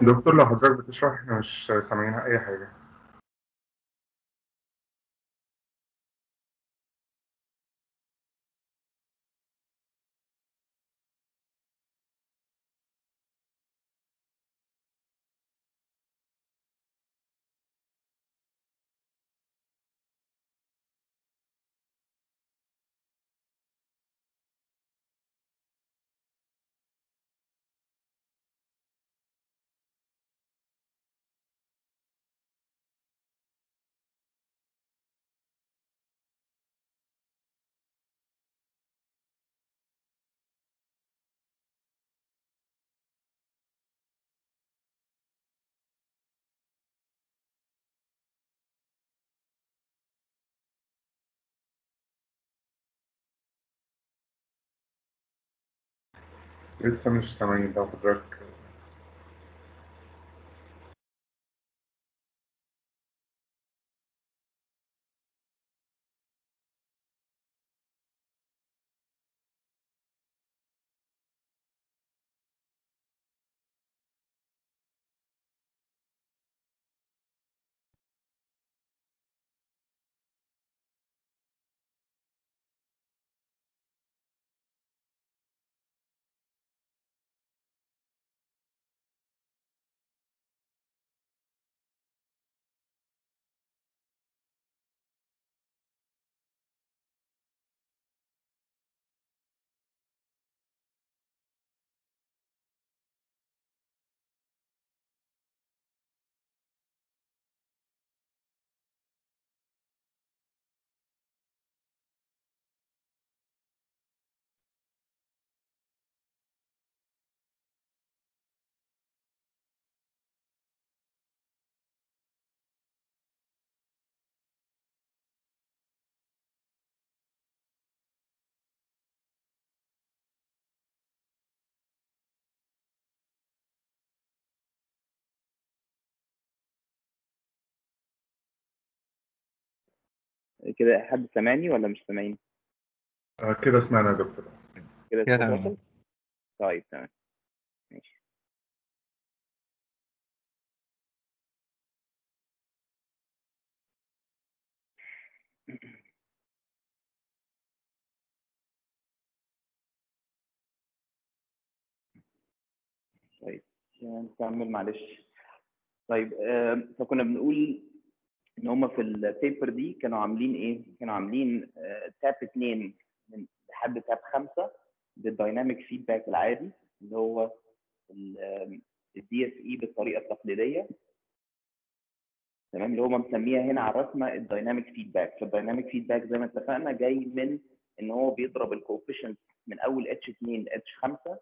دكتور لو حضرتك بتشرح إحنا مش سامعين أي حاجة. لسه مش سامعين لو حضرتك كده حد سامعني ولا مش سامعين؟ آه، كده سمعنا يا دكتور كده تمام. واصل؟ طيب تمام ماشي طيب نكمل معلش طيب آه، فكنا بنقول إن هم في ال paper دي كانوا عاملين إيه؟ كانوا عاملين tap 2 من لحد tap 5 بال dynamic feedback العادي اللي هو ال DFE بالطريقة التقليدية. تمام؟ اللي هو مسميها هنا على الرسمة ال dynamic feedback فال dynamic feedback زي ما اتفقنا جاي من إن هو بيضرب ال coefficient من أول H 2 ل H 5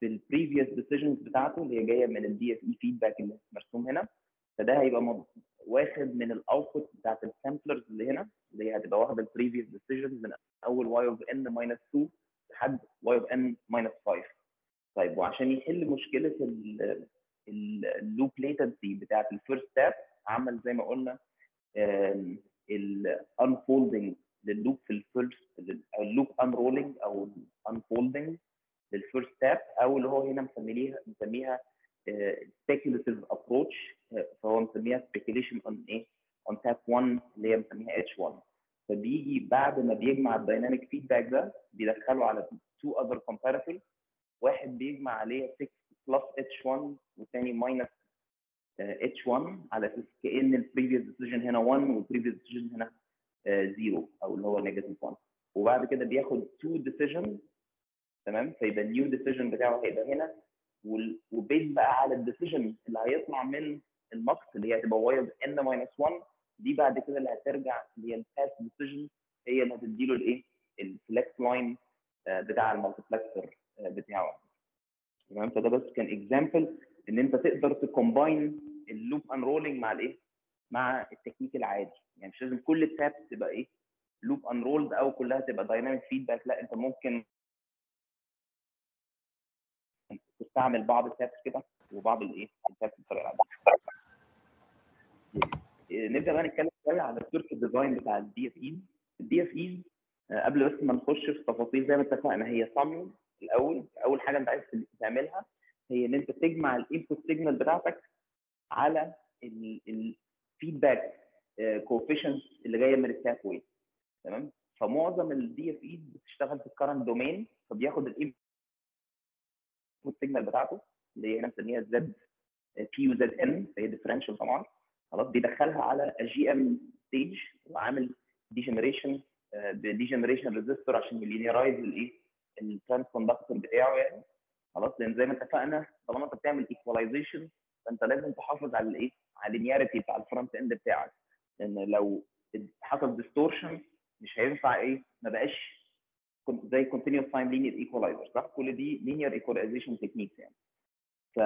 في ال previous decisions بتاعته اللي هي جاية من ال DFE feedback اللي مرسوم هنا. فده هيبقى واخد من ال output بتاعت ال samplers اللي هنا اللي هي هتبقى واخدة ال previous decisions من أول Y of N minus 2 لحد Y of N minus 5 طيب وعشان يحل مشكلة ال loop latency بتاعت ال first tap عمل زي ما قلنا ال unfolding لل loop في ال first ال loop unrolling أو unfolding لل first tap أو اللي هو هنا مسميها مسميها speculative approach آه، فهو مسميها speculation on إيه on tap 1 اللي هي مسميها H1 فبيجي بعد ما بيجمع ال dynamic feedback ده بيدخله على two other comparators واحد بيجمع عليه 6 plus H1 والثاني minus H1 على أساس كأن ال previous decision هنا 1 وال previous decision هنا 0 أو اللي هو negative 1 وبعد كده بياخد two decisions تمام؟ فيبقى ال new decision بتاعه هيبقى هنا. و based بقى على ال decision اللي هيطلع من ال MUX اللي هي هتبقى Y N minus 1 دي بعد كده اللي هترجع اللي هي ال past decision هي اللي هتديله الايه؟ ال select line بتاع ال multiplexer بتاعه. تمام؟ فده بس كان example إن أنت تقدر ت combine ال loop unrolling مع الإيه؟ مع التكنيك العادي. يعني مش لازم كل ال taps تبقى إيه؟ loop unrolled أو كلها تبقى dynamic feedback لا أنت ممكن تستعمل بعض ال taps كده وبعض الايه ال taps بالطريقة العاديه إيه، نبدأ بقى نتكلم شوية على ال circuit design بتاع ال DFE ال DFE قبل بس ما نخش في تفاصيل زي ما اتفقنا هي sum الأول. أول حاجة انت عايز تعملها هي إن انت تجمع ال input signal بتاعتك على ال feedback coefficient اللي جاية من ال tap weight تمام؟ فمعظم ال DFE بتشتغل في ال current domain فبياخد ال input signal بتاعته اللي هي هنا بنسميها ZP و ZN فهي differential طبعا. خلاص بيدخلها على GM stage وعامل degeneration ب degeneration resistor عشان ي linearize الايه ال transconductor بتاعه يعني. خلاص لأن زي ما اتفقنا طالما أنت بتعمل equalization فأنت لازم تحافظ على الإيه على ال linearity بتاع ال front end بتاعك. لأن لو حصل distortion مش هينفع إيه ما بقاش زي continuous time linear equalizer صح؟ كل دي linear equalization techniques يعني. ف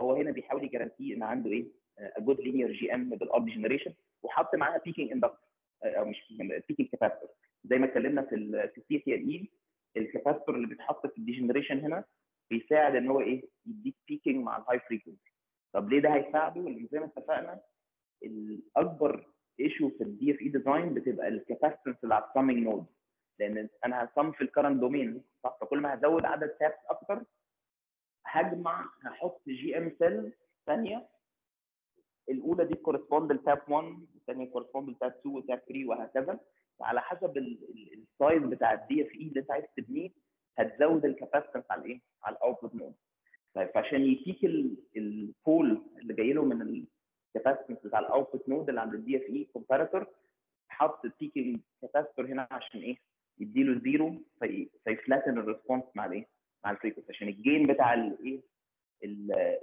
هو هنا بيحاول ي guarantee إن عنده إيه؟ a good linear GM بال degeneration وحط معاها peaking inductor أو مش peaking capacitor. زي ما اتكلمنا في CTLE ال capacitor اللي بيتحط في ال degeneration هنا بيساعد إن هو إيه؟ يديك peaking مع ال high frequency طب ليه ده هيساعده؟ لأن زي ما اتفقنا الاكبر issue في ال DFE design بتبقى ال capacitance اللي على ال summing node لأن أنا ه sum في ال current domain صح فكل ما هزود عدد taps أكتر هجمع هحط GM cell ثانية الأولى دي correspond ل tap 1 الثانية correspond ل tap 2 و tap 3 وهكذا على حسب ال size بتاع ال DFE اللي أنت عايز تبنيه هتزود ال capacitance على إيه؟ على ال output node. طيب فعشان يديك ال pole اللي جاي له من ال capacitance بتاع ال output node اللي عند ال DFE comparator حط ال peaking capacitor هنا عشان إيه؟ يديله zero في في flatten ال response مع الإيه؟ مع ال frequency عشان ال gain بتاع الايه؟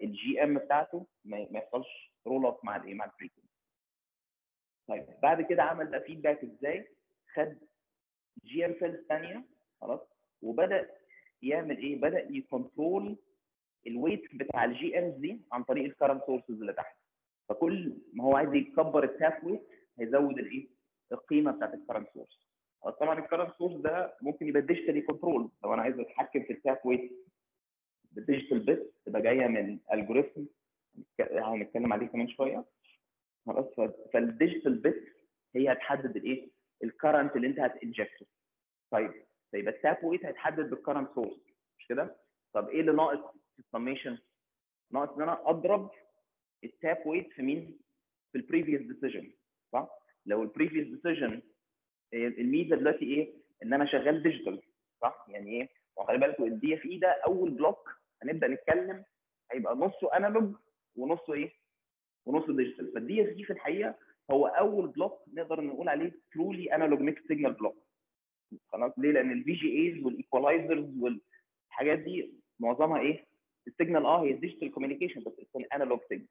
ال GM بتاعته ما يحصلش roll off مع الايه؟ مع ال frequency. طيب بعد كده عمل ده feedback إزاي؟ خد GM cells ثانية خلاص وبدأ يعمل إيه؟ بدأ ي control ال weight بتاع ال GMs دي عن طريق ال current sources اللي تحت فكل ما هو عايز يكبر ال tap weight هيزود الايه؟ القيمة بتاعت ال current source طبعا ال current source ده ممكن يبقى digitally controlled لو أنا عايز أتحكم في ال tap weight بال digital bit تبقى جاية من algorithm هنتكلم عليه كمان شوية خلاص فال digital bit هي هتحدد الايه؟ ال current اللي انت هت inject ته طيب فيبقى ال tap weight هيتحدد بال current source مش كده؟ طب إيه اللي ناقص في السميشن؟ ناقص إن أنا أضرب ال tap weight في مين؟ في ال previous decision صح؟ لو ال previous decision الميزة دلوقتي إيه؟ إن أنا شغال digital صح؟ يعني إيه؟ وخلي بالكم ال DFE ده أول block هنبدأ نتكلم هيبقى نصه analog ونصه إيه؟ ونصه digital فال DFE في الحقيقة هو أول block نقدر نقول عليه truly analog mixed signal block خلاص ليه؟ لأن ال VGAs وال equalizers والحاجات دي معظمها إيه؟ ال signal آه هي digital communication بس analog signal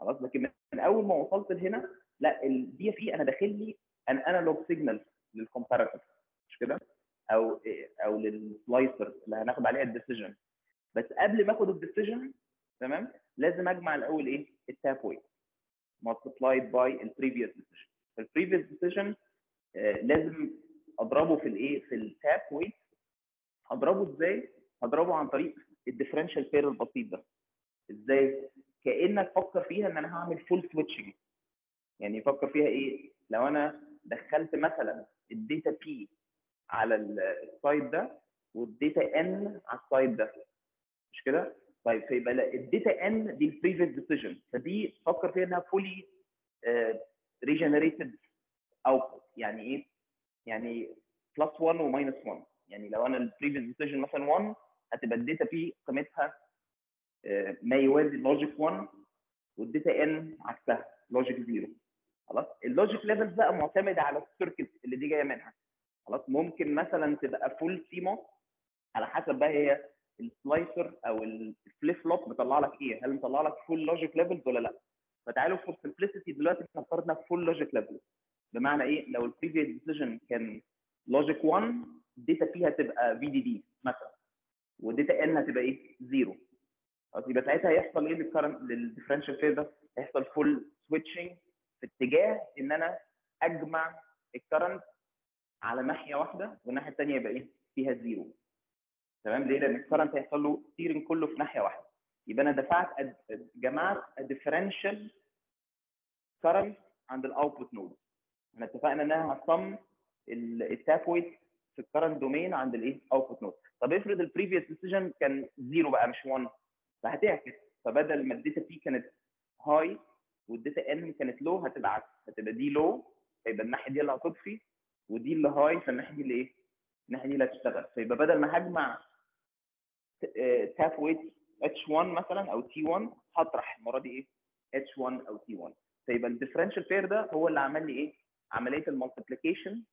خلاص لكن من أول ما وصلت لهنا لا ال DFE أنا داخل لي an analog signal لل comparator مش كده؟ أو أو لل slicer اللي هناخد عليها ال decision بس قبل ما آخد ال decision تمام لازم أجمع الأول إيه؟ ال tap weight multiplied by. في previous decision آه لازم أضربه في الإيه؟ في ال tap weight هضربه إزاي؟ هضربه عن طريق ال differential pair البسيط ده. إزاي؟ كأنك فكر فيها إن أنا هعمل full switching. يعني فكر فيها إيه؟ لو أنا دخلت مثلا ال data P على ال side ده وال data N على ال side ده. مش كده؟ طيب فيبقى ال data N دي ال previous decision فدي فكر فيها إنها fully regenerated output يعني إيه؟ يعني plus 1 و minus 1 يعني لو أنا ال previous decision مثلا 1 هتبقى ال data P قيمتها ما يوازي logic 1 وال data N عكسها logic 0 خلاص ال logic levels بقى معتمده على ال circuit اللي دي جاية منها خلاص ممكن مثلا تبقى full CMOS على حسب بقى هي ال slicer أو ال flip flop مطلع لك إيه؟ هل مطلع لك full logic levels ولا لأ؟ فتعالوا for simplicity دلوقتي إحنا افترضنا full logic levels بمعنى إيه؟ لو ال previous decision كان logic 1 ال data P هتبقى VDD مثلا وال data N هتبقى إيه؟ زيرو يبقى ساعتها هيحصل إيه لل current لل differential pair ده؟ هيحصل full switching في اتجاه إن أنا أجمع ال current على ناحية واحدة والناحية الثانية يبقى إيه؟ فيها زيرو تمام؟ ليه؟ لأن ال current هيحصل له steering كله في ناحية واحدة. يبقى أنا دفعت جمعت ال differential current عند ال output node إحنا اتفقنا ان أنا ه sum ال tap weight في ال current domain عند الإيه؟ output node طب افرض ال previous decision كان زيرو بقى مش 1 فهتعكس فبدل ما ال data P كانت high وال data N كانت low هتبقى عكس هتبقى دي low فيبقى الناحية دي اللي هتطفي ودي اللي high فالناحية دي اللي إيه؟ الناحية دي اللي هتشتغل فيبقى بدل ما هجمع tap weight H 1 مثلا أو T 1 هطرح المرة دي إيه؟ H 1 أو T 1 فيبقى ال differential pair ده هو اللي عمل لي إيه؟ عملية ال multiplication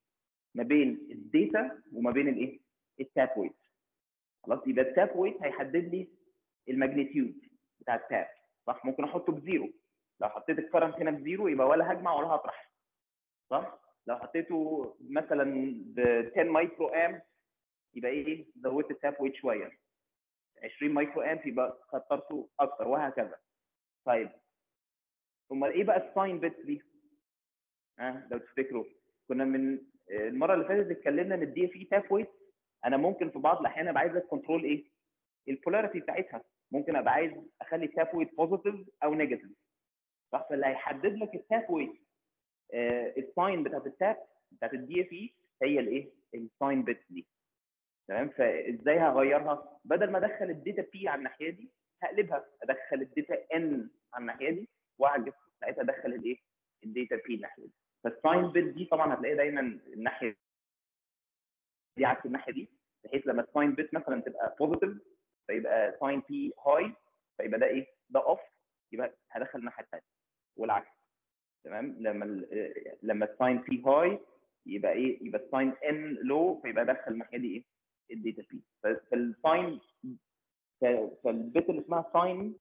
ما بين ال data وما بين الايه؟ ال tap weight خلاص يبقى ال tap weight هيحدد لي ال magnitude بتاع ال tap صح؟ ممكن أحطه بزيرو. لو حطيت ال current هنا بزيرو يبقى ولا هجمع ولا هطرح صح؟ لو حطيته مثلا ب 10 micro amp يبقى إيه؟ زودت ال tap weight شوية. 20 micro amp يبقى كترته أكتر وهكذا. طيب. أمال إيه بقى ال sign bits دي؟ ها؟ لو تفتكروا. كنا من المرة اللي فاتت اتكلمنا إن ال DFE tap weight أنا ممكن في بعض الأحيان أبقى عايز control إيه؟ ال polarity بتاعتها. ممكن أبقى عايز أخلي ال tap weight positive أو negative صح؟ فاللي هيحدد لك ال tap weight ال sign بتاعت ال tap بتاعت ال DFE هي الايه؟ ال sign bit دي. تمام؟ فإزاي هغيرها؟ بدل ما أدخل ال data P على الناحية دي هقلبها. أدخل ال data N على الناحية دي واجي ساعتها أدخل الايه؟ ال data P الناحية دي. فال sign bit دي طبعا هتلاقي دايما الناحية دي عكس الناحية دي. بحيث لما ال sign bit مثلا تبقى positive فيبقى sign P high فيبقى ده إيه؟ ده off يبقى هدخل الناحية الثانية والعكس تمام لما لما ال sign P high يبقى إيه؟ يبقى ال sign N low فيبقى ادخل الناحية دي إيه؟ ال data P فال sign فال bit اللي اسمها sign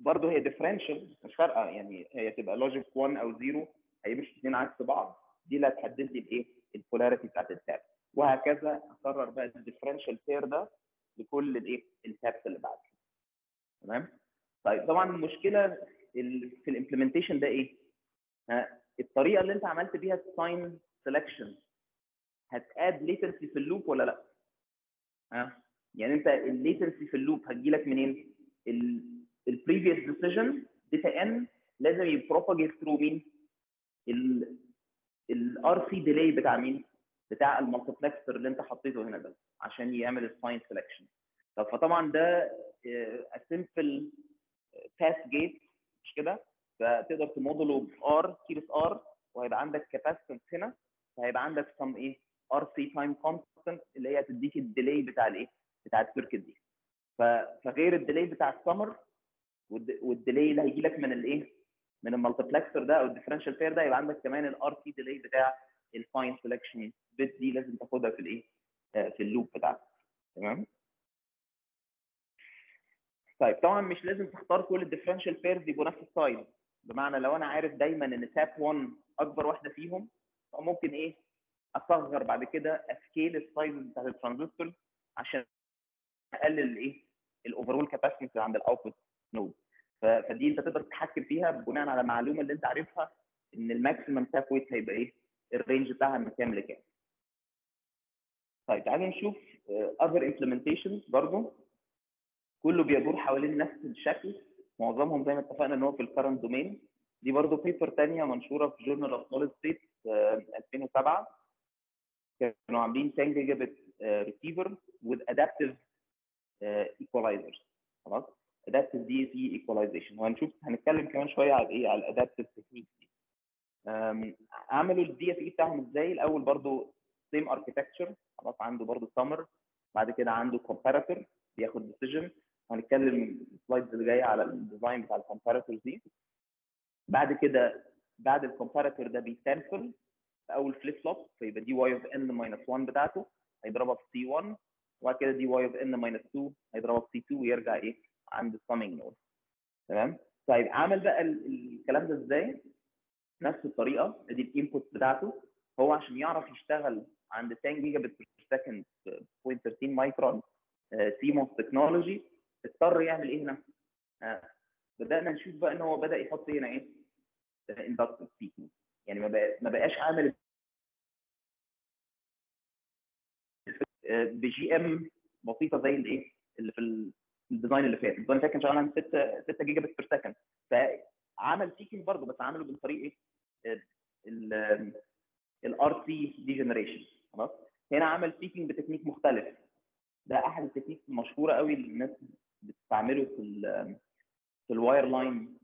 برضه هي differential مش فارقة يعني هي تبقى logic 1 أو 0 هيمشوا الاثنين عكس بعض دي اللي هتحدد لي الإيه؟ ال polarity بتاعت ال tap وهكذا أكرر بقى ال differential pair ده لكل الايه؟ ال taps اللي بعد تمام؟ طيب طبعا المشكلة في ال implementation ده إيه؟ ها الطريقة اللي انت عملت بيها ال sign selection هت add latency في ال loop ولا لأ؟ ها يعني انت ال latency في ال loop هتجي لك منين؟ ال previous decision data N لازم ي propagate through مين؟ ال RC delay بتاع مين؟ بتاع ال multiplexer اللي انت حطيته هنا ده عشان يعمل الساين سelection طب فطبعا ده simple pass gate مش كده؟ فتقدر ت model ه ب series R وهيبقى عندك capacitance هنا فهيبقى عندك some إيه؟ RC time constant اللي هي تديك ال delay بتاع الإيه؟ بتاع ال circuit دي فغير ال delay بتاع ال summer وال delay اللي هيجي لك من الإيه؟ من ال multiplexer ده أو ال differential pair ده يبقى عندك كمان ال RC delay بتاع ال sign selection bit دي لازم تاخدها في الإيه؟ في ال loop بتاعك تمام؟ طيب طبعا مش لازم تختار كل ال differential pairs يبقوا نفس ال size بمعنى لو أنا عارف دايما إن tap 1 أكبر واحدة فيهم ممكن إيه؟ أصغر بعد كده أ scale ال size بتاعت الترانزستور عشان أقلل الايه؟ ال overall capacity عند ال output node فدي أنت تقدر تتحكم فيها بناء على المعلومه اللي أنت عارفها إن ال maximum tap weight هيبقى إيه؟ ال range بتاعها من كام لكام. طيب تعالى نشوف other implementations برضه كله بيدور حوالين نفس الشكل. معظمهم زي ما اتفقنا إن هو في ال current domain دي برضه paper ثانية منشورة في Journal of Solid State 2007 كانوا عاملين 10 gigabit receiver with adaptive equalizers خلاص؟ adaptive DAC equalization. وهنشوف هنتكلم كمان شوية على إيه؟ على ال adaptive technique دي عملوا ال DFE بتاعهم إزاي؟ الأول برضو same architecture خلاص عنده برضو سمر بعد كده عنده comparator بياخد decision هنتكلم ال slides اللي جاية على ال design بتاع ال comparators دي. بعد كده بعد ال comparator ده بي sample في أول flip flop فيبقى دي y of n minus 1 بتاعته هيضربها في C 1 وبعد كده دي y of n minus 2 هيضربها في C 2 ويرجع إيه؟ عند ال summing node تمام؟ طيب عمل بقى الكلام ده إزاي؟ نفس الطريقة ادي ال input بتاعته. هو عشان يعرف يشتغل عند 10 gigabit per second 0.13 micron CMOS technology اضطر يعمل إيه هنا؟ آه. بدأنا نشوف بقى إن هو بدأ يحط هنا إيه؟ inductive peaking يعني ما, بقاش عامل ب gm بسيطة زي الايه؟ اللي في ال design اللي فات ال design اللي فات كان شغال عند 6 6 gigabit per second فعمل peaking برضه بس عمله من طريق إيه؟ ال RC degeneration خلاص؟ هنا عمل peaking ب technique مختلف. ده أحد التكنيك المشهورة قوي اللي الناس بتستعمله في ال في ال wireline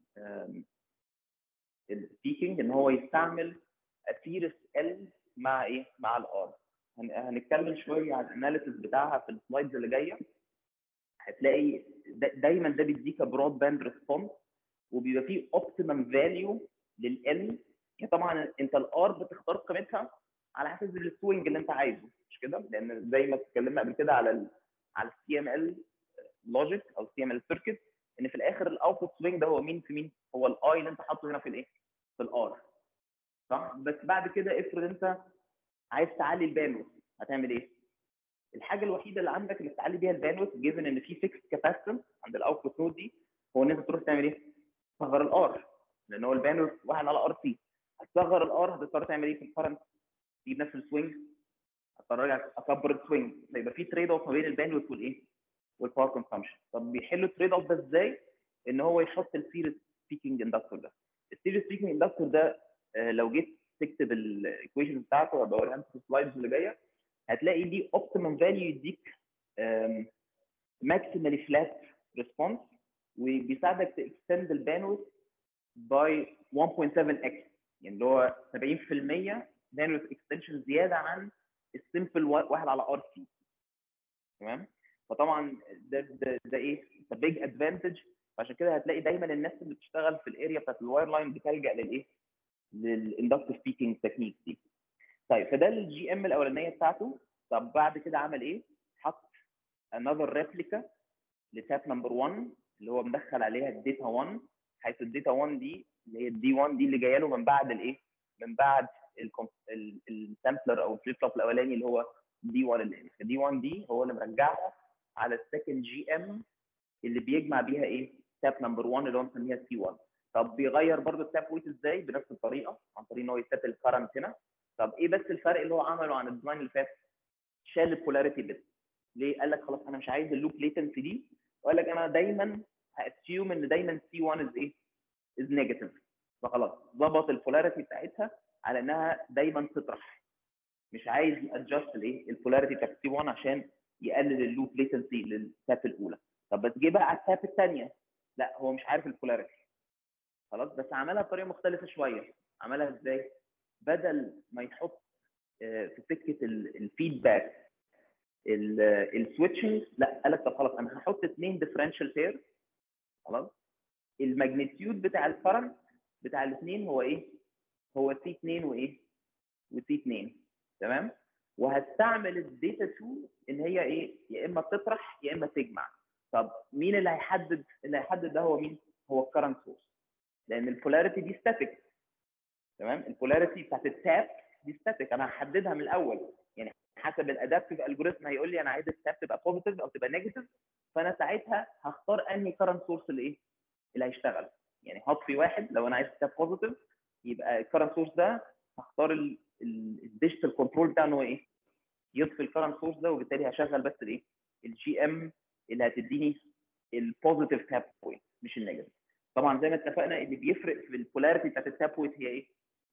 ال peaking إن هو يستعمل ا series L مع إيه؟ مع ال R هنتكلم شوية عن ال analysis بتاعها في ال slides اللي جاية. هتلاقي دايما ده بيديك broadband response وبيبقى فيه optimum value لل L طبعا أنت ال R بتختار قيمتها على حسب ال swing اللي انت عايزه مش كده؟ لأن زي ما اتكلمنا قبل كده على ال على ال CML logic أو CML circuit إن في الآخر ال output swing ده هو مين في مين؟ هو ال I اللي انت حاطه هنا في الايه؟ في ال R صح؟ بس بعد كده افرض انت عايز تعلي ال bandwidth هتعمل إيه؟ الحاجة الوحيدة اللي عندك اللي تعلي بيها ال bandwidth given إن في fixed capacitance عند ال output node دي هو إن أنت تروح تعمل إيه؟ تصغر ال R لأن هو ال bandwidth واحد على RC هتصغر ال R هتضطر تعمل إيه في ال current؟ تجيب نفس ال swing هضطر ارجع اكبر ال swing فيبقى في trade off ما بين ال bandwidth والايه؟ وال power consumption طب بيحلوا ال trade off ده إزاي؟ إن هو يحط ال series peaking inductor ده ال series peaking inductor ده آه لو جيت تكتب ال equation بتاعته هبقى في ال slides اللي جاية هتلاقي دي optimum value يديك maximally flat response وبيساعدك ت extend ال bandwidth by 1.7 X يعني اللي هو 70% bandwidth extension زيادة عن ال simple واحد على RC تمام فطبعا ده ده, ده إيه؟ ده big advantage فعشان كده هتلاقي دايما الناس اللي بتشتغل في ال area بتاعت ال wireline بتلجأ للايه؟ لل inductive peaking technique دي. طيب فده ال gm الأولانية بتاعته طب بعد كده عمل إيه؟ حط another replica ل tap number 1 اللي هو مدخل عليها ال data 1 حيث ال data 1 دي اللي هي ال D 1 دي اللي جاية له من بعد الايه؟ من بعد ال sampler أو ال flip flop الأولاني اللي هو D 1 اللي هنا ف D 1 دي هو اللي مرجعها على ال second gm اللي بيجمع بيها إيه؟ tap number 1 اللي هو مسميها C 1 طب بيغير برضه ال tap weight إزاي؟ بنفس الطريقة عن طريق إن هو ي set ال current هنا طب إيه بس الفرق اللي هو عمله عن ال design اللي فات؟ شال ال polarity bit ليه؟ قال لك خلاص أنا مش عايز ال loop latency دي وقال لك أنا دايما ه assume إن دايما C 1 is إيه؟ is negative فخلاص ظبط ال polarity بتاعتها على إنها دايما تطرح. مش عايز ي adjust الايه؟ ال polarity بتاعت C 1 عشان يقلل ال loop latency لل tap الأولى. طب بس جه بقى على ال tap الثانية لا هو مش عارف ال polarity خلاص بس عملها بطريقة مختلفة شوية. عملها إزاي؟ بدل ما يحط في سكة ال feedback ال switching لا قال لك طب خلاص أنا هحط اثنين differential pair خلاص؟ ال magnitude بتاع ال current بتاع الاثنين هو إيه؟ هو سي 2 وإيه؟ وسي 2 تمام؟ وهستعمل ال data 2 إن هي إيه؟ يا إما تطرح يا إما تجمع طب مين اللي هيحدد اللي هيحدد ده هو مين؟ هو ال current source لأن ال polarity دي static تمام؟ ال polarity بتاعت ال tap دي static أنا هحددها من الأول يعني حسب ال adaptive algorithm هيقول لي أنا عايز ال tap تبقى positive أو تبقى negative فأنا ساعتها هختار أنهي current source اللي إيه؟ اللي هيشتغل يعني هطفي واحد لو أنا عايز tap positive يبقى ال current source ده هختار ال digital control بتاعه إن هو إيه؟ يطفي ال current source ده وبالتالي هشغل بس الإيه؟ ال gm اللي هتديني ال positive tap point مش ال negative طبعا زي ما اتفقنا اللي بيفرق في ال polarity بتاعت ال tap point هي إيه؟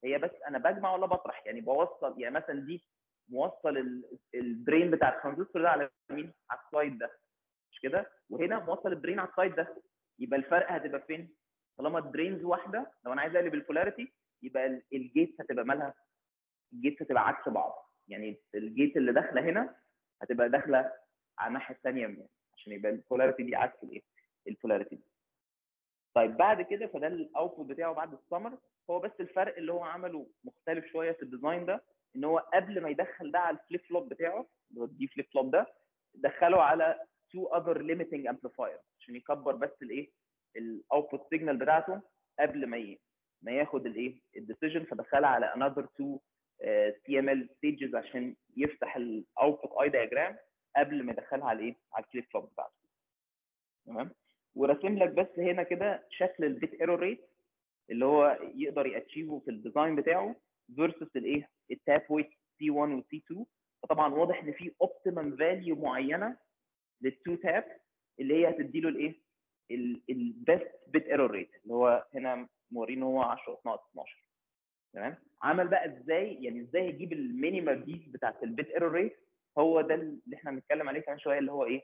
هي بس أنا بجمع ولا بطرح يعني بوصل يعني مثلا دي موصل ال drain بتاع الترانزستور ده على مين؟ على ال slide ده مش كده؟ وهنا موصل ال drain على ال slide ده يبقى الفرق هتبقى فين؟ طالما ال drains واحدة لو أنا عايز أقلب ال polarity يبقى ال gates هتبقى مالها ال gates هتبقى عكس بعض يعني ال gate اللي داخلة هنا هتبقى داخلة على الناحية الثانية عشان يبقى ال polarity دي عكس الايه؟ ال polarity دي. طيب بعد كده فده ال output بتاعه بعد السمر هو بس الفرق اللي هو عمله مختلف شوية في ال design ده إن هو قبل ما يدخل ده على ال flip flop بتاعه اللي هو ال D flip flop ده دخله على two other limiting amplifier عشان يكبر بس الايه ال output signal بتاعته قبل ما ما ياخد الايه ال decision فدخلها على another two CML stages عشان يفتح ال output eye diagram قبل ما يدخلها على الايه على ال flip flop بتاعته. تمام؟ وراسم لك بس هنا كده شكل ال bit error rate اللي هو يقدر ي achieve ه في ال design بتاعه versus الايه ال tap weight C1 و C2 فطبعا واضح إن في optimum value معينة لل two tap اللي هي هتدي له الايه ال best bit error rate اللي هو هنا مورينه هو 10 ناقص 12 تمام؟ عمل بقى إزاي؟ يعني إزاي يجيب ال minimum بيس بتاعت ال bit error rate هو ده اللي إحنا هنتكلم عليه كمان شوية اللي هو إيه؟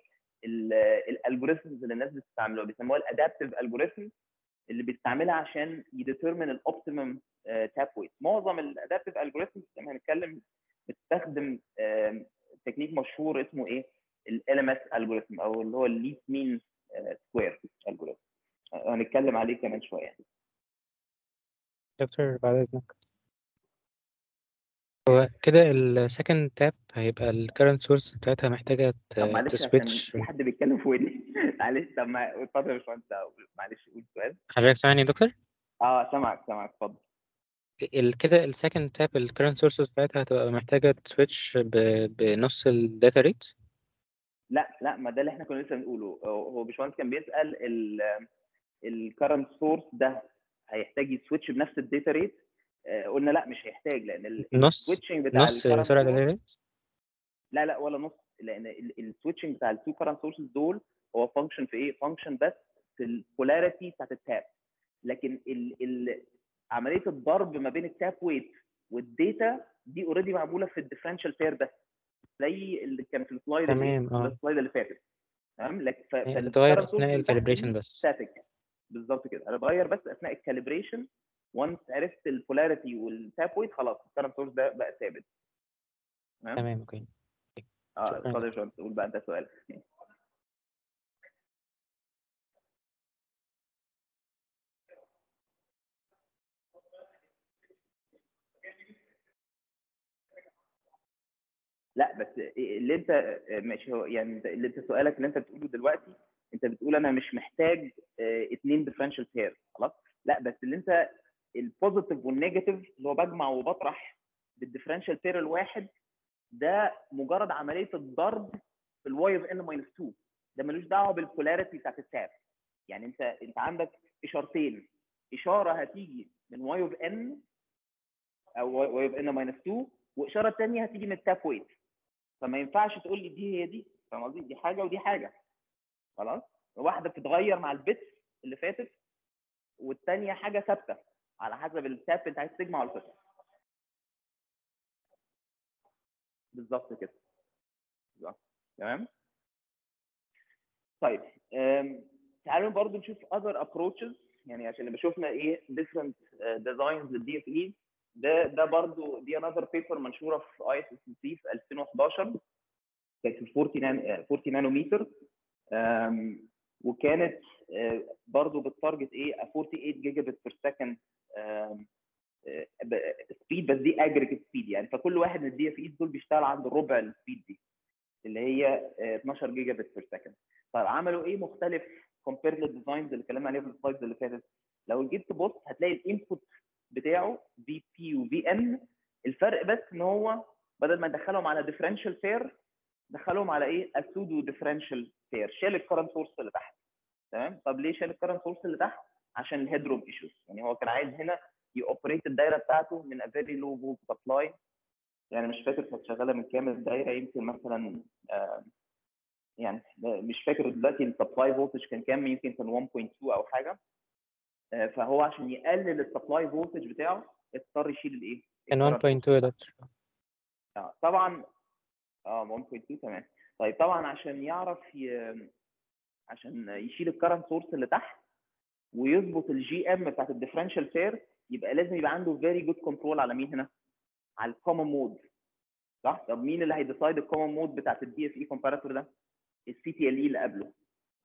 ال algorithms اللي الناس بتستعملوها بيسموها ال adaptive algorithm اللي بيستعملها عشان ي determine ال optimum tap weight معظم ال adaptive algorithms زي ما هنتكلم بتستخدم تكنيك مشهور اسمه إيه؟ LMS أو اللي هو ال least mean square algorithm هنتكلم عليه كمان شوية. دكتور بعد إذنك. هو كده ال second tap هيبقى ال current source بتاعتها محتاجة طب معلش عشان ت switch في حد بيتكلم في ودني. معلش طب ما اتفضل يا باشمهندس. معلش قول سؤال. حضرتك سامعني يا دكتور؟ آه سامعك سامعك اتفضل. ال كده ال second tap ال current sources بتاعتها هتبقى محتاجة ت switch ب- بنص ال data rate لا لا ما ده اللي إحنا كنا لسه بنقوله. هو هو باشمهندس كان بيسأل ال ال current source ده هيحتاج ي switch بنفس ال data rate؟ قلنا لا مش هيحتاج لأن ال switching بتاع نص ال current سرعة source ال data rate لا لا ولا نص لأن ال switching بتاع ال two current sources دول هو function في إيه؟ function بس في ال polarity بتاعت ال tap. لكن ال ال عملية الضرب ما بين ال tap weight وال data دي already معمولة في ال differential pair ده زي اللي كان في ال slide تمام آه. ال slide اللي فاتت. تمام؟ لكن هتتغير ال calibration دي بس. static. بالظبط كده. أنا بغير بس أثناء ال calibration once عرفت ال polarity وال tap weight خلاص ال current source ده بقى ثابت. تمام؟ okay. آه اتفضل يا قول بقى أنت سؤالك لا بس اللي أنت ماشي هو يعني اللي أنت سؤالك اللي أنت بتقوله دلوقتي انت بتقول أنا مش محتاج اتنين differential pair خلاص؟ لا بس اللي انت ال positive وال negative اللي هو بجمع وبطرح بال differential pair الواحد ده مجرد عملية الضرب في ال y of n minus 2 ده ملوش دعوة بال polarity بتاعت ال tap يعني انت انت عندك إشارتين. إشارة هتيجي من y of n أو y of n minus 2 وإشارة ثانية هتيجي من ال tap weight فما ينفعش تقول لي دي هي دي فاهم قصدي؟ دي حاجة ودي حاجة. خلاص؟ واحدة بتتغير مع ال bits اللي فاتت والثانيه حاجة ثابتة على حسب ال tap انت عايز تجمع ولا تقسم بالظبط كده. بالظبط. تمام؟ طيب تعالوا برضو نشوف other approaches. يعني عشان نبقى شفنا إيه different uh, designs لل DFE ده ده برضو دي another paper منشورة في ISSCC في 2011 كانت في 40 نان 40 نانومتر وكانت آه، برضو ب target إيه 48 giga bit per second speed بس دي aggregate speed يعني. فكل واحد من ال DFE دول بيشتغل عند ربع ال speed دي اللي هي آه، 12 giga bit per second طيب عملوا إيه مختلف compare لل designs اللي اتكلمنا عليها في ال slides اللي فاتت؟ لو جيت تبص هتلاقي ال input بتاعه VP و VN الفرق بس إن هو بدل ما ندخلهم على differential pair دخلهم على إيه pseudo differential pair شال ال current source اللي تحت. تمام؟ طب ليه شال ال current source اللي تحت؟ عشان ال headroom issues يعني هو كان عايز هنا ي operate الدايرة بتاعته من a very low voltage supply يعني مش فاكر كانت شغالة من كام الدايرة. يمكن مثلا آه، يعني مش فاكر دلوقتي ال supply voltage كان كام. يمكن كان 1.2 أو حاجة. آه، فهو عشان يقلل ال supply voltage بتاعه اضطر يشيل الايه؟ كان ال current 1.2 يا دكتور طبعا. آه 1.2 تمام. طيب طبعا عشان يعرف ي... عشان يشيل ال current source اللي تحت ويظبط ال gm بتاعت ال differential pair يبقى لازم يبقى عنده very good control على مين هنا؟ على ال common mode صح؟ طب مين اللي هي decide ال common mode بتاعت ال DFE comparator ده؟ ال CTLE اللي قبله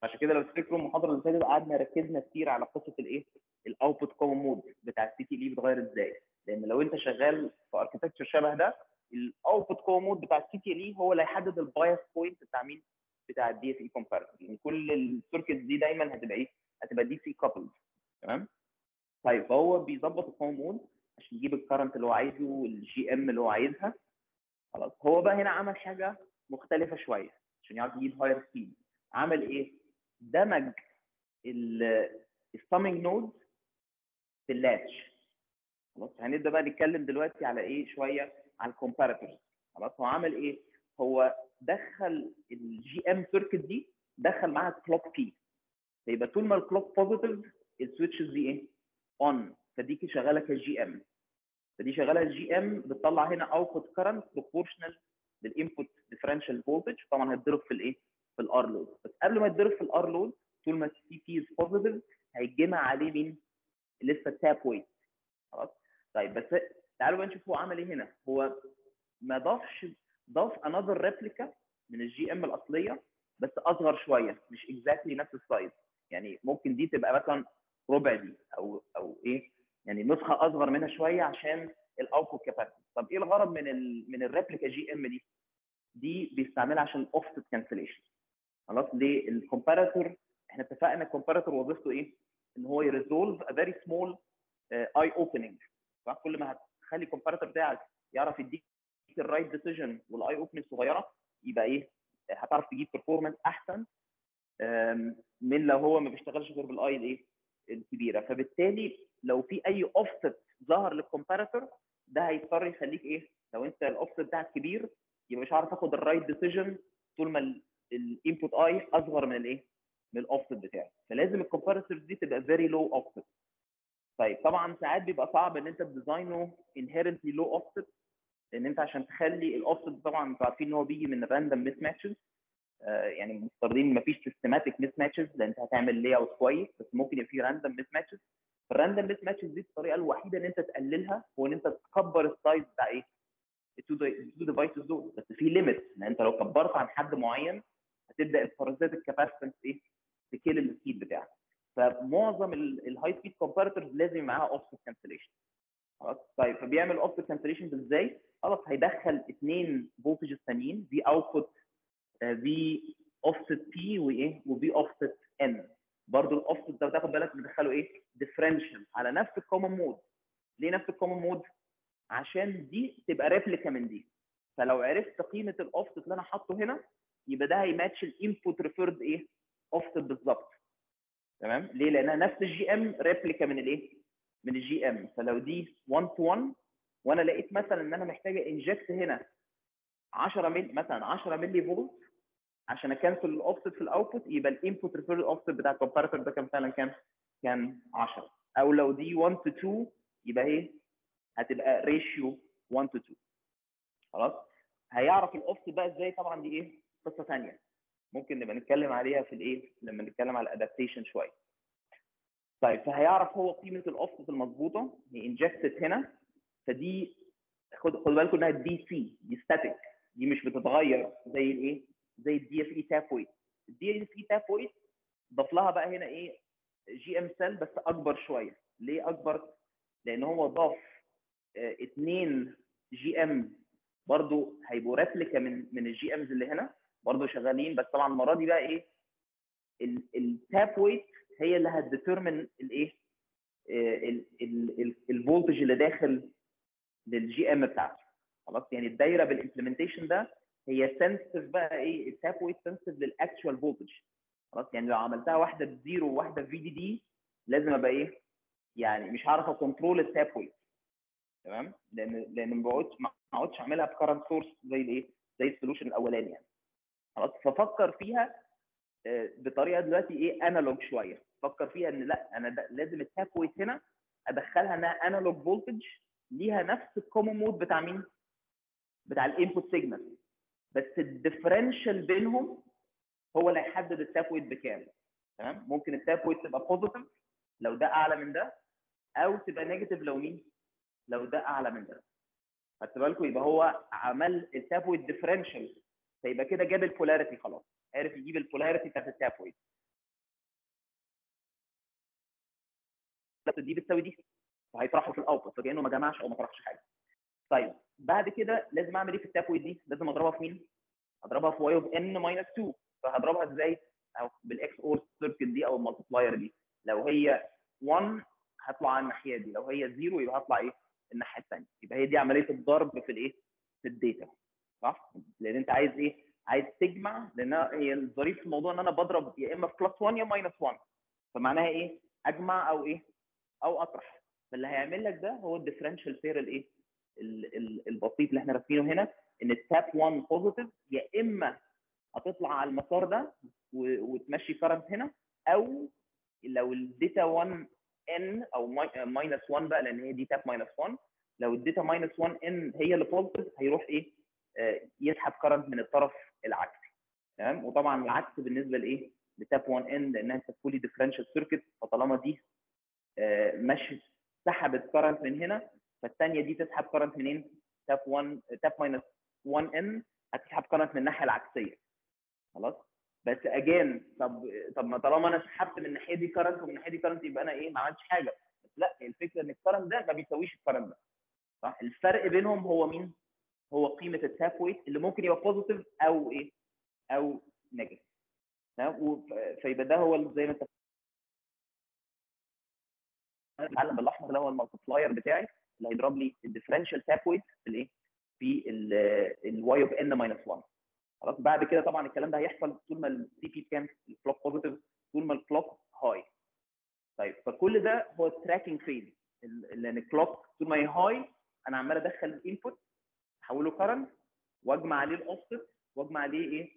عشان كده لو تفتكروا المحاضره اللي فاتت قعدنا ركزنا كتير على قصة الايه؟ ال output common mode بتاع ال CTLE بيتغير إزاي؟ لأن لو أنت شغال في architecture شبه ده ال output common mode بتاع ال CTLE هو اللي هيحدد ال bias point بتاع مين؟ بتاع ال DFE comparator يعني كل ال circuits دي دايما هتبقى إيه؟ هتبقى DC coupled تمام؟ طيب فهو بيظبط ال common mode عشان يجيب ال current اللي هو عايزه وال gm اللي هو عايزها خلاص هو بقى هنا عمل حاجة مختلفة شوية عشان يعرف يجيب higher speed عمل إيه؟ دمج ال summing node في ال latch خلاص هنبدأ بقى نتكلم دلوقتي على إيه شوية على ال comparators خلاص هو عمل إيه؟ هو دخل ال gm circuit دي دخل معاها clock P فيبقى طول ما ال clock positive ال switches دي إيه؟ on فدي شغالة ك gm فدي شغالة ال gm بتطلع هنا output current proportional لل input differential voltage طبعا هيتضرب في الإيه؟ في ال R load بس قبل ما يتضرب في ال R load طول ما ال CP is positive هيتجمع عليه مين؟ لسه ال tap weight خلاص؟ طيب بس تعالوا بقى نشوف هو عمل إيه هنا. هو ما ضافش ضاف another replica من ال gm الأصلية بس أصغر شوية مش exactly نفس ال size يعني ممكن دي تبقى مثلا ربع دي أو أو إيه؟ يعني نسخة أصغر منها شوية عشان ال output capacity طب إيه الغرض من ال من ال replica gm دي؟ دي بيستعملها عشان ال offset cancellation خلاص؟ ليه؟ ال comparator إحنا اتفقنا ال comparator وظيفته إيه؟ إن هو ي resolve a very small eye opening كل ما هتخلي ال comparator بتاعك يعرف يديك ال right decision وال eye opening صغيرة يبقى إيه هتعرف تجيب performance أحسن من لو هو ما بيشتغلش غير بال eye الايه الكبيرة. فبالتالي لو في أي اوفست ظهر لل comparator ده هيضطر يخليك إيه لو أنت الاوفست بتاعك كبير يبقى مش عارف آخد ال right decision طول ما ال input eye أصغر من الايه من الاوفست بتاعي. فلازم ال comparators دي تبقى very low offset طيب طبعا ساعات بيبقى صعب إن أنت ت design ه inherently low offset لأن أنت عشان تخلي الاوفست طبعا أنتوا عارفين إن هو بيجي من ال random mismatches يعني مفترضين ما فيش systematic mismatches لأن أنت هتعمل layout كويس بس ممكن يبقى في random mismatches ال random mismatches دي الطريقة الوحيدة إن أنت تقللها هو ان أنت تكبر ال size بتاع إيه؟ ال two devices دول بس في limit لأن أنت لو كبرت عن حد معين هتبدأ ال parasitic capacitance إيه؟ تكيل ال speed بتاعك فمعظم ال high speed comparators لازم معاها offset cancellation خلاص؟ طيب فبيعمل offset cancellation إزاي؟ خلاص هيدخل اثنين voltages ثانيين في output V offset P وايه و V offset N برضه الاوفست ده تاخد بالك بندخله إيه؟ differential على نفس ال common mode ليه نفس ال common mode عشان دي تبقى replica من دي. فلو عرفت قيمة الاوفست اللي أنا حاطه هنا يبقى ده هي match ال input referred إيه؟ اوفست بالظبط. تمام ليه لانها نفس ال gm replica من الإيه من ال gm فلو دي 1 to 1 وأنا لقيت مثلا إن أنا محتاج ا inject هنا 10 ملي مثلا 10 milli volt عشان أ cancel ال offset في ال output يبقى ال input referred offset بتاع ال comparator ده كان فعلا كام؟ كان 10 أو لو دي 1 to 2 يبقى إيه؟ هتبقى ratio 1 to 2 خلاص؟ هيعرف الاوفست بقى إزاي طبعا دي إيه؟ قصة ثانية ممكن نبقى نتكلم عليها في الإيه؟ لما نتكلم على ال adaptation شوية. طيب فهيعرف هو قيمة الاوفست المظبوطة. هي injected هنا. فدي خد خد بالكم إنها DC دي static دي مش بتتغير زي الإيه؟ زي ال DFE tap weight ال DFE tap weight ضاف لها بقى هنا إيه؟ gm cell بس أكبر شوية. ليه أكبر؟ لأن هو ضاف اثنين gm برضو هيبقوا replica من من ال gms اللي هنا. برضو شغالين بس طبعا المرة دي بقى إيه ال tap weight هي اللي هت determine الإيه ال voltage اللي داخل لل gm بتاعته. خلاص؟ يعني الدايرة بال implementation ده هي sensitive بقى إيه ال tap weight sensitive لل actual voltage خلاص؟ يعني لو عملتها واحدة ب zero وواحدة VDD لازم أبقى إيه يعني مش هعرف ا control ال tap weight تمام؟ لأن لأن ما بقعدش ما أعملها ب current source زي الإيه زي ال solution الأولاني يعني. خلاص؟ ففكر فيها بطريقة دلوقتي إيه analog شوية. فكر فيها إن لأ أنا لازم ال tap weight هنا أدخلها إنها analog voltage ليها نفس ال common mode بتاع مين؟ بتاع ال input signal بس ال differential بينهم هو اللي هيحدد ال tap weight بكام. تمام؟ ممكن ال tap weight تبقى positive لو ده أعلى من ده أو تبقى negative لو مين؟ لو ده أعلى من ده. خدت بالكم يبقى هو عمل ال tap weight differential فيبقى كده جاب ال polarity خلاص عرف يجيب ال polarity بتاعت ال tap weight دي بتساوي دي وهيطرحوا في ال output فكأنه ما جمعش أو ما طرحش حاجة طيب بعد كده لازم أعمل إيه في ال tap weight دي؟ لازم أضربها في مين؟ أضربها في y of n minus 2 فهضربها إزاي؟ أو بال XOR circuit دي أو ال multiplier دي لو هي 1 هطلع على الناحية دي لو هي 0 يبقى هطلع إيه؟ الناحية الثانية يبقى هي دي عملية الضرب في الإيه؟ في ال data صح؟ لأن أنت عايز إيه؟ عايز تجمع لأن هي الظريف في الموضوع إن أنا بضرب يا إما في plus 1 يا minus 1 فمعناها إيه؟ أجمع أو إيه؟ أو أطرح فاللي هيعمل لك ده هو ال differential pair الإيه؟ البسيط اللي إحنا راسمينه هنا إن ال tap 1 positive يا إما هتطلع على المسار ده وتمشي current هنا أو لو ال data 1 n أو minus 1 بقى لأن هي دي tap minus 1 لو اديتها minus 1 n هي اللي positive هيروح إيه يسحب current من الطرف العكسي. تمام؟ وطبعا العكس بالنسبة لإيه؟ ل tap 1 n لأنها انت fully differential circuit فطالما دي آه، مشت سحبت current من هنا فالثانيه دي تسحب current منين؟ tap 1 tap minus 1 n هتسحب current من الناحية العكسية. خلاص؟ بس again طب طب ما طالما أنا سحبت من الناحية دي current ومن الناحية دي current يبقى أنا إيه؟ ما عملتش حاجة. بس لأ الفكرة إن ال current ده ما بيساويش ال current ده. صح؟ الفرق بينهم هو مين؟ هو قيمة ال tap weight اللي ممكن يبقى positive أو إيه؟ أو negative تمام؟ فيبقى ده هو زي ما أنت العلم الاحمر ده هو ال multiplier بتاعي اللي هيضرب لي ال differential tap weight في الايه في ال y of n minus 1 خلاص؟ بعد كده طبعا الكلام ده هيحصل طول ما السي بي كام ال clock positive طول ما ال clock high طيب فكل ده هو ال tracking phase لأن ال clock طول ما هي high أنا عمال أدخل ال input احوله current واجمع عليه الاوفست واجمع عليه إيه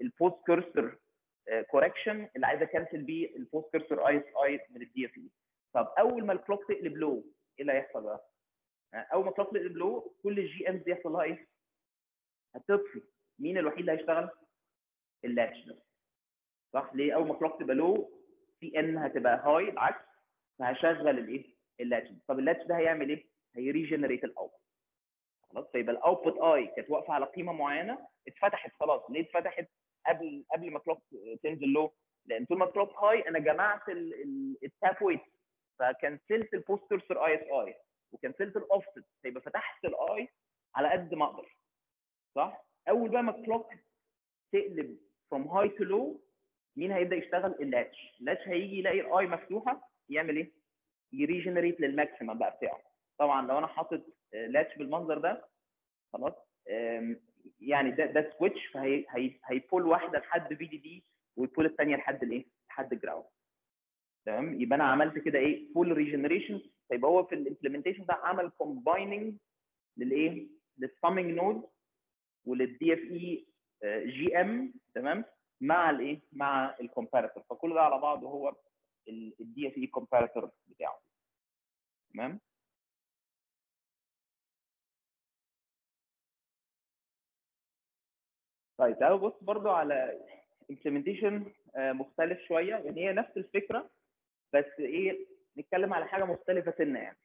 ال post cursor correction اللي عايز a cancel بيه ال post cursor ISI من ال DFE طب أول ما ال clock تقلب low إيه اللي هيحصل بقى؟ أول ما ال clock تقلب low كل ال gms دي يحصل لها إيه؟ هتطفي مين الوحيد اللي هيشتغل؟ ال latch ده صح ليه أول ما ال clock تبقى low في ان هتبقى high العكس فهشغل الإيه؟ ال latch طب ال latch ده هيعمل إيه؟ هي regenerate ال output خلاص؟ فيبقى ال output eye كانت واقفة على قيمة معينة اتفتحت خلاص ليه اتفتحت؟ قبل قبل ما clock تنزل low لأن طول ما clock high أنا جمعت ال tap weight فكنسلت البوست كورسر اي اس اي وكنسلت الاوفست فيبقى فتحت ال eye على قد ما أقدر. صح؟ أول بقى ما ال clock تقلب from high to low مين هيبدأ يشتغل؟ ال latch ال latch هيجي يلاقي ال eye مفتوحة يعمل إيه؟ ي regenerate لل maximum بقى بتاعه. طبعا لو أنا حاطط latch بالمنظر ده خلاص يعني ده ده switch فهي هي هي pull واحدة لحد VDD وي pull الثانية لحد الإيه؟ لحد ال ground. تمام؟ يبقى أنا عملت كده إيه؟ full regeneration فيبقى هو في ال implementation ده عمل combining للإيه؟ لل summing node ولل DFE gm تمام؟ مع الإيه؟ مع ال comparator فكل ده على بعضه هو ال DFE comparator بتاعه. تمام؟ طيب تعالوا بص برضو على implementation آه، مختلف شوية يعني هي نفس الفكرة بس إيه نتكلم على حاجة مختلفة سنة يعني.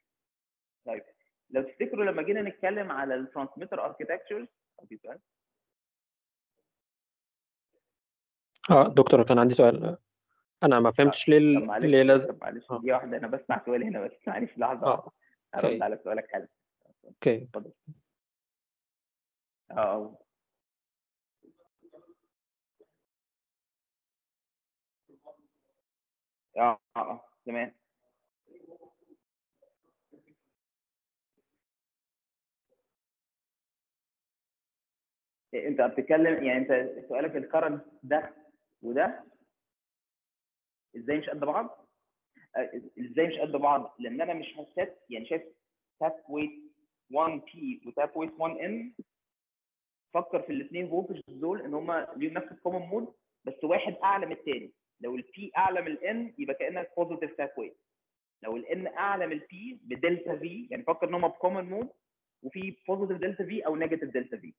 طيب لو تفتكروا لما جينا نتكلم على ال transmitter architectures آه دكتور كان عندي سؤال. أنا ما فهمتش ليه ال- معلش ليه لازم معلش آه. دي واحدة أنا بسمع سؤال هنا بس معلش لحظة. آه أرد على سؤالك حالا. okay. اتفضل. آه آه آه آه تمام إيه، انت بتتكلم يعني انت سؤالك ال current ده وده إزاي مش قد بعض؟ آه، إزاي مش قد بعض؟ لأن أنا مش ه set يعني شايف tap weight 1 p و tap weight 1 n فكر في الاثنين voltage دول ان هم ليهم نفس ال common mode بس واحد اعلى من الثاني لو ال p أعلى من ال n يبقى كأنك positive tap weight لو ال n أعلى من ال p ب delta V يعني فكر إن هم ب common mode وفي positive delta V أو negative delta V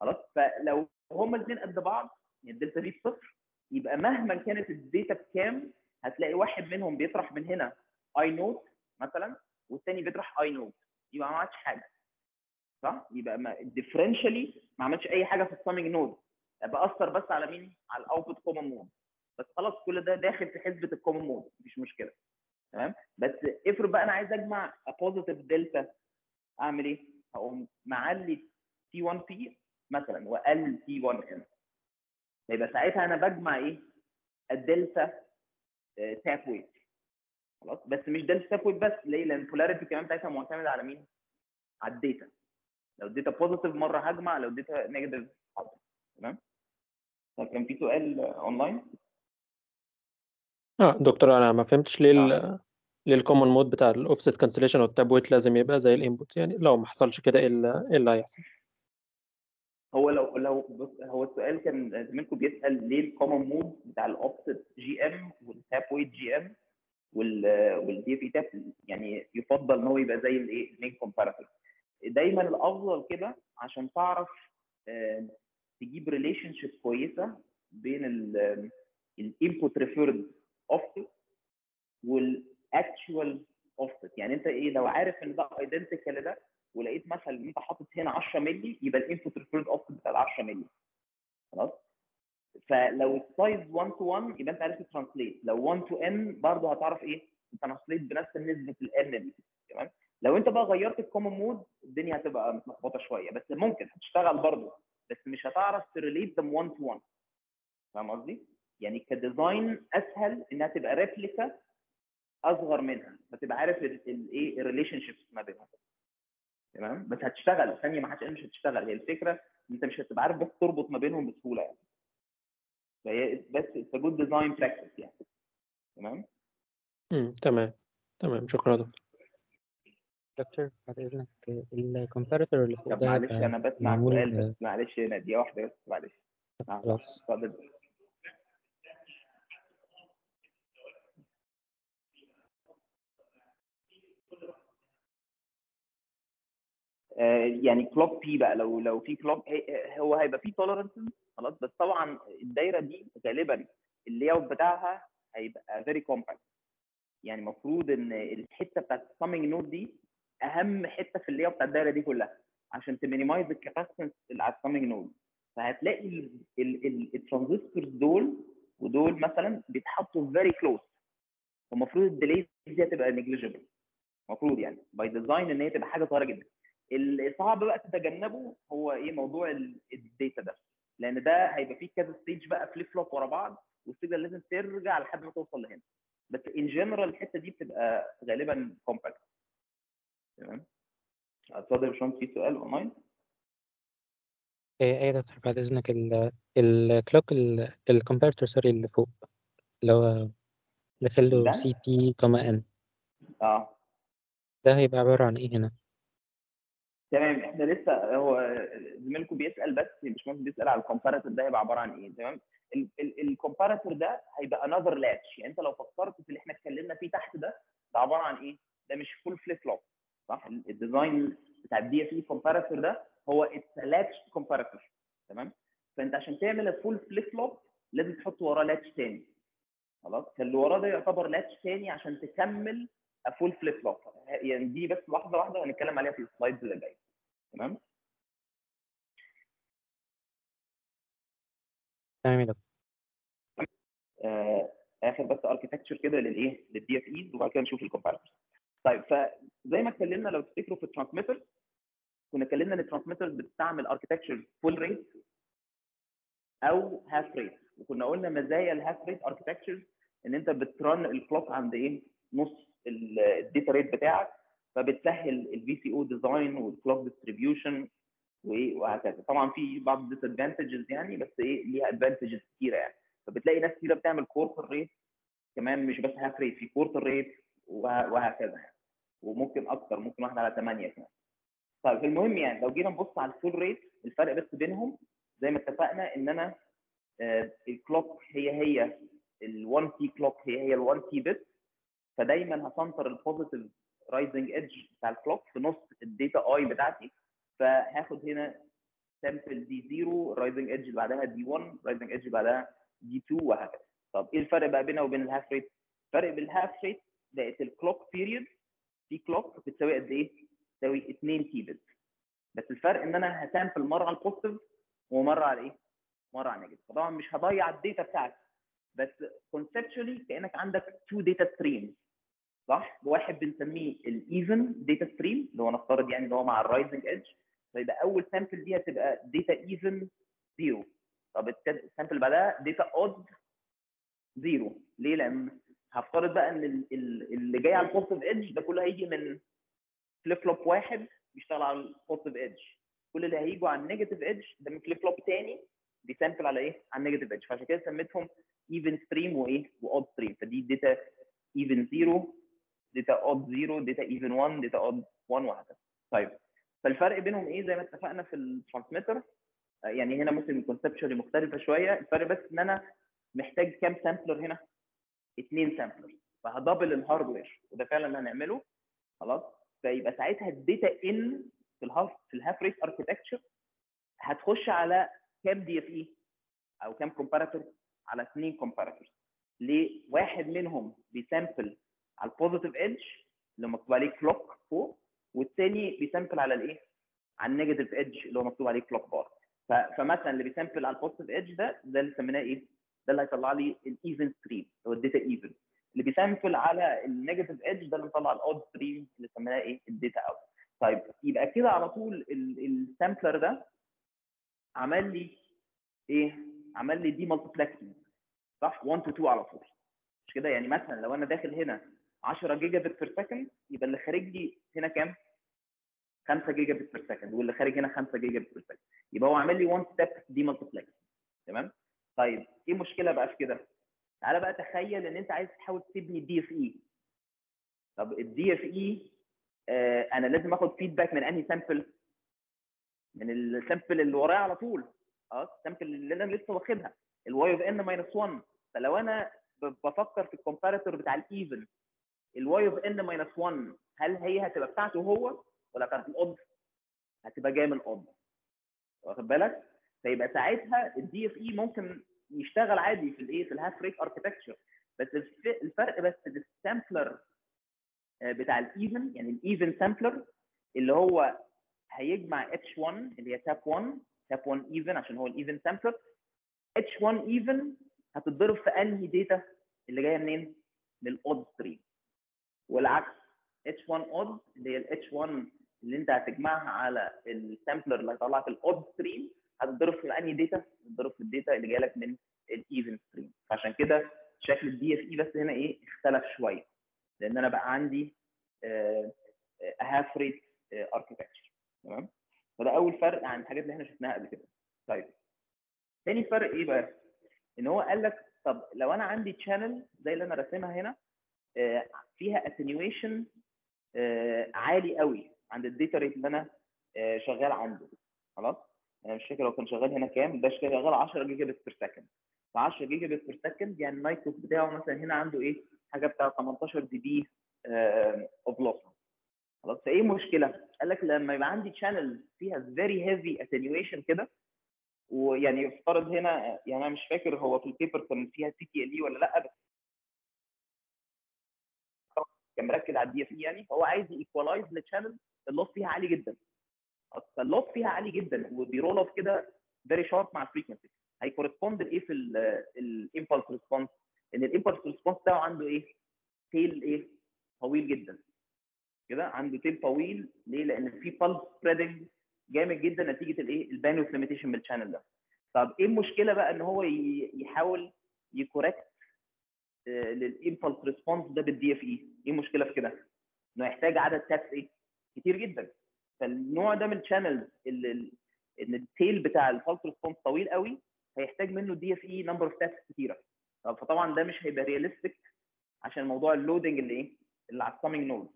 خلاص؟ فلو هما الاثنين قد بعض يعني ال delta V بصفر يبقى مهما كانت ال data بكام هتلاقي واحد منهم بيطرح من هنا I note مثلا والثاني بيطرح I note يبقى ما عملتش حاجة. صح؟ يبقى ما differentially ما عملتش أي حاجة في ال summing node أثر بس على مين؟ على ال output common mode بس خلاص كل ده داخل في حسبه ال common mode مفيش مشكلة تمام بس افرض بقى أنا عايز أجمع positive delta أعمل إيه؟ هقوم معلي T 1 P مثلا وأقلل T 1 N يبقى ساعتها أنا بجمع إيه؟ ال delta tap weight خلاص بس مش delta tap weight بس ليه؟ لأن ال polarity كمان بتاعتها معتمده على مين؟ على ال data لو ال data positive مرة هجمع لو ال data negative تمام؟ طب كان في سؤال اونلاين آه دكتور أنا ما فهمتش ليه ال آه. ليه ال common mode بتاع ال offset cancellation وال tap weight لازم يبقى زي ال input يعني لو ما حصلش كده إيه اللي إيه اللي هيحصل؟ هو لو لو بص هو السؤال كان زميلكم بيسأل ليه ال common mode بتاع ال offset gm وال tap weight gm وال وال DFE tap يعني يفضل إن هو يبقى زي الايه ال main comparator دايما الأفضل كده عشان تعرف آه، تجيب relationship كويسة بين ال input referred offset وال actual offset يعني انت إيه لو عارف ان ده identical لده ولقيت مثلا إن انت حاطط هنا 10 مللي يبقى ال input referred offset بتاع 10 مللي. خلاص؟ فلو ال size 1 to 1 يبقى انت عرفت translate لو 1 to N برضه هتعرف إيه؟ translate بنفس نسبه ال N تمام؟ لو انت بقى غيرت ال common mode الدنيا هتبقى متلخبطة شوية. بس ممكن هتشتغل برضه بس مش هتعرف ت relate them 1 to 1 فاهم قصدي؟ يعني ك design أسهل إنها تبقى replica أصغر منها فتبقى عارف الايه ال relationships ما بينهم. تمام؟ بس هتشتغل ثانية ما حدش قال مش هتشتغل هي الفكرة أنت مش هتبقى عارف بس تربط ما بينهم بسهولة يعني. فهي بس it's good design practice يعني. تمام؟ مم. تمام تمام شكرا. دكتور دكتور بعد إذنك ال comparator اللي فوق طب ده معلش أنا بسمع سؤال بس معلش هنا دقيقة واحدة بس معلش. خلاص. اتفضل آه، يعني clock بي بقى. لو لو في clock هو هيبقى في tolerances خلاص. بس طبعا الدايرة دي غالبا ال layout بتاعها هيبقى very compact يعني المفروض إن الحتة بتاعت ال summing node دي أهم حتة في ال layout بتاع الدايرة دي كلها عشان ت minimize ال capacitance اللي على ال summing node فهتلاقي ال transistors دول ودول مثلا بيتحطوا very close المفروض ال delay دي هتبقى negligible المفروض يعني by design إن هي تبقى حاجة صغيرة جدا. اللي صعب بقى تتجنبه هو إيه موضوع ال data ده. لأن ده هيبقى فيه كذا stage بقى flip flop ورا بعض وال signal لازم ترجع لحد ما توصل لهنا. بس in general الحتة دي بتبقى غالبا compact تمام؟ اتفضل يا باشمهندس في سؤال اونلاين إيه إيه يا دكتور بعد إذنك؟ ال clock ال comparator sorry اللي فوق اللي هو داخل له ده؟ CP comma N آه. ده هيبقى عبارة عن إيه هنا؟ تمام إحنا لسه هو زميلكم بيسأل بس الباشمهندس بيسأل على ال comparator ده هيبقى عبارة عن إيه تمام؟ ال comparator ده هيبقى another latch يعني أنت لو فكرت في اللي إحنا اتكلمنا فيه تحت ده ده عبارة عن إيه؟ ده مش full flip flop صح ال design بتاع ال DFE comparator ده هو it's latch comparator تمام؟ فأنت عشان تعمل ال full flip flop لازم تحط وراه latch تاني خلاص؟ فاللي وراه ده يعتبر latch تاني عشان تكمل full flip flop يعني دي بس واحدة واحدة وهنتكلم عليها في ال slides اللي جاية. تمام؟ تمام يا دكتور. آه آخر بس architecture كده للإيه؟ لل DFEs وبعد كده نشوف ال comparators طيب فزي ما اتكلمنا لو تفتكروا في ال transmitter كنا اتكلمنا إن ال transmitters بتستعمل architecture full rate أو half rate وكنا قلنا مزايا ال half rate architecture إن أنت بت run ال clock عند إيه؟ نص ال data rate بتاعك فبتسهل ال VCO design وال clock distribution وهكذا. طبعا في بعض ال disadvantages يعني بس إيه ليها advantages كتيرة يعني. فبتلاقي ناس كتيرة بتعمل quarter rate كمان مش بس half rate في quarter rate وهكذا يعني. وممكن أكتر ممكن واحد على 8 كمان. طيب المهم يعني لو جينا نبص على ال full rate الفرق بس بينهم زي ما اتفقنا إن أنا آه ال clock هي هي ال 1 T clock هي هي ال 1 T bit فدايما ه center ال positive rising edge بتاع ال clock في نص ال data eye بتاعتي فهاخد هنا sample D 0 ال rising edge اللي بعدها D 1 ال rising edge اللي بعدها D 2 وهكذا طب إيه الفرق بقى بينها وبين ال half rate؟ الفرق بين ال half rate بقت ال clock period في clock بتساوي قد إيه؟ تساوي 2 T bit بس الفرق إن أنا ه sample مرة على ال positive ومرة على إيه؟ مرة على ال negative فطبعا مش هضيع ال data بتاعتي بس conceptually كأنك عندك two data streams صح؟ واحد بنسميه ال even data stream اللي هو نفترض يعني اللي هو مع ال rising edge فيبقى أول سامبل دي هتبقى data even zero طب ال sample اللي بعدها data odd zero ليه؟ لأن هفترض بقى إن اللي جاي على ال positive edge ده كله هيجي من flip flop واحد بيشتغل على ال positive edge كل اللي هيجوا على ال negative edge ده من flip flop تاني بي sample على إيه؟ على ال negative edge فعشان كده سميتهم even stream وايه؟ و odd stream فدي data even zero data odd 0 data even 1 data odd 1 وهكذا طيب فالفرق بينهم إيه؟ زي ما اتفقنا في ال transmitter يعني هنا ممكن conceptually مختلفة شوية. الفرق بس إن أنا محتاج كام sampler هنا؟ اثنين sampler فه double ال hardware وده فعلا اللي هنعمله. خلاص؟ فيبقى ساعتها ال data in في ال half في ال half rate architecture هتخش على كام DFE أو كام comparator على اثنين comparators ليه؟ واحد منهم بي sample على ال positive edge اللي مكتوب عليه clock فوق والثاني بي sample على الايه؟ على ال negative edge اللي هو مكتوب عليه clock bar فمثلا اللي بي sample على ال positive edge ده ده اللي سميناه إيه؟ ده اللي هيطلع لي ال even stream هو ال data even اللي بي sample على ال negative edge ده اللي مطلع ال odd stream اللي سميناه إيه؟ ال data odd طيب يبقى كده على طول ال sampler ده عمل لي إيه؟ عمل لي demultiplexing صح؟ 1 to 2 على طول. مش كده؟ يعني مثلا لو أنا داخل هنا 10 gigabit per second يبقى اللي خارج لي هنا كام؟ 5 gigabit per second واللي خارج هنا 5 gigabit per second يبقى هو عامل لي 1 step demultiplex تمام؟ طيب إيه المشكلة بقى في كده؟ تعالى بقى تخيل إن أنت عايز تحاول تبني DFE طب ال DFE آه أنا لازم آخد feedback من أنهي sample من ال sample اللي ورايا على طول. أه؟ ال sample اللي أنا لسه واخدها. ال Y of N minus 1 فلو أنا بفكر في ال comparator بتاع ال even ال Y of N minus 1 هل هي هتبقى بتاعته هو ولا بتاعت ال odd؟ هتبقى جاية من ال odd واخد بالك؟ فيبقى ساعتها ال DFE ممكن يشتغل عادي في الإيه في ال half rate architecture بس الفرق بس ال sampler بتاع ال even يعني ال even sampler اللي هو هيجمع H 1 اللي هي tap 1 tap 1 even عشان هو ال even sampler H 1 even هتتضرب في أنهي data اللي جاية منين؟ من ال odd stream والعكس اتش 1 اود اللي هي ال H 1 اللي انت هتجمعها على ال sampler اللي هيطلع لك ال odd stream هتتضرب في أنهي data؟ هتتضرب في ال data اللي جاية لك من ال even stream فعشان كده شكل ال DFE بس هنا إيه؟ اختلف شوية. لأن أنا بقى عندي half rate architecture تمام؟ فده أول فرق عن الحاجات اللي إحنا شفناها قبل كده. طيب تاني فرق إيه بقى؟ إن هو قال لك طب لو أنا عندي channel زي اللي أنا راسمها هنا فيها attenuation عالي قوي عند ال data rate اللي أنا شغال عنده. خلاص؟ أنا مش فاكر هو كان شغال هنا كام ده شغال 10 gigabit per second ف 10 gigabit per second يعني ال Nyquist بتاعه مثلا هنا عنده إيه؟ حاجة بتاع 18 dB of loss خلاص؟ فإيه المشكلة؟ قال لك لما يبقى عندي channel فيها very heavy attenuation كده ويعني يفترض هنا يعني أنا مش فاكر هو في ال paper كان فيها CTLE ولا لأ بس كان مركز على ال DFE يعني هو عايز equalize لل channel ال loss فيها عالي جدا فال loss فيها عالي جدا وبي roll off كده very sharp مع ال frequency هي correspond لإيه في ال impulse response إن ال impulse response بتاعه عنده إيه؟ tail إيه؟ طويل جدا كده عنده tail طويل ليه؟ لأن في pulse spreading جامد جدا نتيجة الإيه؟ ال bandwidth limitation من ال channel ده. طب إيه المشكلة بقى إن هو يحاول ي correct لل impulse response ده بال DFE؟ إيه المشكلة في كده؟ إنه يحتاج عدد taps إيه؟ كتير جدا. فالنوع ده من ال channels اللي إن ال tail بتاع ال pulse response طويل قوي هيحتاج منه DFE number of taps كتيرة. طب فطبعا ده مش هيبقى realistic عشان موضوع ال loading اللي إيه؟ اللي على ال summing node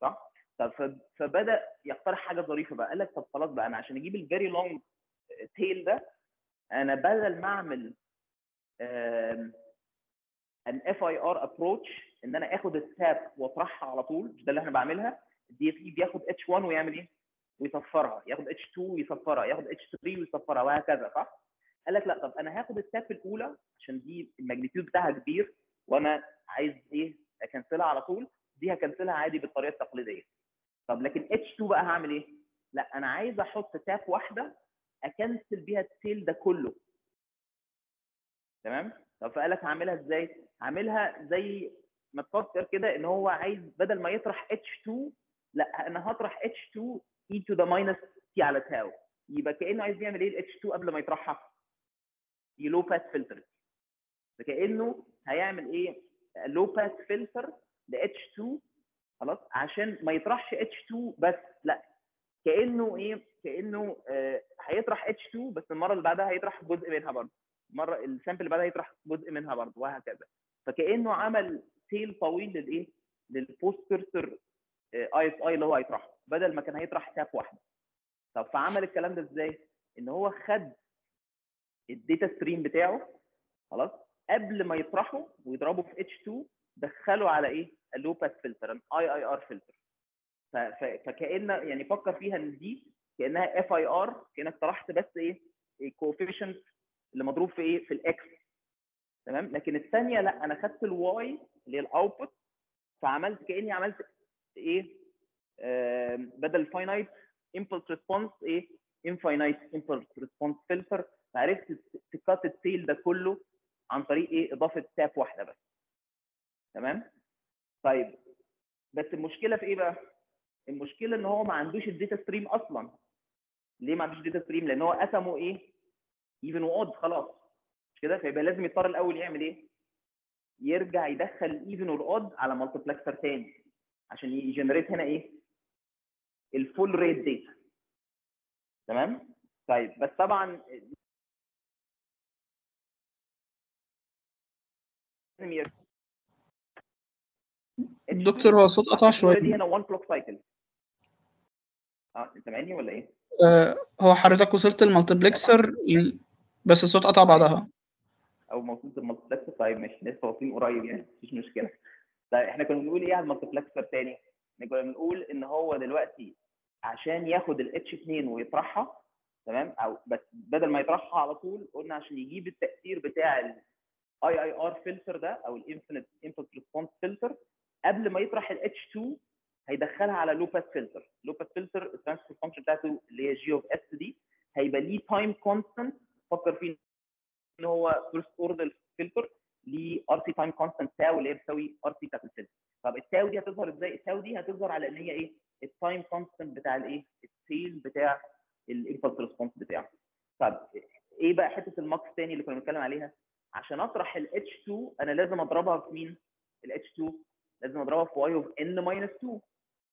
صح؟ طب فبدأ يقترح حاجة ظريفة بقى قال لك طب خلاص بقى أنا عشان أجيب ال very long tail ده أنا بدل ما أعمل an FIR approach إن أنا آخد ال tap وأطرحها على طول مش ده اللي إحنا بعملها ال DFE بياخد H 1 ويعمل إيه؟ ويصفرها ياخد H 2 ويصفرها ياخد H 3 ويصفرها وهكذا صح؟ قال لك لا طب أنا هاخد ال tap الأولى عشان دي ال magnitude بتاعها كبير وأنا عايز إيه أ cancel ها على طول دي ه cancel ها عادي بالطريقة التقليدية طب لكن H 2 بقى هعمل إيه؟ لا أنا عايز أحط tap واحدة أ cancel بيها ال tail ده كله تمام؟ طب فقال لك هعملها إزاي؟ هعملها زي ما تفكر كده إن هو عايز بدل ما يطرح H 2 لا أنا هطرح H 2 e to the minus t على tau يبقى كأنه عايز يعمل إيه ال H 2 قبل ما يطرحها؟ ي low pass filter فكأنه هيعمل إيه؟ low pass filter ل H 2 خلاص عشان ما يطرحش H 2 بس لا كأنه إيه؟ كأنه آه هيطرح H 2 بس المرة اللي بعدها هيطرح جزء منها برضه المرة ال sample اللي بعدها هيطرح جزء منها برضه وهكذا فكأنه عمل tail طويل للإيه؟ لل post cursor ISI اللي هو هيطرحه بدل ما كان هيطرح tap واحدة طب فعمل الكلام ده إزاي؟ إن هو خد ال data stream بتاعه خلاص قبل ما يطرحه ويضربه في H 2 دخله على إيه؟ ال low pass filter an IIR filter. فكأن يعني فكر فيها إن دي كأنها FIR كأنك طرحت بس إيه ال coefficient اللي مضروب في إيه في ال X تمام؟ لكن الثانية لأ أنا خدت ال Y اللي هي ال output فعملت كأني عملت إيه آه بدل finite impulse response إيه infinite impulse response filter فعرفت تكات ال tail ده كله عن طريق إيه إضافة tap واحدة بس. تمام؟ طيب بس المشكلة في إيه بقى؟ المشكلة إن هو ما عندوش ال data stream أصلا. ليه ما عندوش data stream؟ لأن هو قسمه إيه؟ even و odd خلاص. مش كده؟ فيبقى لازم يضطر الأول يعمل إيه؟ يرجع يدخل ال even وال odd على multiplexer تاني عشان ي generate هنا إيه؟ ال full rate data تمام؟ طيب بس طبعا لازم دكتور هو الصوت قطع شوية. دي هنا 1 clock cycle آه انت سامعني ولا إيه؟ آه، هو حضرتك وصلت ال multiplexer ال- بس الصوت قطع بعدها. أو موصول ال multiplexer طيب ماشي لسه واصلين قريب يعني مفيش مشكلة. طيب إحنا كنا بنقول إيه على ال multiplexer تاني؟ إحنا كنا بنقول إن هو دلوقتي عشان ياخد ال H 2 ويطرحها تمام؟ أو بس بدل ما يطرحها على طول قلنا عشان يجيب التأثير بتاع ال IIR filter ده أو ال infinite impulse response filter قبل ما يطرح ال H 2 هيدخلها على low pass filter low pass filter ال transfer function بتاعته اللي هي G of S دي هيبقى ليه time constant فكر فيه إن هو first order filter ليه RC time constant tau اللي هي بتساوي RC بتاعت الفلتر طب ال tau دي هتظهر إزاي؟ ال tau دي هتظهر على إن هي إيه؟ ال time constant بتاع الايه؟ ال tail بتاع ال impulse response بتاعه. طب إيه بقى حتة ال mux تاني اللي كنا بنتكلم عليها؟ عشان أطرح ال H 2 أنا لازم أضربها في مين؟ ال H 2 لازم اضربها في Y of N minus 2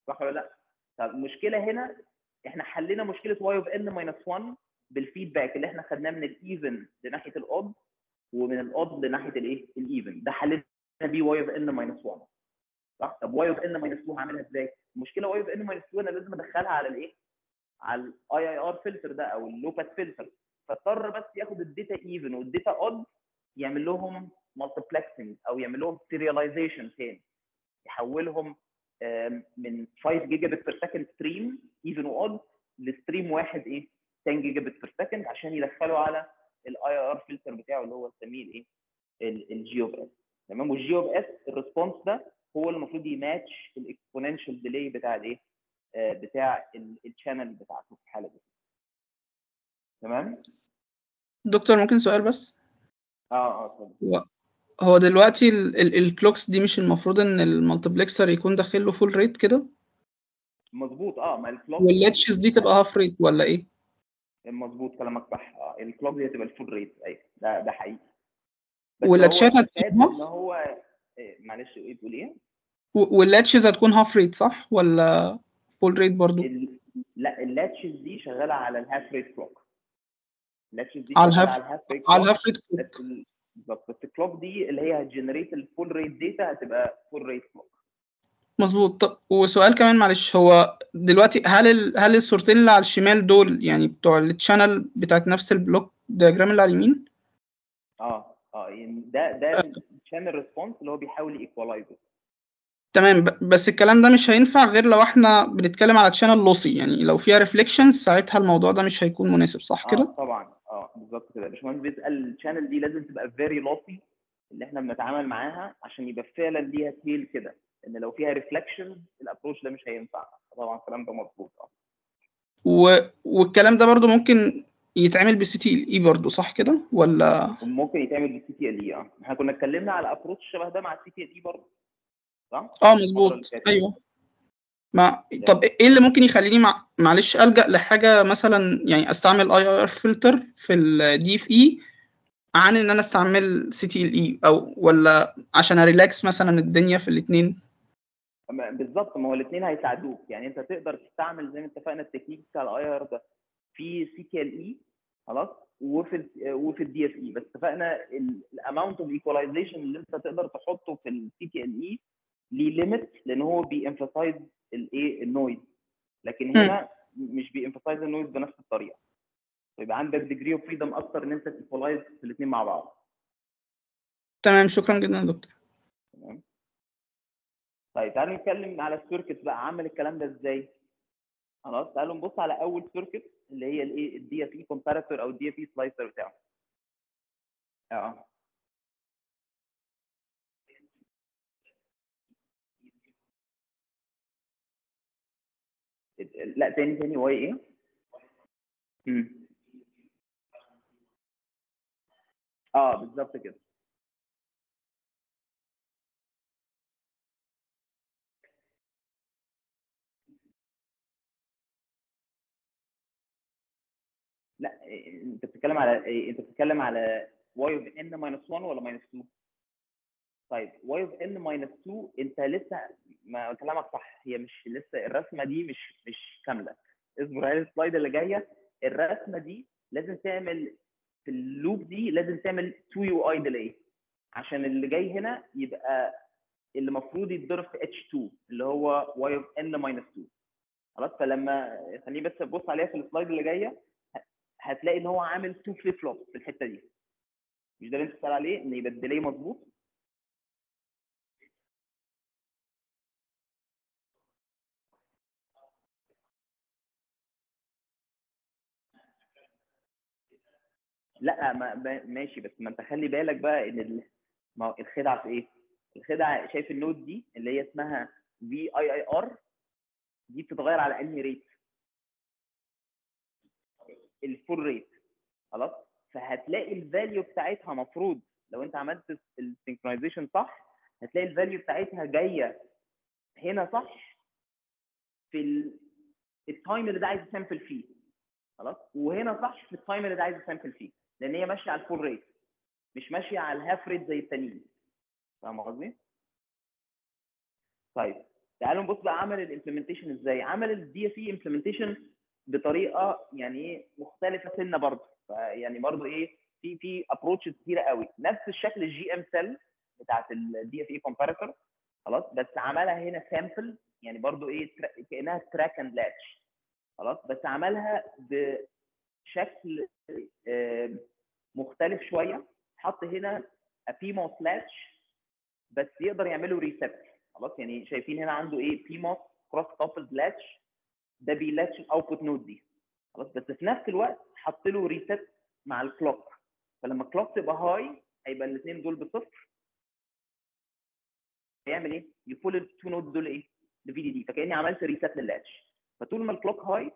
صح ولا لا؟ طب المشكلة هنا إحنا حلينا مشكلة Y of N minus 1 بال feedback اللي إحنا خدناه من ال even لناحية ال odd ومن ال odd لناحية الايه؟ ال even ده حلينا بيه Y of N minus 1 صح؟ طب Y of N minus 2 هعملها إزاي؟ المشكلة Y of N minus 2 أنا لازم أدخلها على الايه؟ على ال IIR filter ده أو ال low pass filter فاضطر بس ياخد ال data even وال data odd يعمل لهم multiplexing أو يعمل لهم serialization تاني يحولهم من 5 gigabit per second stream even و odd ل stream واحد إيه 10 gigabit per second عشان يدخله على ال IR filter بتاعه اللي هو نسميه الإيه ال G of S تمام؟ وال G of S ال response ده هو اللي المفروض ي match ال exponential decay بتاع الإيه آه، بتاع ال channel بتاعته في الحالة دي. تمام؟ دكتور ممكن سؤال بس؟ آه آه هو دلوقتي ال clocks دي مش المفروض إن ال multiplexer يكون داخل له full rate كده؟ مظبوط آه ما ال clock وال latches دي تبقى half rate ولا إيه؟ مظبوط كلامك صح آه ال clock دي هتبقى ال full rate أيوه ده ده حقيقي. واللاتشات هتكون إن half هو إيه، معلش إيه بتقول إيه؟ وال latches هتكون half rate صح ولا full rate برضو؟ ال... لا ال latches دي شغالة على ال half rate clock ال latches دي على ال half- على ال half rate clock بالظبط بس ال clock دي اللي هي هت generate ال full rate data هتبقى full rate clock مظبوط. طب وسؤال كمان معلش هو دلوقتي هل ال... هل الصورتين اللي على الشمال دول يعني بتوع ال channel بتاعت نفس ال block diagram اللي على اليمين؟ آه آه يعني ده ده ال channel response اللي هو بيحاول ي equalize تمام. بس الكلام ده مش هينفع غير لو إحنا بنتكلم على channel lossy يعني لو فيها reflections ساعتها الموضوع ده مش هيكون مناسب صح آه كده؟ طبعا. بالظبط كده. باشمهندس بيسأل ال channel دي لازم تبقى very lossy اللي إحنا بنتعامل معاها عشان يبقى فعلا ليها tail كده إن لو فيها reflection ال approach ده مش هينفع. طبعا الكلام ده مظبوط. آه و... والكلام ده برضو ممكن يتعمل ب CTE برضو صح كده؟ ولا؟ ممكن يتعمل بال CTLE آه. إحنا كنا اتكلمنا على approach شبه ده مع ال CTLE برضه صح؟ آه مظبوط. أيوه. ما طب إيه اللي ممكن يخليني مع... معلش ألجأ لحاجة مثلا يعني أستعمل IR filter في ال DFE عن إن أنا أستعمل CTLE أو ولا عشان أ relax مثلا الدنيا في الاثنين بالظبط ما هو الاثنين هيساعدوك. يعني أنت تقدر تستعمل زي ما اتفقنا التكنيك بتاع ال IR ده في CTLE خلاص وفي وفي ال DFE بس اتفقنا ال amount of equalization اللي أنت تقدر تحطه في ال CTLE ليه limit لأن هو بي emphasize الإيه؟ ال noise لكن هنا مش بي emphasize ال noise بنفس الطريقة. فيبقى عندك degree of freedom أكتر إن أنت ت equalize الاثنين مع بعض. تمام شكرا جدا يا دكتور. تمام. طيب تعالوا نتكلم على ال circuit بقى. عمل الكلام ده إزاي؟ خلاص تعالوا نبص على أول circuit اللي هي الإيه؟ ال DFE comparator أو ال DFE slicer بتاعه. آه. لا تاني تاني Y إيه؟ آه بالظبط كده. لا إيه، أنت بتتكلم على إيه، أنت بتتكلم على y of n minus 1 ولا minus 2 طيب y of n minus 2 انت لسه ما كلامك صح هي مش لسه الرسمة دي مش مش كاملة. اصبر على السلايد اللي جاية. الرسمة دي لازم تعمل في ال loop دي لازم تعمل 2 UI delay. عشان اللي جاي هنا يبقى اللي المفروض يتضرب في h2 اللي هو y of n minus 2 خلاص فلما خليني بس ابص عليها في ال slide اللي جاية هتلاقي إن هو عامل 2 flip flop في الحتة دي. مش ده اللي أنت بتسأل عليه؟ إن يبقى ال delay مظبوط؟ لا ما ما- ماشي بس ما انت خلي بالك بقى ان ما الخدعة في إيه؟ الخدعة شايف ال node دي اللي هي اسمها في IIR دي بتتغير على انهي rate؟ ال full rate خلاص فهتلاقي ال value بتاعتها مفروض لو انت عملت ال synchronization صح هتلاقي ال value بتاعتها جاية هنا صح في ال- ال time اللي ده عايز ي sample فيه خلاص وهنا صح في ال time اللي ده عايز ي sample فيه لأن هي ماشية على ال full rate مش ماشية على ال half rate زي التانيين. فاهم قصدي؟ طيب تعالوا نبص بقى عمل ال implementation إزاي؟ عمل ال DFE implementation بطريقة يعني إيه؟ مختلفة سنة برضه. فيعني برضه إيه؟ في في approaches كتيرة قوي. نفس الشكل ال gm cell بتاعت ال DFE comparator خلاص؟ بس عملها هنا sample يعني برضه إيه؟ كأنها track and latch خلاص؟ بس عملها بشكل آه، مختلف شوية. حط هنا PMOS latch بس يقدر يعمله reset خلاص يعني شايفين هنا عنده إيه؟ PMOS cross coupled latch ده بي latch ال output node دي. خلاص بس في نفس الوقت حط له reset مع ال clock فلما ال clock تبقى high هيبقى الاثنين دول بصفر. هيعمل إيه؟ ي pull ال two node دول إيه؟ ل VDD فكأني عملت reset لل latch. فطول ما ال clock high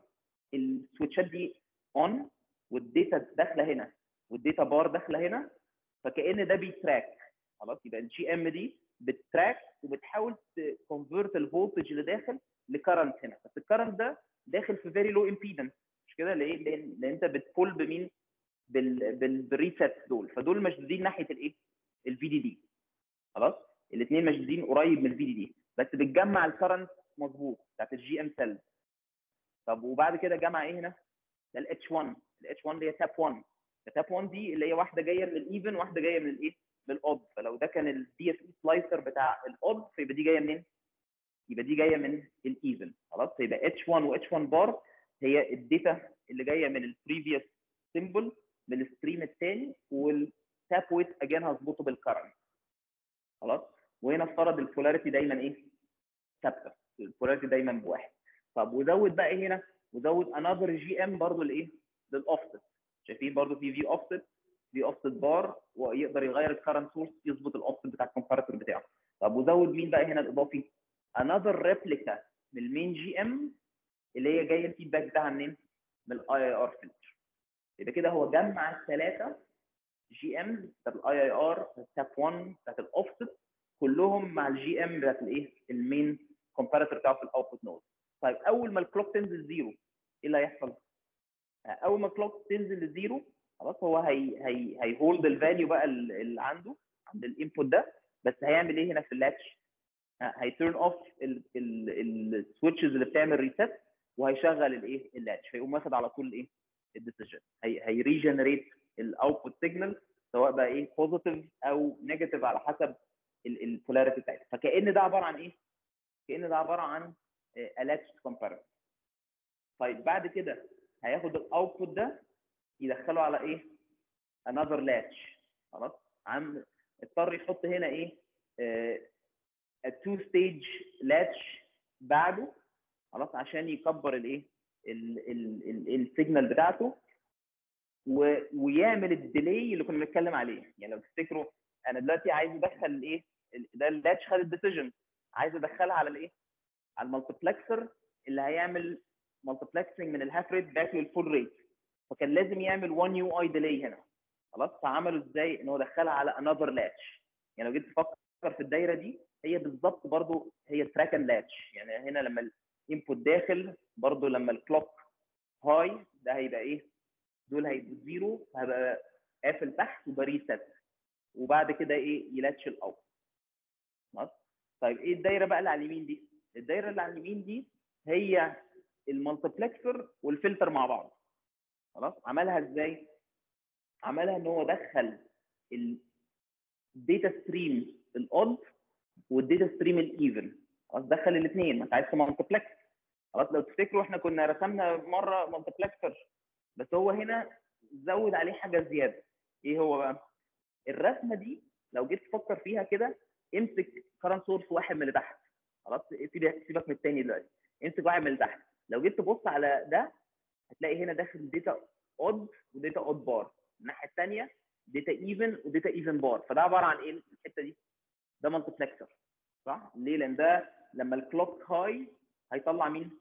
ال switchات دي on وال data داخلة هنا وال data bar داخلة هنا فكأن ده بي track خلاص يبقى ال gm دي بت track وبتحاول ت convert ال voltage اللي داخل ل current هنا بس ال current ده داخل في very low impedance مش كده ليه؟ لأن لأن أنت بت pull بمين؟ بال بال reset دول فدول مشدودين ناحية الايه؟ ال VDD خلاص؟ الاثنين مشدودين قريب من ال VDD بس بتجمع ال current مظبوط بتاعت ال gm cell طب وبعد كده جمع إيه هنا؟ ده ال H 1 ال H 1 اللي هي tap 1 ال tap 1 دي اللي هي واحدة جاية من ال even واحدة جاية من الإيه؟ من ال odd فلو ده كان ال DFE slicer بتاع ال odd فيبقى دي جاية منين؟ يبقى دي جاية من ال even خلاص فيبقى اتش 1 واتش 1 بار هي ال data اللي جاية من ال previous symbol من ال stream الثاني وال tap weight again هظبطه بال current خلاص وهنا افترض ال polarity دايما إيه؟ ثابتة ال polarity دايما بواحد طب وزود بقى إيه هنا؟ وزود another gm برضه لإيه؟ للاوفست شايفين برضه في في اوفست في offset bar ويقدر يغير ال current source يظبط الاوفست بتاع ال comparator بتاعه طب وزود مين بقى هنا الإضافي؟ another replica من ال main gm اللي هي جاية ال feedback بتاعها منين؟ من ال IIR filter يبقى كده هو جمع الثلاثه gm بتاعت ال IIR بتاعت tap 1 بتاعت الاوفست كلهم مع ال gm بتاعت الايه؟ ال main comparator بتاعه في ال output node طيب أول ما ال clock تنزل zero إيه اللي هيحصل؟ أول ما ال clock تنزل ل zero خلاص هو هي هي هي hold ال value بقى اللي عنده عند ال input ده بس هيعمل إيه هنا في ال latch؟ هي turn off ال switches اللي بتعمل reset وهيشغل الإيه؟ ال latch فيقوم واخد على طول الإيه؟ ال decision هي هي regenerate ال output signal سواء بقى إيه positive أو negative على حسب ال polarity بتاعتها فكأن ده عبارة عن إيه؟ كأن ده عبارة عن latch comparator طيب بعد كده هياخد ال output ده يدخله على إيه؟ another latch. خلاص؟ عم اضطر يحط هنا إيه؟ ال two stage latch بعده. خلاص؟ عشان يكبر الإيه؟ ال signal بتاعته. ويعمل ال delay اللي كنا بنتكلم عليه. يعني لو تفتكروا أنا دلوقتي عايز أدخل الإيه؟ ده ال latch خد ال decision عايز أدخلها على الإيه؟ على ال multiplexer اللي هيعمل multiplexing من ال half rate back لل full rate. فكان لازم يعمل 1 UI delay هنا. خلاص؟ فعملوا إزاي؟ إن هو دخلها على another latch يعني لو جيت تفكر في الدايرة دي هي بالظبط برضو هي track and latch يعني هنا لما ال input داخل برضو لما ال clock high ده هيبقى إيه؟ دول هيبقوا zero هبقى قافل تحت وب reset وبعد كده إيه؟ ي latch ال out خلاص؟ طيب إيه الدايرة بقى اللي على اليمين دي؟ الدايره اللي على اليمين دي؟ هي ال multiplexer وال filter مع بعض. خلاص؟ عملها إزاي؟ عملها ان هو دخل الداتا ستريم الاود والداتا ستريم الايفن خلاص؟ دخل الاثنين. ما انت عايز multiplex خلاص؟ لو تفتكروا إحنا كنا رسمنا مرة multiplexer بس هو هنا زود عليه حاجة زيادة. إيه هو بقى؟ الرسمة دي لو جيت تفكر فيها كده امسك current source واحد من اللي تحت. خلاص سيبك من الثاني دلوقتي. امسك واحد من اللي تحت. لو جيت تبص على ده هتلاقي هنا داخل data odd و data odd bar الناحية الثانية data even و data even bar فده عبارة عن إيه؟ الحتة دي. ده multiplexer صح؟ ليه؟ لأن ده لما ال clock high هيطلع مين؟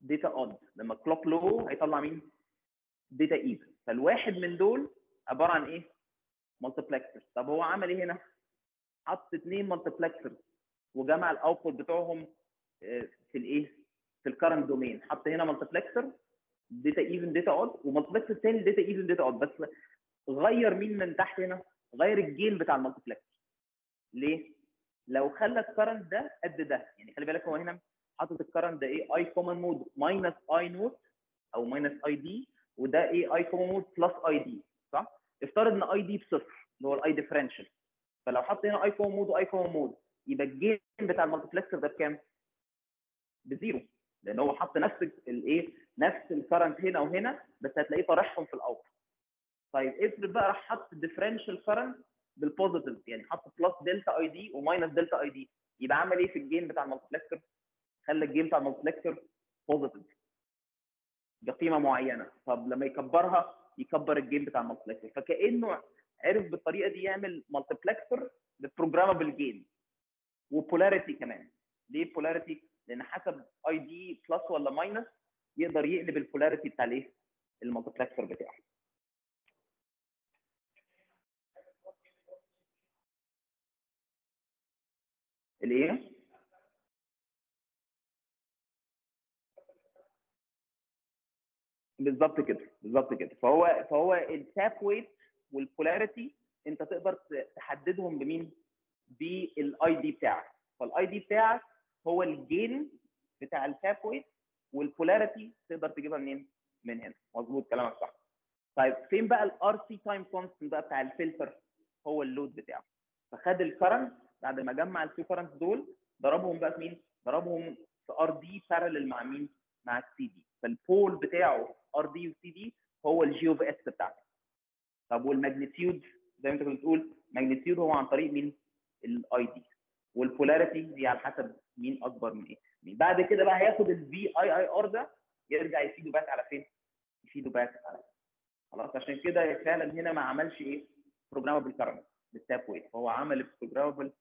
data odd لما ال clock low هيطلع مين؟ data even فالواحد من دول عبارة عن إيه؟ multiplexer طب هو عمل إيه هنا؟ حط اثنين multiplexer وجمع ال output بتوعهم في الإيه؟ في ال current domain. حط هنا multiplexer data even data odd و multiplexer ثاني data even data odd بس غير مين من تحت هنا؟ غير ال gain بتاع ال multiplexer ليه؟ لو خلى ال current ده قد ده. يعني خلي بالك هو هنا حاطط ال current ده إيه؟ I common mode minus I nought أو minus ID وده إيه؟ I common mode plus ID صح؟ افترض إن ID بصفر اللي هو ال I differential فلو حط هنا I common mode و I common mode يبقى ال gain بتاع ال multiplexer ده بكام؟ ب zero. لأن هو حط نفس الايه نفس ال current هنا وهنا بس هتلاقيه طارحهم في ال out طيب افرض بقى راح حط ال differential current بال positive يعني حط plus delta ID و minus delta ID يبقى عمل إيه في ال gain بتاع ال multiplexer؟ خلى ال gain بتاع ال multiplexer positive بقيمه معينة. طب لما يكبرها يكبر ال gain بتاع ال multiplexer فكأنه عرف بالطريقة دي يعمل multiplexer ب programmable gain و polarity كمان ليه polarity؟ لأن حسب ID plus ولا minus يقدر يقلب ال polarity بتاع الإيه؟ ال multiplexer بتاعه. الإيه؟ بالظبط كده بالظبط كده فهو فهو ال tap weight وال polarity أنت تقدر تحددهم بمين؟ بال ID بتاعك فال ID بتاعك هو ال gain بتاع ال tap weight وال polarity تقدر تجيبها منين؟ من هنا مظبوط كلامك صح طيب فين بقى ال RC time constant بقى بتاع الفلتر هو ال load بتاعه فخد ال current بعد ما جمع ال two current دول ضربهم بقى في مين؟ ضربهم في RD parallel مع مين؟ مع ال CD فال pole بتاعه RD و CD هو ال G of S بتاعته طب وال magnitude زي ما انت كنت بتقول magnitude هو عن طريق مين؟ ال ID وال polarity دي على حسب مين أكبر من إيه بعد كده بقى هياخد ال VIIR ده يرجع ي feed ه back على فين؟ ي feed ه back على خلاص عشان كده فعلا هنا ما عملش إيه؟ programmable current بال tap weight هو عمل ال programmable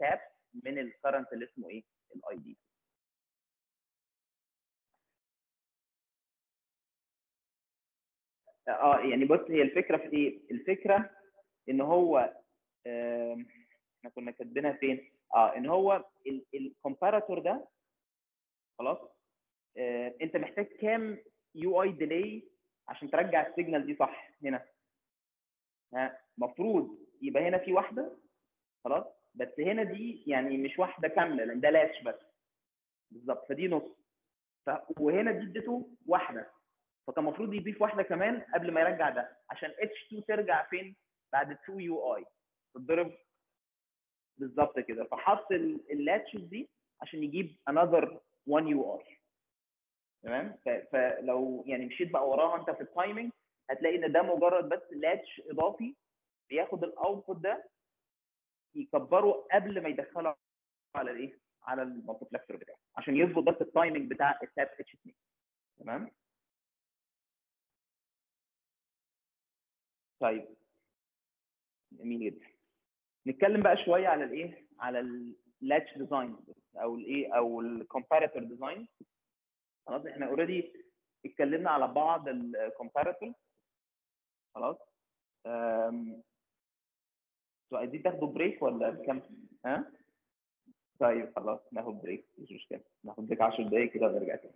tap من ال current اللي اسمه إيه؟ ال ID آه يعني بص هي الفكرة في إيه؟ الفكرة إن هو آه إحنا كنا كاتبينها فين؟ آه إن هو ال comparator ده خلاص آه أنت محتاج كام UI delay عشان ترجع ال signal دي صح هنا؟ ها المفروض يبقى هنا في واحدة خلاص بس هنا دي يعني مش واحدة كاملة لأن ده latch بس. بالظبط فدي نص. ف... وهنا دي اديته واحدة. فكان المفروض يضيف واحدة كمان قبل ما يرجع ده عشان H 2 ترجع فين؟ بعد 2 UI تتضرب؟ بالظبط كده. فحط ال latches دي عشان يجيب another 1 UI تمام؟ فلو يعني مشيت بقى وراها انت في ال timing هتلاقي إن ده مجرد بس latch إضافي بياخد ال output ده يكبره قبل ما يدخله على الإيه؟ على ال multiplexer بتاعه عشان يظبط بس ال timing بتاع ال tap H 2 تمام؟ طيب. جميل جدا. نتكلم بقى شوية على الإيه؟ على ال latch design أو الإيه؟ أو ال comparator design خلاص إحنا already اتكلمنا على بعض ال comparator خلاص. أنتوا عايزين تاخدوا break ولا كام ها؟ طيب خلاص ناخد break مش مشكلة. ناخد break 10 دقايق كده ونرجع تاني.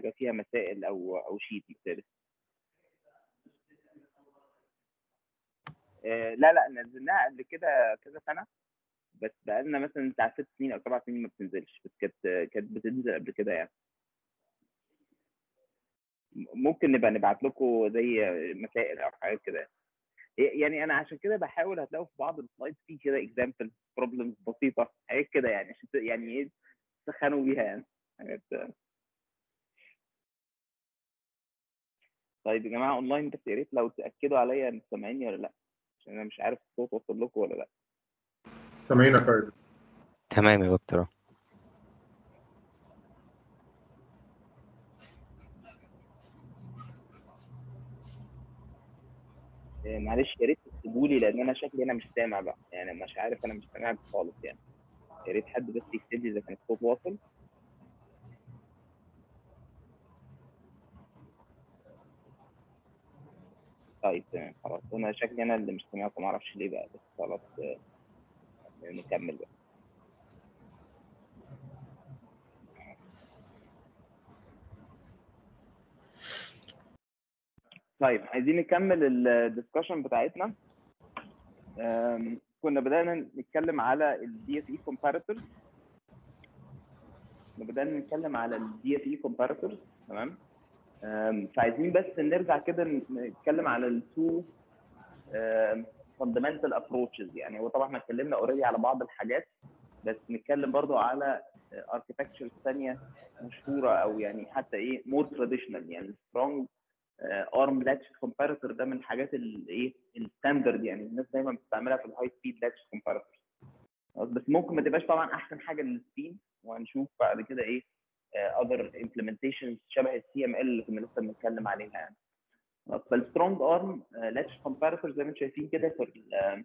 حاجة فيها مسائل أو أو sheet يتسال آه، لا لا نزلناها قبل كده كذا سنة بس بقالنا مثلا بتاع ست سنين أو سبع سنين ما بتنزلش بس كانت كانت بتنزل قبل كده يعني. ممكن نبقى نبعت لكم زي مسائل أو حاجات كده. يعني أنا عشان كده بحاول هتلاقوا في بعض ال slides في كده example problems بسيطة حاجات كده يعني عشان يعني إيه تسخنوا بيها يعني. حاجات طيب يا جماعة أونلاين بس يا ريت لو تأكدوا عليا إن سامعيني ولا لأ عشان أنا مش عارف الصوت وصل لكم ولا لأ. سامعينك كويس تمام يا دكتور. إيه، معلش يا ريت تكتبوا لي لأن أنا شكلي أنا مش سامع بقى. يعني مش عارف أنا مش سامعك خالص يعني. يا ريت حد بس يكتب لي إذا كان الصوت واصل. طيب تمام خلاص. أنا شكلي أنا اللي مش سامعكم معرفش ليه بقى بس خلاص آه، نكمل بقى. طيب عايزين نكمل الدسكشن بتاعتنا. كنا بدأنا نتكلم على ال DFE comparators بدأنا نتكلم على ال DFE comparators تمام؟ فعايزين بس نرجع كده نتكلم على ال two fundamental approaches يعني هو طبعا إحنا اتكلمنا already على بعض الحاجات بس نتكلم برضو على architectures ثانية مشهورة أو يعني حتى إيه more traditional يعني StrongARM latch comparator ده من الحاجات الايه ال standard يعني الناس دايما بتستعملها في ال high speed latch comparator بس ممكن ما تبقاش طبعا أحسن حاجة لل speed وهنشوف بعد كده إيه other implementations شبه ال CML اللي كنا لسه بنتكلم عليها يعني. فال StrongARM latch comparator زي ما أنتم شايفين كده في ال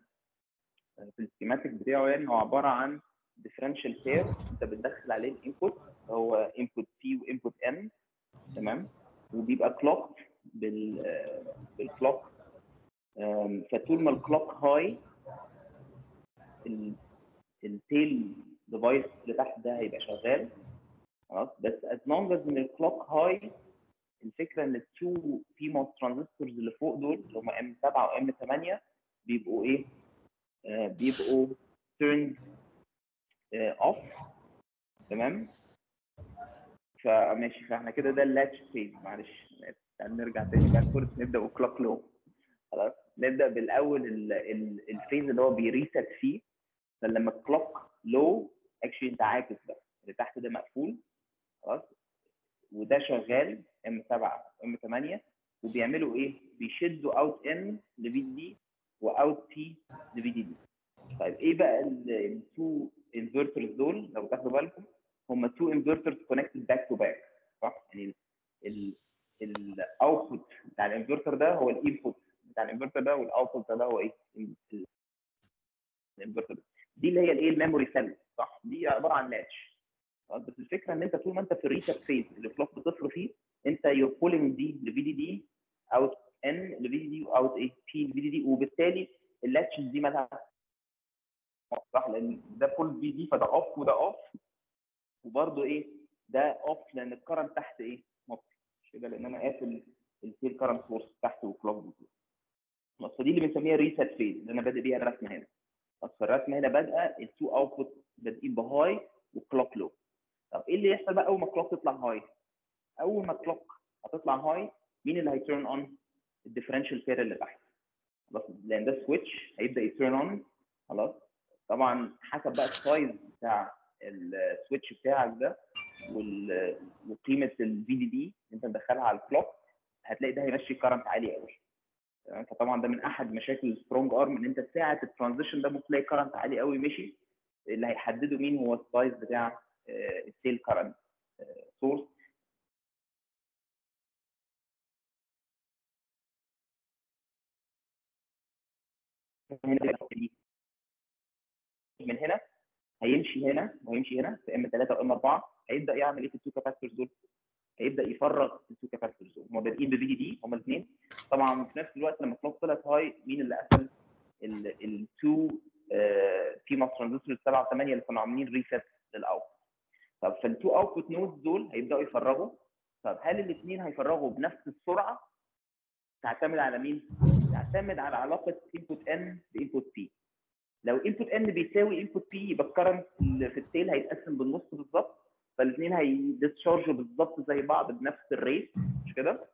في ال schematic بتاعه يعني هو عبارة عن differential pair انت بتدخل عليه ال input هو input P و input N تمام؟ وبيبقى clocked بال بال clock آم، فطول ما ال clock high ال tail device اللي تحت ده هيبقى شغال. خلاص. بس as long as إن ال clock high الفكرة إن ال two P transistors اللي فوق دول اللي هم M 7 و M 8 بيبقوا إيه؟ آه بيبقوا turned off تمام؟ فماشي فاحنا كده ده ال latch phase معلش نرجع تاني backward نبدأ بال clock low خلاص؟ نبدأ بالأول ال- ال- ال phase اللي هو بي reset فيه. فلما ال clock low actually أنت عاكس بقى. اللي تحت ده مقفول. خلاص وده شغال M 7 M 8 وبيعملوا إيه؟ بيشدوا out n ل VDD و out p ل VDD طيب إيه بقى ال two inverters دول لو تاخدوا بالكم هم two inverters connected back to back صح؟ يعني ال output بتاع الانفرتر ده هو ال input بتاع الانفرتر ده وال output ده هو إيه؟ الانفرتر دي اللي هي الايه ال memory cell صح؟ دي عبارة عن latch بس الفكرة إن أنت طول ما أنت في ال reset phase اللي clock بتصفر فيه أنت you're pulling دي ل VDD out n ل VDD و out إيه p ل VDD وبالتالي ال latches دي مالها صح لأن ده pulled VDD فده off وده off وبرده إيه ده off لأن ال current تحت إيه؟ مش كده؟ لأن أنا قافل ال tail current source تحت بس دي. اللي بنسميها reset phase اللي أنا بادئ بيها الرسمه هنا. الرسمه هنا بادئة ال two output بادئين ب high و clock low طب إيه اللي يحصل بقى أول ما ال clock تطلع high أول ما ال clock هتطلع high مين اللي هي turn on ال differential pair اللي تحت. خلاص لأن ده switch هيبدأ ي turn on خلاص طبعا حسب بقى ال size بتاع ال switch بتاعك ده وقيمة ال VDD أنت مدخلها على ال clock هتلاقي ده هيمشي current عالي قوي تمام؟ فطبعا ده من أحد مشاكل ال StrongARM إن أنت ساعة ال transition ده ممكن تلاقي current عالي قوي مشي اللي هيحدده مين هو ال size بتاع ال tail current source من هنا هيمشي هنا وهيمشي هنا في M 3 و M 4 هيبدأ يعمل إيه في ال two capacitors دول؟ هيبدأ يفرغ ال two capacitors دول هم بادئين ب VDD هم الاثنين. طبعا في نفس الوقت لما ال clock طلعت high مين اللي قفل ال two PMOS transistor 7 و8 اللي كانوا عاملين reset لل out طب فال two output nodes دول هيبدأوا يفرغوا؟ طب هل الاثنين هيفرغوا بنفس السرعة؟ تعتمد على مين؟ تعتمد على علاقة input n ب input p لو input n بيساوي input p يبقى ال current في ال tail هيتقسم بالنص بالظبط فالاثنين هي discharge وا بالظبط زي بعض بنفس ال rate مش كده؟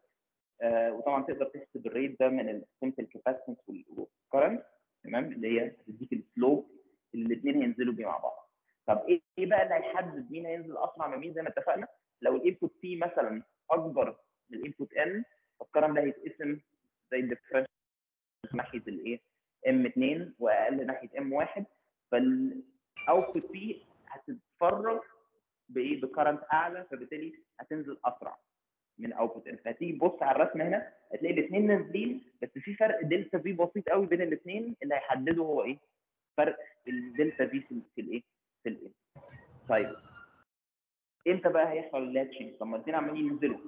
آه وطبعا تقدر تحسب ال rate ده من قيمه ال capacitance وال current تمام؟ اللي هي هتديك ال slope اللي الاثنين هينزلوا بيه مع بعض. طب إيه إيه بقى اللي هيحدد مين هينزل أسرع من مين زي ما اتفقنا؟ لو ال input p مثلا أكبر من ال input n فال current ده هيتقسم زي ال differential ناحية الايه M 2 وأقل ناحية M 1 فال output p هتتفرغ بإيه؟ ب current أعلى فبالتالي هتنزل أسرع من output n فهتيجي تبص على الرسم هنا هتلاقي الاثنين نازلين بس في فرق delta V بسيط قوي بين الاثنين اللي هيحدده هو إيه؟ فرق ال delta V في الايه في الايه طيب. إمتى بقى هيحصل ال latching طب ما الاثنين عمالين ينزلوا.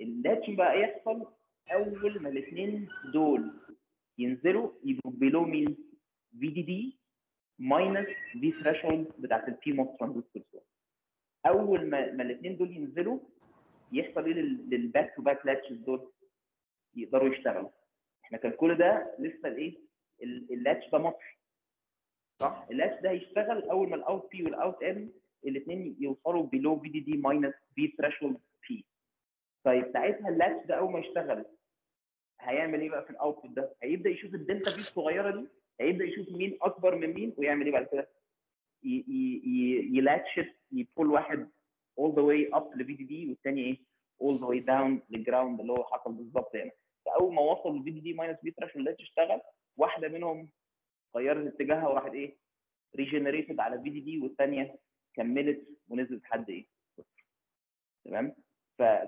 ال latching بقى يحصل أول ما الاثنين دول ينزلوا يبقوا below مين VDD minus V threshold بتاعت ال PMOS transistor أول ما ما الاثنين دول ينزلوا يحصل إيه لل- لل back to back latches دول يقدروا يشتغلوا. إحنا كان كل ده لسه الإيه؟ ال- ال latch ده مطفي صح ال latch ده هيشتغل أول ما ال out p وال out n الاثنين يوصلوا below VDD minus V threshold p طيب ساعتها ال latch ده أول ما يشتغل هيعمل إيه بقى في ال output ده؟ هيبدأ يشوف ال delta V الصغيرة دي هيبدأ يشوف مين أكبر من مين ويعمل إيه بعد كده؟ ي latch ي pull واحد all the way up ل VDD والثاني إيه؟ all the way down لل ground اللي هو حصل بالظبط هنا فأول ما وصل ل VDD minus V threshold اللي اشتغل واحدة منهم غيرت اتجاهها وراحت إيه؟ regenerated على VDD والثانيه كملت ونزلت لحد إيه؟ تمام؟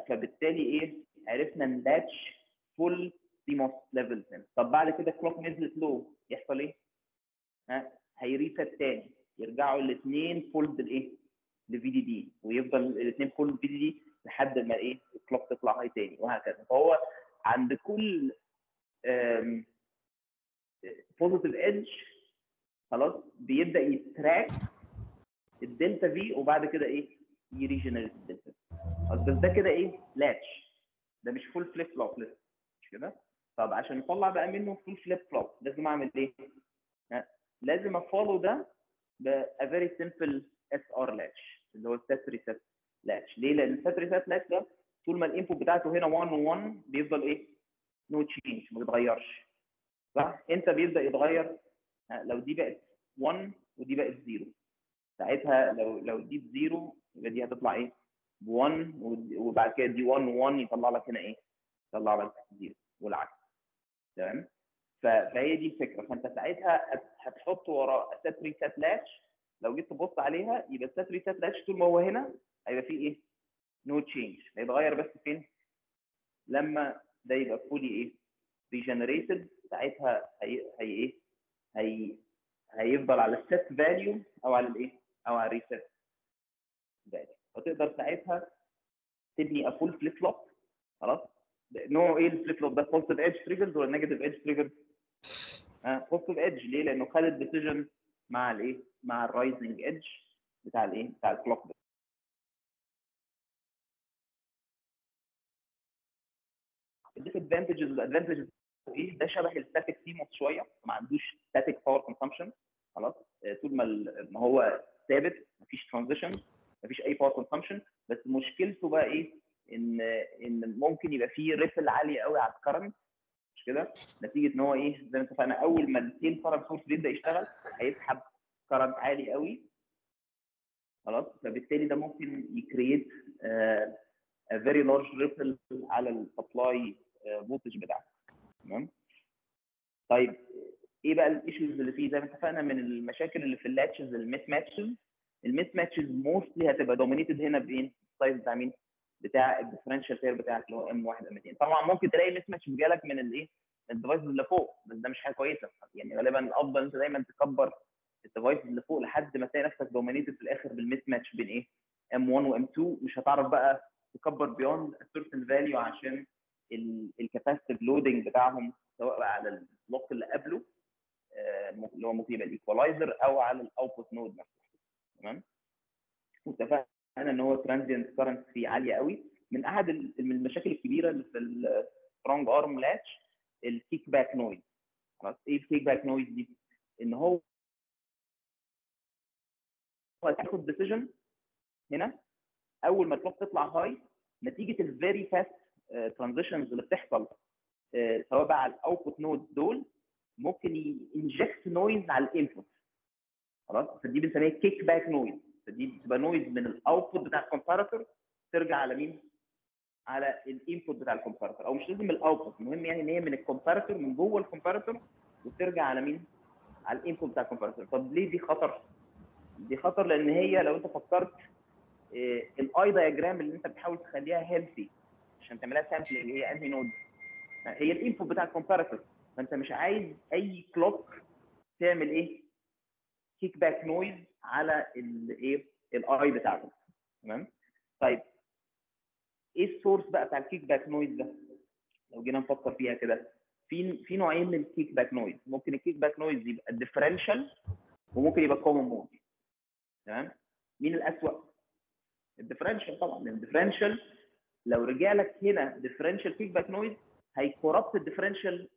فبالتالي إيه؟ عرفنا ن latch full CMOS level هنا طب بعد كده ال clock نزلت low يحصل إيه؟ ها هي reset تاني يرجعوا الاثنين pulled لإيه؟ ل VDD ويفضل الاثنين pulled VDD لحد ما إيه ال clock تطلع high تاني وهكذا فهو عند كل positive edge خلاص بيبدأ ي track ال delta V وبعد كده إيه؟ ي regenerate ال delta. V بس ده كده إيه؟ latch. ده مش full flip flop لسه. مش كده؟ طب عشان نطلع بقى منه full flip flop لازم أعمل إيه؟ لازم أ follow ده ب a very simple SR latch اللي هو set reset latch ليه؟ لأن set reset latch ده طول ما ال input بتاعته هنا 1 و1 بيفضل إيه؟ no change ما بيتغيرش. صح؟ إمتى بيبدأ يتغير؟ ها، لو دي بقت 1 ودي بقت 0 ساعتها لو لو دي بزيرو يبقى دي هتطلع إيه؟ ب 1 وبعد كده دي 1 و1 يطلع لك هنا إيه؟ يطلع لك 0 والعكس. تمام؟ فهي دي الفكرة. فانت ساعتها هت- هتحط ورا set reset latch لو جيت تبص عليها يبقى ال set reset latch طول ما هو هنا هيبقى فيه إيه؟ no change هيتغير بس فين؟ لما ده يبقى fully إيه؟ regenerated ساعتها هي هي إيه؟ هي هيفضل على ال set value أو على الايه؟ أو على ال reset value فتقدر ساعتها تبني a full flip flop خلاص؟ نوع إيه ال flip flop ده؟ positive edge triggered ولا negative edge triggered positive edge ليه؟ لأنه خد ال decision مع الايه مع ال rising edge بتاع الايه بتاع ال clock ده. ال disadvantages وال advantages إيه ده شبه ال static CMOS شوية. ما عندوش static power consumption خلاص. آه، طول ما ما هو ثابت مفيش transition مفيش أي power consumption بس مشكلته بقى إيه؟ إن إن ممكن يبقى فيه ripple عالية قوي على ال current مش كده؟ نتيجة إن هو إيه؟ زي ما اتفقنا أول ما ال tail current source بيبدأ يشتغل هيسحب current عالي قوي. خلاص. فبالتالي ده ممكن ي create very large ripple على ال supply voltage بتاعك تمام؟ طيب إيه بقى ال issues اللي فيه؟ زي ما اتفقنا من المشاكل اللي في ال latches ال mismatches ال mismatches mostly هتبقى dominated هنا بايه ال size بتاع مين؟ بتاع ال differential pair بتاعك اللي هو M 1 M 2 طبعا ممكن تلاقي mismatch جالك من الايه من ال device اللي فوق بس ده مش حاجة كويسة. يعني غالبا الأفضل أنت دايما تكبر ال device اللي فوق لحد ما تلاقي نفسك dominated في الآخر بال mismatch بين إيه؟ M 1 و M 2 مش هتعرف بقى تكبر beyond certain value عشان ال capacitive loading بتاعهم سواء على ال block اللي قبله آه، اللي هو ممكن ال equalizer أو على ال output node نفسه. تمام؟ واتفقنا إن هو transient current فيه عالية قوي. من أحد من المشاكل الكبيرة اللي في ال StrongARM latch ال kickback noise خلاص؟ إيه ال kickback noise دي؟ إن هو هو هتاخد decision هنا. أول ما ال clock تطلع high نتيجة ال very fast transitions اللي بتحصل آه، سواء بقى على ال output node دول ممكن ي inject noise على ال input خلاص فدي بنسميها kickback noise فدي بتبقى noise من ال output بتاع ال comparator ترجع على مين؟ على ال input بتاع ال comparator أو مش لازم ال output المهم يعني إن هي من ال comparator من جوه ال comparator وترجع على مين؟ على ال input بتاع ال comparator طب ليه دي خطر؟ دي خطر لأن هي لو أنت فكرت ال eye diagram اللي أنت بتحاول تخليها healthy عشان تعملها sampling هي أنهي node هي ال input بتاع ال comparator فانت مش عايز أي clock تعمل إيه؟ kickback noise على الايه ال eye بتاعته. تمام؟ طيب. إيه ال source بقى بتاع ال kickback noise ده؟ لو جينا نفكر فيها كده. في في نوعين من ال kickback noise ممكن ال kickback noise يبقى differential وممكن يبقى common mode تمام؟ مين الأسوأ؟ ال differential طبعا. ال differential لو رجع لك هنا differential kickback noise هي corrupt ال differential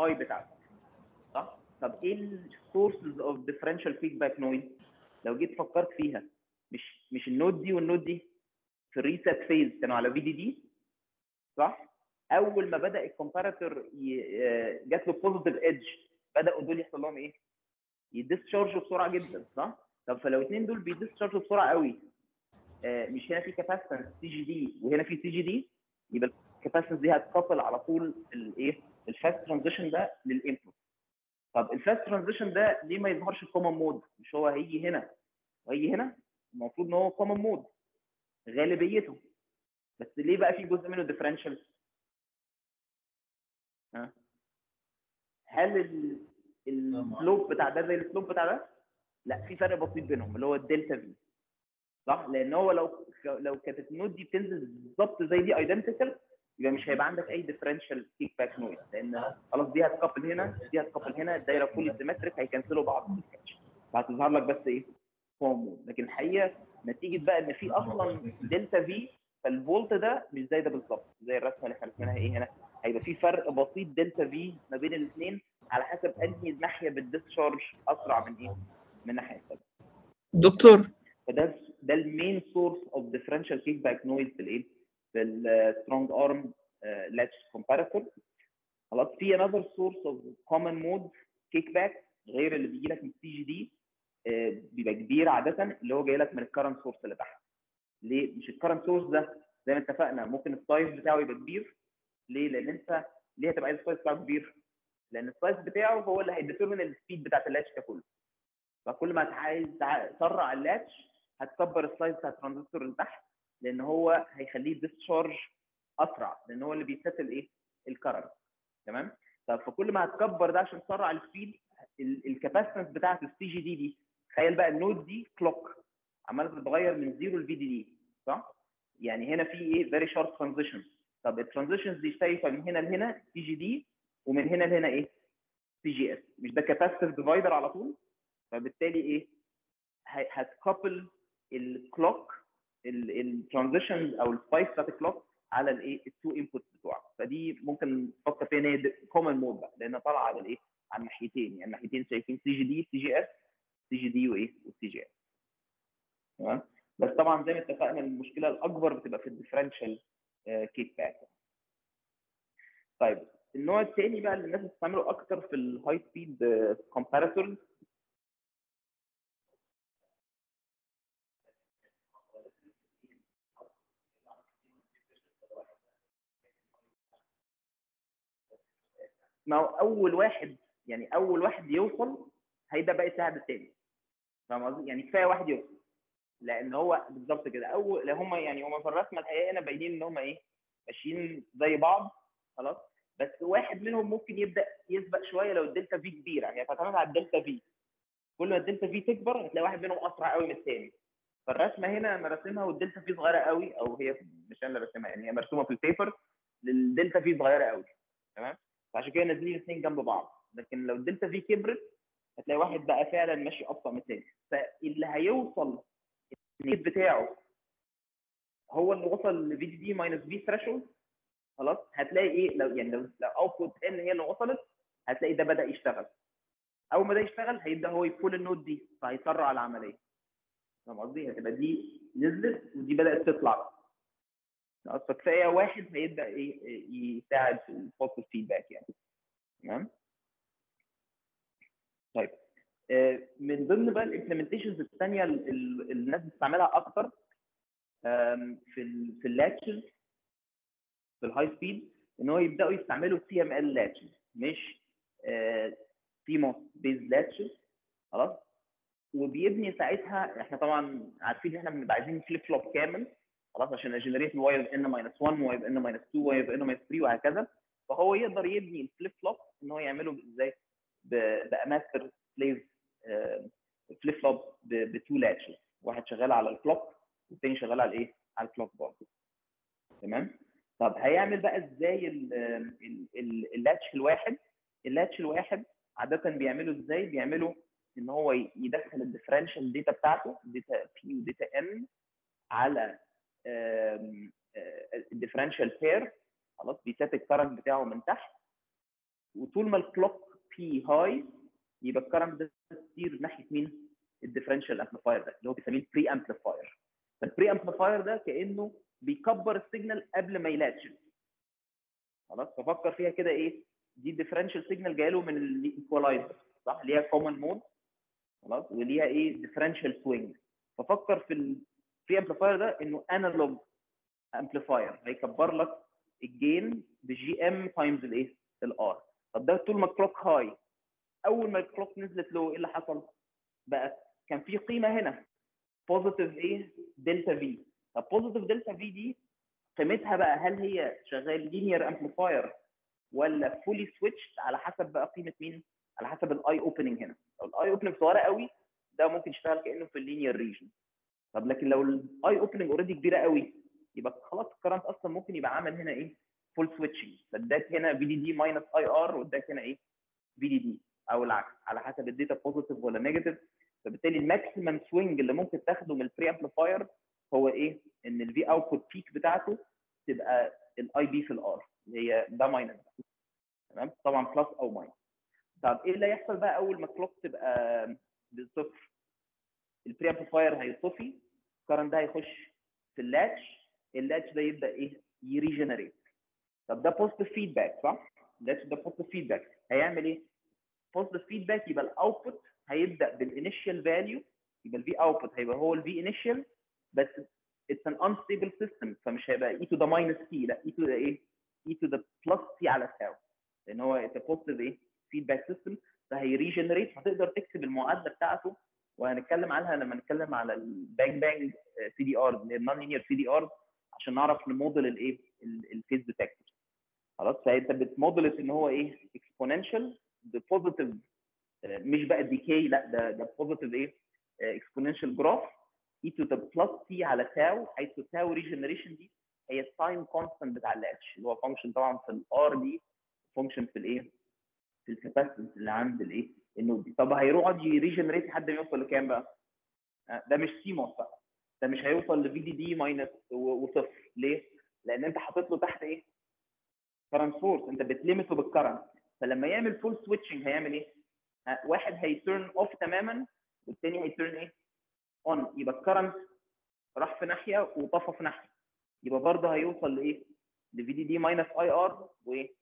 eye بتاعتك. صح؟ طب إيه ال sources of differential kickback noise لو جيت فكرت فيها مش مش ال node دي وال node دي في ال reset phase كانوا على VDD صح؟ أول ما بدأ ال comparator جات له positive edge بدأوا دول يحصل لهم إيه؟ ي discharge وا بسرعة جدا صح؟ طب فلو الاثنين دول بي discharge وا بسرعة قوي آه، مش هنا في capacitance CGD وهنا في CGD يبقى ال capacitance دي هت couple على طول الايه؟ ال fast transition ده لل input طب ال fast transition ده ليه ما يظهرش common mode مش هو هيجي هنا. وهيجي هنا المفروض إن هو common mode غالبيته. بس ليه بقى في جزء منه differential ها؟ هل ال- slope بتاع ده زي السلوب بتاع ده؟ لا في فرق بسيط بينهم اللي هو ال delta V صح؟ لأن هو لو لو كانت ال node دي بتنزل بالظبط زي دي identical يبقى مش هيبقى عندك أي differential kickback noise لأن خلاص دي هت couple هنا دي هت couple هنا الدايرة كل symmetric هي cancel وا بعض. فهتظهر لك بس إيه؟ فورم لكن الحقيقة نتيجة بقى إن في أصلا delta V فالفولت ده مش زي ده بالظبط زي الرسمة اللي إحنا رسمناها إيه هنا؟ هيبقى في فرق بسيط delta V ما بين الاثنين على حسب أنهي ناحية بال discharge أسرع من إيه؟ من الناحيه الثانية دكتور. فده ده ال main source of differential kickback noise في الايه؟ في ال StrongARM latch comparator خلاص في another source of common mode kickback غير اللي بيجي لك من ال CGD بيبقى كبير عادة اللي هو جاي لك من ال current source اللي تحت ليه؟ مش ال current source ده زي ما اتفقنا ممكن ال size بتاعه يبقى كبير ليه؟ لأن أنت ليه هتبقى عايز ال size بتاعه كبير؟ لأن ال size بتاعه هو اللي هي determine ال speed بتاعت ال latch ككل فكل ما عايز تسرع ال latch هتكبر ال size بتاع الترانزستور اللي تحت لأن هو هيخليه discharge أسرع لأن هو اللي بي set ال إيه؟ ال current تمام؟ طب فكل ما هتكبر ده عشان تسرع ال speed ال capacitance بتاعت ال CGD دي تخيل بقى ال node دي clock عمالة تتغير من zero ل VDD صح؟ يعني هنا في إيه very sharp transition طب ال transitions دي شايفة من هنا لهنا CGD ومن هنا لهنا إيه؟ CGS مش ده capacitive divider على طول فبالتالي إيه؟ ه couple ال clock ال transitions أو ال spikes بتاعت ال clock على الايه؟ ال two inputs بتوعك فدي ممكن تفكر فيها إن هي common mode بقى لأنها طالعة على الايه؟ على الناحيتين يعني الناحيتين شايفين سي جي دي سي جي اس سي جي دي وايه؟ وال CGS تمام؟ بس طبعا زي ما اتفقنا المشكلة الأكبر بتبقى في ال differential kick back طيب النوع الثاني بقى اللي الناس بتستعمله أكتر في ال high speed comparators ما هو أول واحد يعني أول واحد يوصل هيبدا بقى يساعد الثاني فاهم قصدي؟ يعني كفاية واحد يوصل. لأن هو بالظبط كده. اول هم يعني هم في الرسمة الحقيقيه هنا باينين إن هم إيه؟ ماشيين زي بعض خلاص. بس واحد منهم ممكن يبدأ يسبق شوية لو ال delta V كبيرة. يعني هتعتمد على ال delta V كل ما ال delta V تكبر هتلاقي واحد منهم أسرع قوي من الثاني فالرسمه هنا أنا راسمها وال delta V صغيرة قوي أو هي مش أنا اللي راسمها يعني هي مرسومة في ال paper ال delta V صغيرة قوي. تمام؟ فعشان كده نازلين الاثنين جنب بعض. لكن لو ال delta V كبرت هتلاقي واحد بقى فعلا ماشي أبطأ من الثاني فاللي هيوصل النيت بتاعه هو اللي وصل ل VD minus V threshold خلاص؟ هتلاقي إيه؟ لو يعني لو لو output N هي اللي وصلت هتلاقي ده بدأ يشتغل. أول ما ده يشتغل هيبدأ هو ي pull ال node دي فهيسرع العملية. فاهم قصدي؟ هتبقى دي نزلت ودي بدأت تطلع. خلاص فكفايه واحد هيبدأ يساعد في ال positive feedback يعني. تمام؟ طيب. آه، من ضمن بقى ال implementations الثانية اللي الناس بتستعملها أكتر في ال في ال latches في ال high speed إن هو يبدأوا يستعملوا CML latches مش CMOS based latches خلاص؟ وبيبني ساعتها إحنا طبعا عارفين إن إحنا بنبقى عايزين flip flop كامل. خلاص عشان ا generate Y of N minus 1 Y of N minus 2 Y of N minus 3 وهكذا فهو يقدر يبني ال flip flop إن هو يعمله إزاي ب a master slave flip flop ب two latches واحد شغال على ال clock والتاني شغال على الايه؟ على ال clock برضه تمام؟ طب هيعمل بقى إزاي ال- ال- ال- ال latch الواحد ال latch الواحد عاده بيعمله إزاي؟ بيعمله إن هو يدخل ال differential data بتاعته data P و data N على ال differential pair خلاص بي set ال current بتاعه من تحت وطول ما ال clock P high يبقى ال current ده كتير ناحية مين؟ ال differential amplifier ده اللي هو بيسميه ال pre amplifier فال pre amplifier ده كأنه بيكبر ال signal قبل ما ي latch خلاص ففكر فيها كده إيه؟ دي ال differential signal جاية له من ال equalizer صح؟ ليها common mode خلاص وليها إيه؟ differential swing ففكر في ال pre amplifier ده إنه analog amplifier هيكبر لك ال gain ب gm times الايه ال R طب ده طول ما ال clock high أول ما ال clock نزلت له إيه اللي حصل؟ بقى كان في قيمة هنا positive إيه delta V طب positive delta V دي قيمتها بقى هل هي شغال linear amplifier ولا fully switched على حسب بقى قيمة مين؟ على حسب ال eye opening هنا. لو ال eye opening صغيرة قوي ده ممكن يشتغل كأنه في ال linear region طب لكن لو ال eye opening already كبيرة قوي يبقى خلاص ال current أصلا ممكن يبقى عامل هنا إيه؟ full switching فاداك هنا VDD minus IR واداك هنا إيه؟ VDD أو العكس على حسب ال data positive ولا negative فبالتالي ال maximum swing اللي ممكن تاخده من ال pre amplifier هو إيه؟ إن ال V output peak بتاعته تبقى ال IB في ال R اللي هي ده minus تمام؟ طبعا plus أو minus طب إيه اللي هيحصل بقى أول ما ال clock تبقى بالصفر ال pre amplifier هيطفي ال current ده هيخش في ال latch ال latch ده يبدأ إيه ي regenerate طب ده positive feedback صح؟ ال latch ده positive feedback هيعمل إيه؟ positive feedback يبقى ال output هيبدأ بال initial value يبقى ال V output هيبقى هو ال V initial بس it's an unstable system فمش هيبقى e to the minus t لا e to the إيه؟ e to the plus t على tau لأن هو it's positive إيه؟ feedback system فهي regenerate هتقدر تكتب المعادلة بتاعته وهنتكلم عنها لما نتكلم على ال bang bang CDR ال non linear CDR عشان نعرف نموديل الايه ال phase detector خلاص؟ فأنت بتموديل إن هو إيه؟ exponential positive مش بقى decay لأ ده ده positive إيه؟ exponential graph e to the plus t على tau حيث tau regeneration دي هي ال time constant بتاع ال latch اللي هو function طبعا في ال R دي function في الايه في ال capacitance اللي عند الايه دي طب هيقعد ي regenerate لحد ما يوصل لكام بقى؟ آه، ده مش CMOS بقى ده مش هيوصل ل VDD minus وصفر ليه؟ لأن أنت حاطط له تحت إيه؟ current source أنت بت limit ه بال current فلما يعمل full switching هيعمل إيه؟ آه، واحد هي turn off تماما والتاني هي turn إيه؟ on يبقى ال current راح في ناحية وطفى في ناحية يبقى برضه هيوصل لإيه؟ ل VDD minus IR وايه؟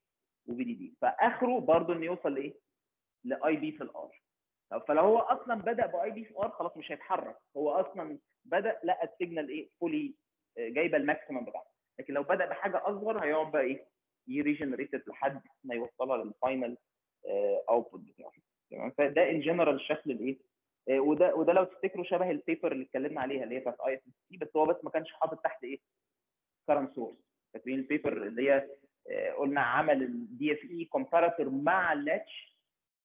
و VDD فآخره برضه إنه يوصل لإيه؟ ل IB في ال R فلو هو أصلا بدأ ب IB في R خلاص مش هيتحرك. هو أصلا بدأ لقى ال signal إيه fully جايبة ال maximum بتاعته لكن لو بدأ بحاجة أصغر هيقعد بقى إيه ي regenerate لحد ما يوصلها لل final output بتاعه. تمام؟ فده in general الشكل الإيه آه، وده وده لو تفتكروا شبه ال paper اللي اتكلمنا عليها اللي هي بتاعت ISSCC بس هو بس ما كانش حاطط تحت إيه current source فاكرين ال paper اللي هي آه، قلنا عمل ال DFE comparator مع ال latch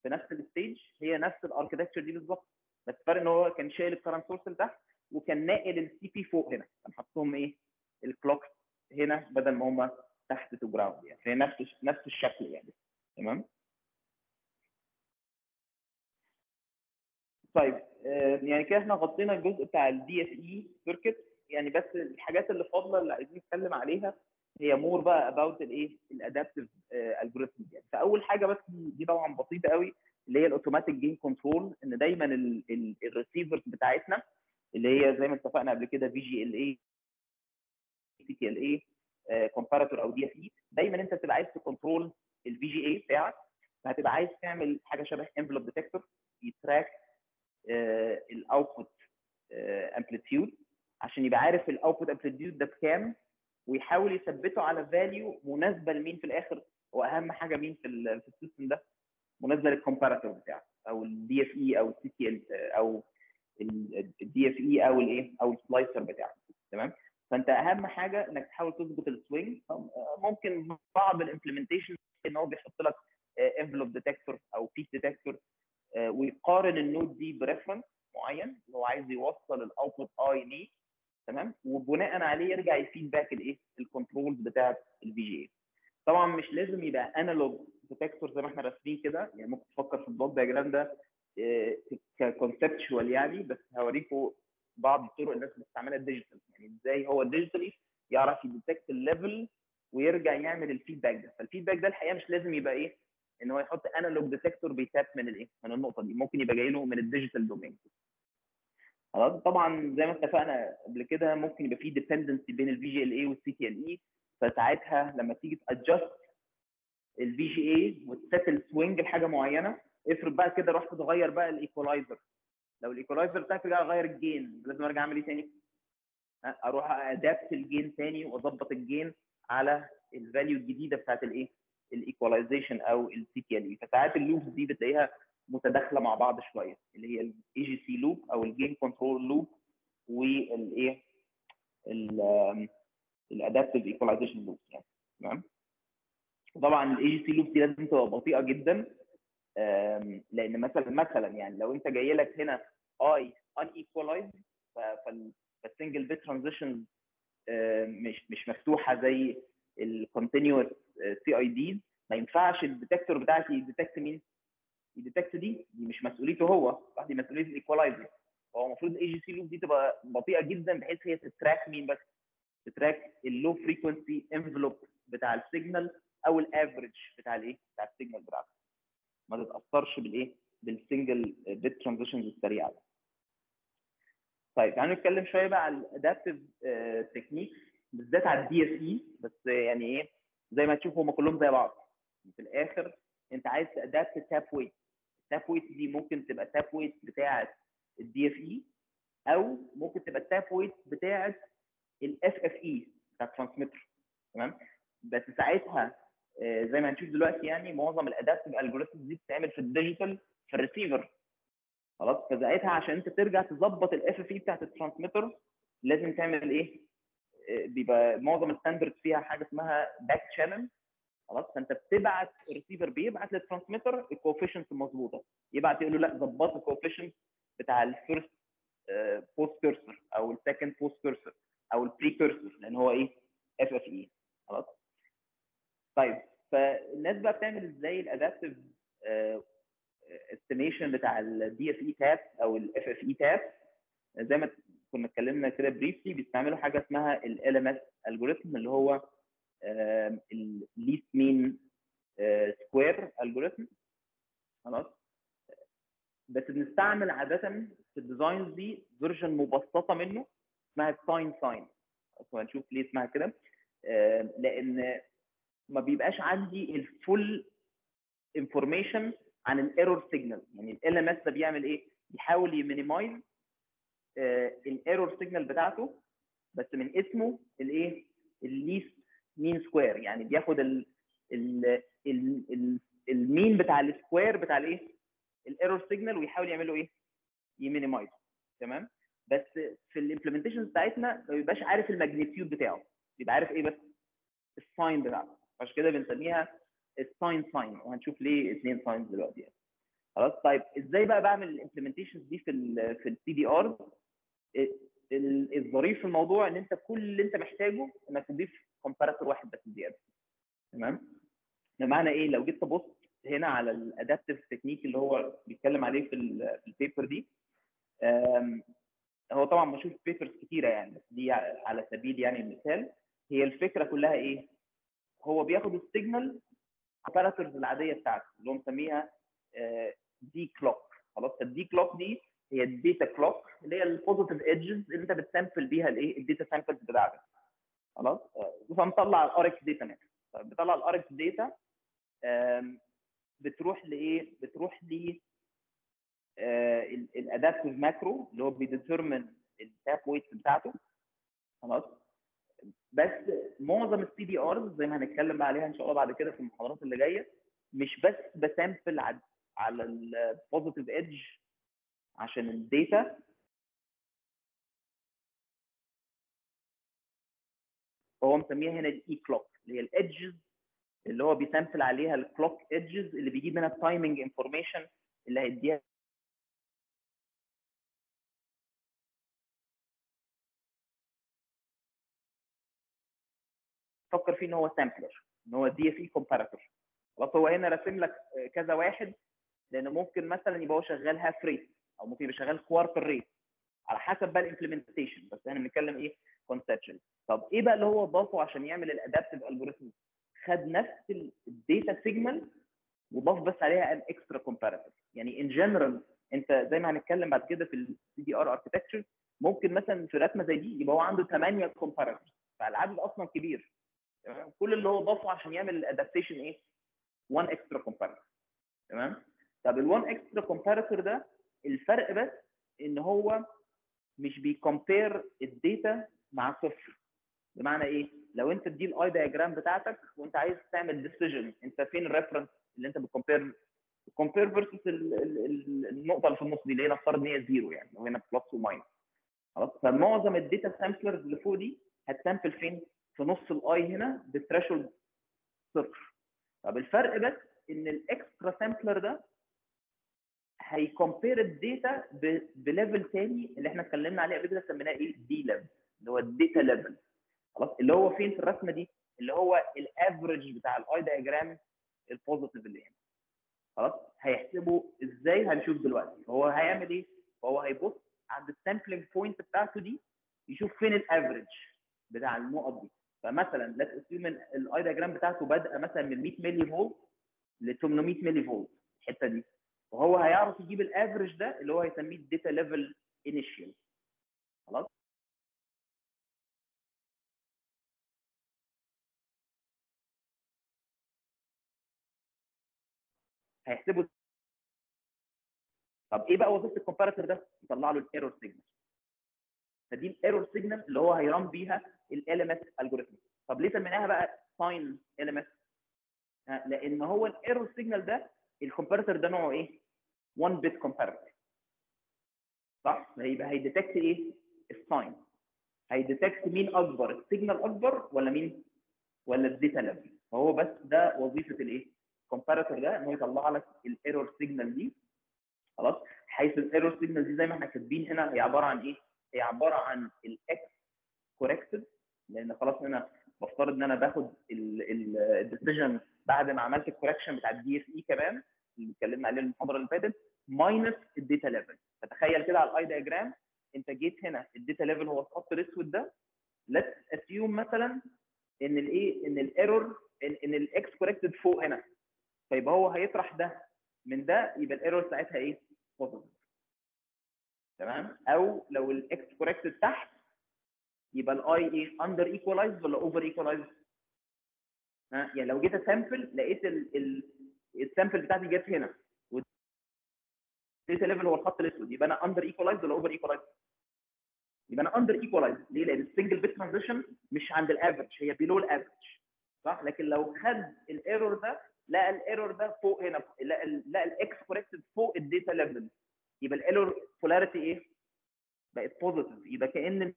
في نفس ال stage هي نفس ال architecture دي بالظبط بس الفرق إن هو كان شايل ال current source لتحت وكان ناقل ال CP فوق هنا. كان حاطهم إيه؟ ال clock هنا بدل ما هم تحت to ground يعني. هي نفس نفس الشكل يعني. تمام؟ طيب آه، يعني كده إحنا غطينا الجزء بتاع ال DFE circuit يعني بس الحاجات اللي فاضلة اللي عايزين نتكلم عليها هي more بقى about الايه ال adaptive algorithm يعني. فأول حاجة بس دي طبعا بسيطة قوي اللي هي ال automatic gain control إن دايما ال receivers بتاعتنا اللي هي زي ما اتفقنا قبل كده في جي ال اي سي تي ال اي كومباراتور أو DFE دايما أنت بتبقى عايز ت control ال VGA بتاعك فهتبقى عايز تعمل حاجة شبه envelope detector ي track ال output amplitude عشان يبقى عارف ال output amplitude ده بكام ويحاول يثبته على value مناسبة لمين في الآخر وأهم حاجة مين في ال- في ال system ده؟ مناسبة لل comparator بتاعك أو ال DFE أو ال CTLE أو ال DFE أو الايه أو ال slicer بتاعك تمام؟ فأنت أهم حاجة إنك تحاول تظبط ال swing ممكن بعض ال implementation إن هو بيحط لك envelope detector أو peak detector ويقارن ال node دي ب reference معين اللي هو عايز يوصل ال output إليه تمام؟ وبناء عليه يرجع ي feedback الإيه؟ ال controls بتاعة ال VGA طبعا مش لازم يبقى analog detector زي ما إحنا راسمين كده يعني ممكن تفكر في ال block diagram ده ك conceptual يعني بس هوريكم بعض الطرق الناس بتستعملها ال digital يعني إزاي هو digitally يعرف ي detect ال level ويرجع يعمل ال feedback ده. فال feedback ده الحقيقة مش لازم يبقى إيه؟ إن هو يحط analog detector بي tap من الايه من النقطة دي. ممكن يبقى جاي له من ال digital domain خلاص طبعا زي ما اتفقنا قبل كده ممكن يبقى في dependency بين الفي جي ال اي والسي تي ال اي فساعتها لما تيجي ت adjust ال VGA وت set ال swing لحاجة معينة افرض بقى كده رحت تغير بقى ال equalizer لو ال equalizer بتاعك رجع غير ال gain لازم أرجع أعمل إيه تاني؟ أروح أ adapt ال gain تاني وأظبط ال gain على ال value الجديدة بتاعت الايه؟ ال equalization أو ال CTLE فساعات ال loops دي بتلاقيها متداخلة مع بعض شوية اللي هي ال AGC loop أو ال gain control loop والايه ال adaptive equalization loop يعني تمام طبعا ال AGC loop دي لازم تبقى بطيئة جدا لأن مثلا مثلا يعني لو أنت جاي لك هنا unequalized فال single bit transition مش مش مفتوحة زي ال continuous CID ما ينفعش ال detector بتاعك ي detect مين؟ ي detect دي دي مش مسؤوليته هو صح دي مسؤولية ال equalizer هو المفروض ال AGC loop دي تبقى بطيئة جدا بحيث هي ت track مين بس؟ ت track ال low frequency envelope بتاع ال signal أو ال average بتاع الايه؟ بتاع ال signal بتاعتك ما تتأثرش بالايه؟ بال single bit transitions السريعة دي. طيب تعالوا نتكلم شوية بقى على ال adaptive technique بالذات على ال DFE بس يعني إيه زي ما تشوفوا هم كلهم زي بعض في الآخر أنت عايز ت adapt tap weight ال tap weight دي ممكن تبقى tap weight بتاعه ال DFE أو ممكن تبقى ال tap weight بتاعه ال FFE بتاع ال transmitter. تمام؟ بس ساعتها زي ما هنشوف دلوقتي يعني معظم ال adaptive algorithms دي بتتعمل في ال digital في الريسيفر خلاص؟ فساعتها عشان انت ترجع تظبط ال FFE بتاعت ال transmitter لازم تعمل إيه؟ بيبقى معظم ال standard فيها حاجة اسمها back channel خلاص؟ فأنت بتبعت الريسيفر بيبعت لل transmitter ال coefficient المظبوطة. يبعت يقول له لا ظبط ال coefficient بتاع ال first post cursor أو ال second post cursor أو ال pre cursor لأن هو إيه؟ FFE خلاص؟ طيب فالناس بقى بتعمل إزاي ال adaptive estimation بتاع ال DFE tap أو ال FFE tap زي ما كنا اتكلمنا كده briefly بيستعملوا حاجة اسمها LMS algorithm اللي هو ال least mean square algorithm خلاص. بس بنستعمل عادة في ال designs دي version مبسطة منه اسمها sign sign هنشوف ليه اسمها كده. لأن ما بيبقاش عندي ال full information عن ال error signal يعني LMS ده بيعمل إيه؟ بيحاول ي minimize ال error signal بتاعته بس من اسمه الايه؟ ال least mean square يعني بياخد ال ال ال ال ال mean بتاع ال square بتاع الايه؟ ال error signal ويحاول يعمل له إيه؟ ي minimize تمام؟ بس في ال implementation بتاعتنا ما بيبقاش عارف ال magnitude بتاعه بيبقى عارف إيه بس؟ ال sign بتاعته عشان كده بنسميها ال sign sign وهنشوف ليه اثنين signs دلوقتي يعني. خلاص طيب إزاي بقى بعمل ال implementations دي في ال في ال CDR الظريف في الموضوع إن أنت كل اللي أنت محتاجه إنك تضيف comparator واحد بس زيادة. تمام؟ بمعنى إيه؟ لو جيت تبص هنا على ال adaptive technique اللي هو بيتكلم عليه في ال paper دي هو طبعا بشوف papers كتيرة يعني بس دي على سبيل يعني المثال. هي الفكرة كلها إيه؟ هو بياخد ال signal ال parameters العادية بتاعته اللي هو مسميها D clock خلاص؟ ال D clock دي هي ال data clock اللي هي ال positive edges اللي أنت بت sample بيها الإيه؟ ال data samples بتاعتك. خلاص؟ فمطلع ال RX data منها بتطلع ال RX data بتروح لإيه؟ بتروح ل ال adaptive macro اللي هو بي determine ال tap weight بتاعته. خلاص؟ بس معظم ال CDRs زي ما هنتكلم بقى عليها إن شاء الله بعد كده في المحاضرات اللي جاية مش بس ب sample على ال positive edge عشان ال data هو مسميها هنا ال E clock اللي هي ال edges اللي هو بي sample عليها ال clock edges اللي بيجيب منها ال timing information اللي هيديها فكر فيه إن هو sampler إن هو دي في comparator خلاص هو هنا راسم لك كذا واحد لأن ممكن مثلا يبقى هو شغال half rate أو ممكن يبقى شغال quarter rate على حسب بقى ال implementation بس إحنا بنتكلم إيه؟ conception طب إيه بقى اللي هو ضافه عشان يعمل ال adaptive algorithm خد نفس ال data signal وضاف بس عليها an extra comparator يعني in general أنت زي ما هنتكلم بعد كده في ال CDR architecture ممكن مثلا في رسمة زي دي يبقى هو عنده 8 comparator فالعدد أصلا كبير. تمام؟ كل اللي هو ضافه عشان يعمل ال adaptation إيه؟ 1 extra comparator تمام؟ طب ال1 extra comparator ده الفرق بس إن هو مش بي compare ال data مع صفر. بمعنى إيه؟ لو أنت دي ال eye diagram بتاعتك وأنت عايز تعمل decision أنت فين ال reference اللي أنت بت compare compare versus النقطة اللي في النص دي اللي هي نفترض إن هي zero يعني لو هنا plus و minus خلاص؟ فمعظم ال data samplers اللي فوق دي هت sample فين؟ في نص ال eye هنا بال threshold صفر. طب الفرق بس إن ال extra sampler ده هي compare ال data ب level تاني اللي إحنا اتكلمنا عليه قبل كده سميناه إيه؟ D level اللي هو ال data level خلاص؟ اللي هو فين في الرسمة دي؟ اللي هو ال average بتاع ال eye diagram ال positive اللي هنا. خلاص؟ هيحسبه إزاي؟ هنشوف دلوقتي. هو هيعمل إيه؟ هو هيبص عند ال sampling point بتاعته دي يشوف فين ال average بتاع النقط دي. فمثلا let's assume ال eye diagram بتاعته بادئه مثلا من 100 ملي فولت ل 800 ملي فولت. الحتة دي. وهو هيعرف يجيب ال average ده اللي هو هيسميه ال data level initial خلاص؟ هيحسبه طب إيه بقى وظيفة ال comparator ده؟ يطلع له ال error signal فدي ال error signal اللي هو هي run بيها LMS algorithm طب ليه سميناها بقى sign LMS؟ لأن هو ال error signal ده ال comparator ده نوعه إيه؟ 1 bit comparator صح؟ هيبقى هي detect إيه؟ ال sign هي detect مين أكبر؟ ال signal أكبر ولا مين؟ ولا ال data level فهو بس ده وظيفة الايه؟ ال comparator ده إن هو يطلع لك ال error signal دي خلاص؟ حيث ال error signal دي زي ما إحنا كاتبين هنا هي عبارة عن إيه؟ هي عبارة عن ال X corrected لأن خلاص أنا بفترض إن أنا باخد ال decision بعد ما عملت ال correction بتاع ال DFE كمان اللي اتكلمنا عليه المحاضرة اللي فاتت minus ال data level فتخيل كده على ال eye diagram أنت جيت هنا ال data level هو الخط الأسود ده let's assume مثلا إن الايه إن ال error إن, إن ال X corrected فوق هنا. فيبقى هو هيطرح ده من ده يبقى ال error ساعتها إيه؟ positive تمام؟ أو لو ال X corrected تحت يبقى ال eye إيه؟ under equalized ولا over equalized ها؟ يعني لو جيت ا sample لقيت ال sample بتاعتي جت هنا. وال data level هو الخط الأسود يبقى أنا under equalized ولا over equalized يبقى أنا under equalized ليه؟ لأن ال single bit transition مش عند ال average هي below ال average صح؟ لكن لو خد ال error ده لقى ال error ده فوق هنا لقى لقى ال X corrected فوق ال data level يبقى ال error polarity إيه؟ بقت positive يبقى كأن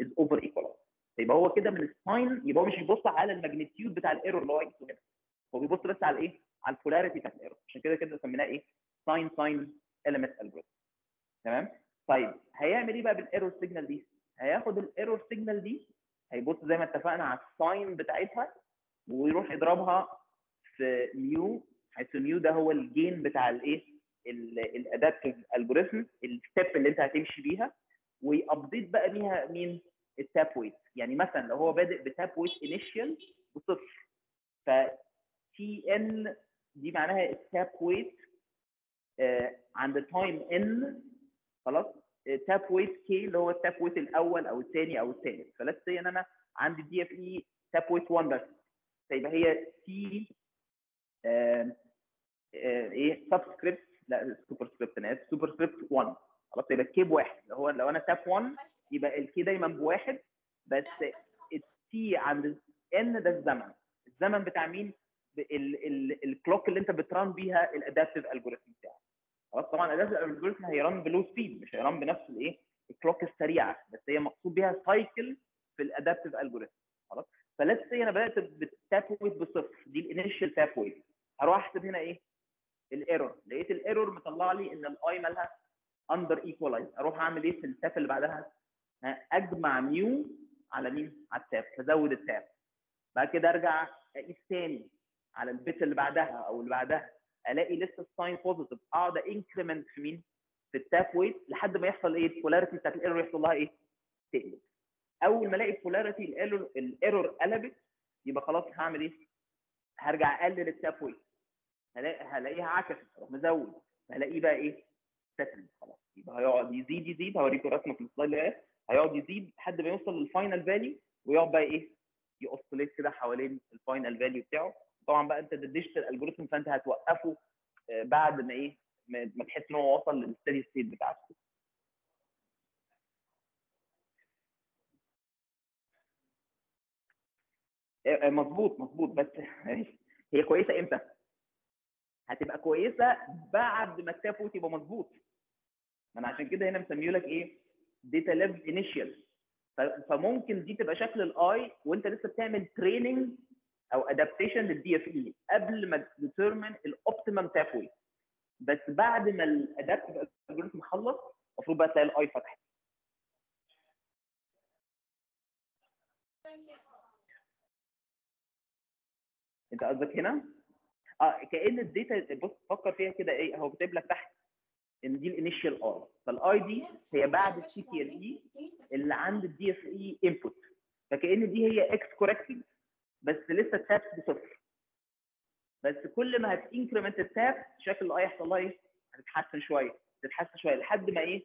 as over equal يبقى هو كده من ال sign يبقى هو مش بيبص على ال magnitude بتاع ال error اللي هو هيجيبه هنا هو بيبص بس على إيه؟ على ال polarity بتاعت ال error عشان كده كده سميناه إيه؟ sign sign LMS algorithm تمام؟ طيب هيعمل إيه بقى بال error signal دي؟ هياخد ال error signal دي هيبص زي ما اتفقنا على ال sign بتاعتها ويروح يضربها في mu حيث mu ده هو ال gain بتاع الايه؟ ال adaptive algorithm ال step اللي انت هتمشي بيها وي update بقى بيها مين؟ ال tap weight. يعني مثلا لو هو بادئ ب tap weight initial بصفر ف TN دي معناها ال tap weight عند time N خلاص؟ tap weight K اللي هو ال tap weight الأول أو الثاني أو الثالث. ف let's say إن أنا عندي DFE tap weight 1 بس. فيبقى هي T إيه subscript لا superscript أنا آسف superscript 1 خلاص يبقى ال K بواحد اللي هو لو أنا tap 1 يبقى ال K دايما بواحد. بس التي عند ان ده الزمن. الزمن بتاع مين؟ ال clock اللي أنت بت run بيها ال adaptive algorithm بتاعك. خلاص طبعا ال adaptive algorithm هي run ب low speed مش هيران بنفس الإيه؟ ال clock السريعة بس هي مقصود بيها cycle في ال adaptive algorithm خلاص؟ ف let's say أنا بدأت بال tap weight بصفر دي ال initial tap weight هروح أحسب هنا إيه؟ ال error لقيت الايرور مطلع لي إن ال eye مالها under equalized أروح أعمل إيه في ال tap اللي بعدها؟ أجمع mu على مين على ال tap فزود ال tap بعد كده أرجع أقيس تاني على ال bit اللي بعدها أو اللي بعدها. الاقي لسه ال sign positive اقعد increment في مين؟ في ال tap weight لحد ما يحصل إيه؟ ال polarity بتاعت ال error يحصل لها إيه؟ تقلب. اول ما الاقي ال polarity ال error قلبت يبقى خلاص هعمل إيه؟ هرجع اقلل ال tap weight هلاقي هلاقيها عكست أروح مزود. هلاقيه بقى إيه؟ settle خلاص. يبقى هيقعد يزيد يزيد. هوريكم رسمه في ال slide اللي هيقعد يزيد لحد ما يوصل لل final value ويقعد بقى إيه؟ يوصلت كده حوالين ال final value بتاعه. طبعا بقى أنت ده algorithm فأنت هتوقفه بعد ما إيه ما تحس إن هو وصل لل steady state بتاعته مظبوط مظبوط بس هي كويسة إمتى؟ هتبقى كويسة بعد ما ال tap يبقى مظبوط ما أنا عشان كده هنا مسميه لك إيه؟ data lab initial فممكن دي تبقى شكل ال eye وأنت لسه بتعمل training أو adaptation لل DFE قبل ما ت determine ال optimum tap weight بس بعد ما ال adaptive algorithm خلص المفروض بقى تلاقي ال eye فتحت. أنت قصدك هنا؟ آه كأن ال data بص فكر فيها كده إيه هو كاتب لك تحت. إن دي ال initial eye فال eye دي هي بعد ال CTLE اللي عند ال DFE input فكأن دي هي إكس correcting بس لسه ال tap بصفر. بس كل ما هت increment ال tap شكل ال eye يحصل لها إيه؟ هتتحسن شوية تتحسن شوية لحد ما إيه؟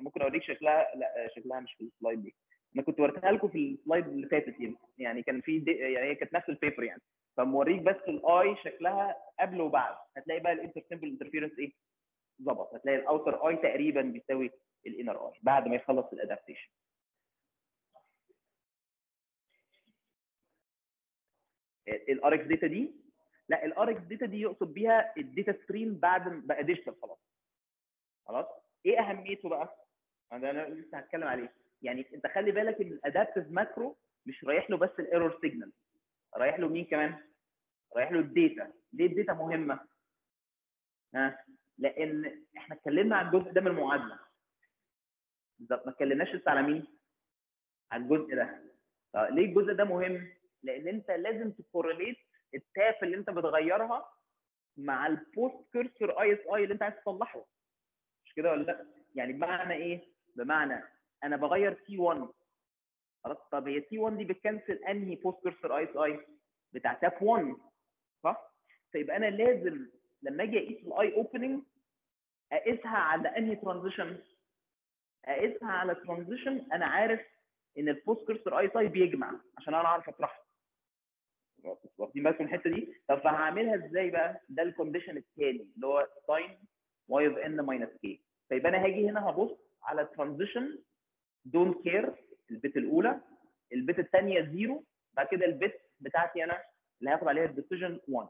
ممكن أوريك شكلها لا شكلها مش في ال slide دي. أنا كنت وريتها لكم في ال slide اللي فاتت يعني كان في يعني هي كانت نفس ال paper يعني. فموريك بس ال eye شكلها قبل وبعد. هتلاقي بقى ال intersymbol interference إيه؟ ظبط. هتلاقي ال outer eye تقريبا بيساوي ال inner eye بعد ما يخلص ال adaptation ال RX data دي لا ال RX data دي يقصد بيها ال data stream بعد ما بقى digital خلاص خلاص إيه أهميته بقى؟ أنا لسه هتكلم عليه يعني أنت خلي بالك إن ال adaptive macro مش رايح له بس ال error signal رايح له مين كمان؟ رايح له ال data ليه ال data مهمة؟ ها لأن إحنا اتكلمنا عن الجزء ده من المعادلة بالظبط ما اتكلمناش لسه على مين؟ على الجزء ده طيب ليه الجزء ده مهم؟ لأن انت لازم ت correlate ال tap اللي انت بتغيرها مع ال post cursor ISI اللي انت عايز تصلحه مش كده ولا لأ؟ يعني بمعنى إيه؟ بمعنى أنا بغير T 1 خلاص طب هي T 1 دي بت cancel انهي post cursor ISI؟ بتاع tap 1 صح؟ فيبقى أنا لازم لما أجي اقيس ال eye opening اقيسها على انهي transition؟ اقيسها على transition أنا عارف ان ال post cursor ISI بيجمع عشان أنا اعرف اطرحها واخدين بالكم الحتة دي؟ طب فهعملها إزاي بقى؟ ده ال condition الثاني اللي هو sign y of n minus k فيبقى أنا هاجي هنا هبص على transition don't care ال bit الأولى. ال bit الثانية zero بعد كده ال bit بتاعتي أنا اللي هاخد عليها ال decision 1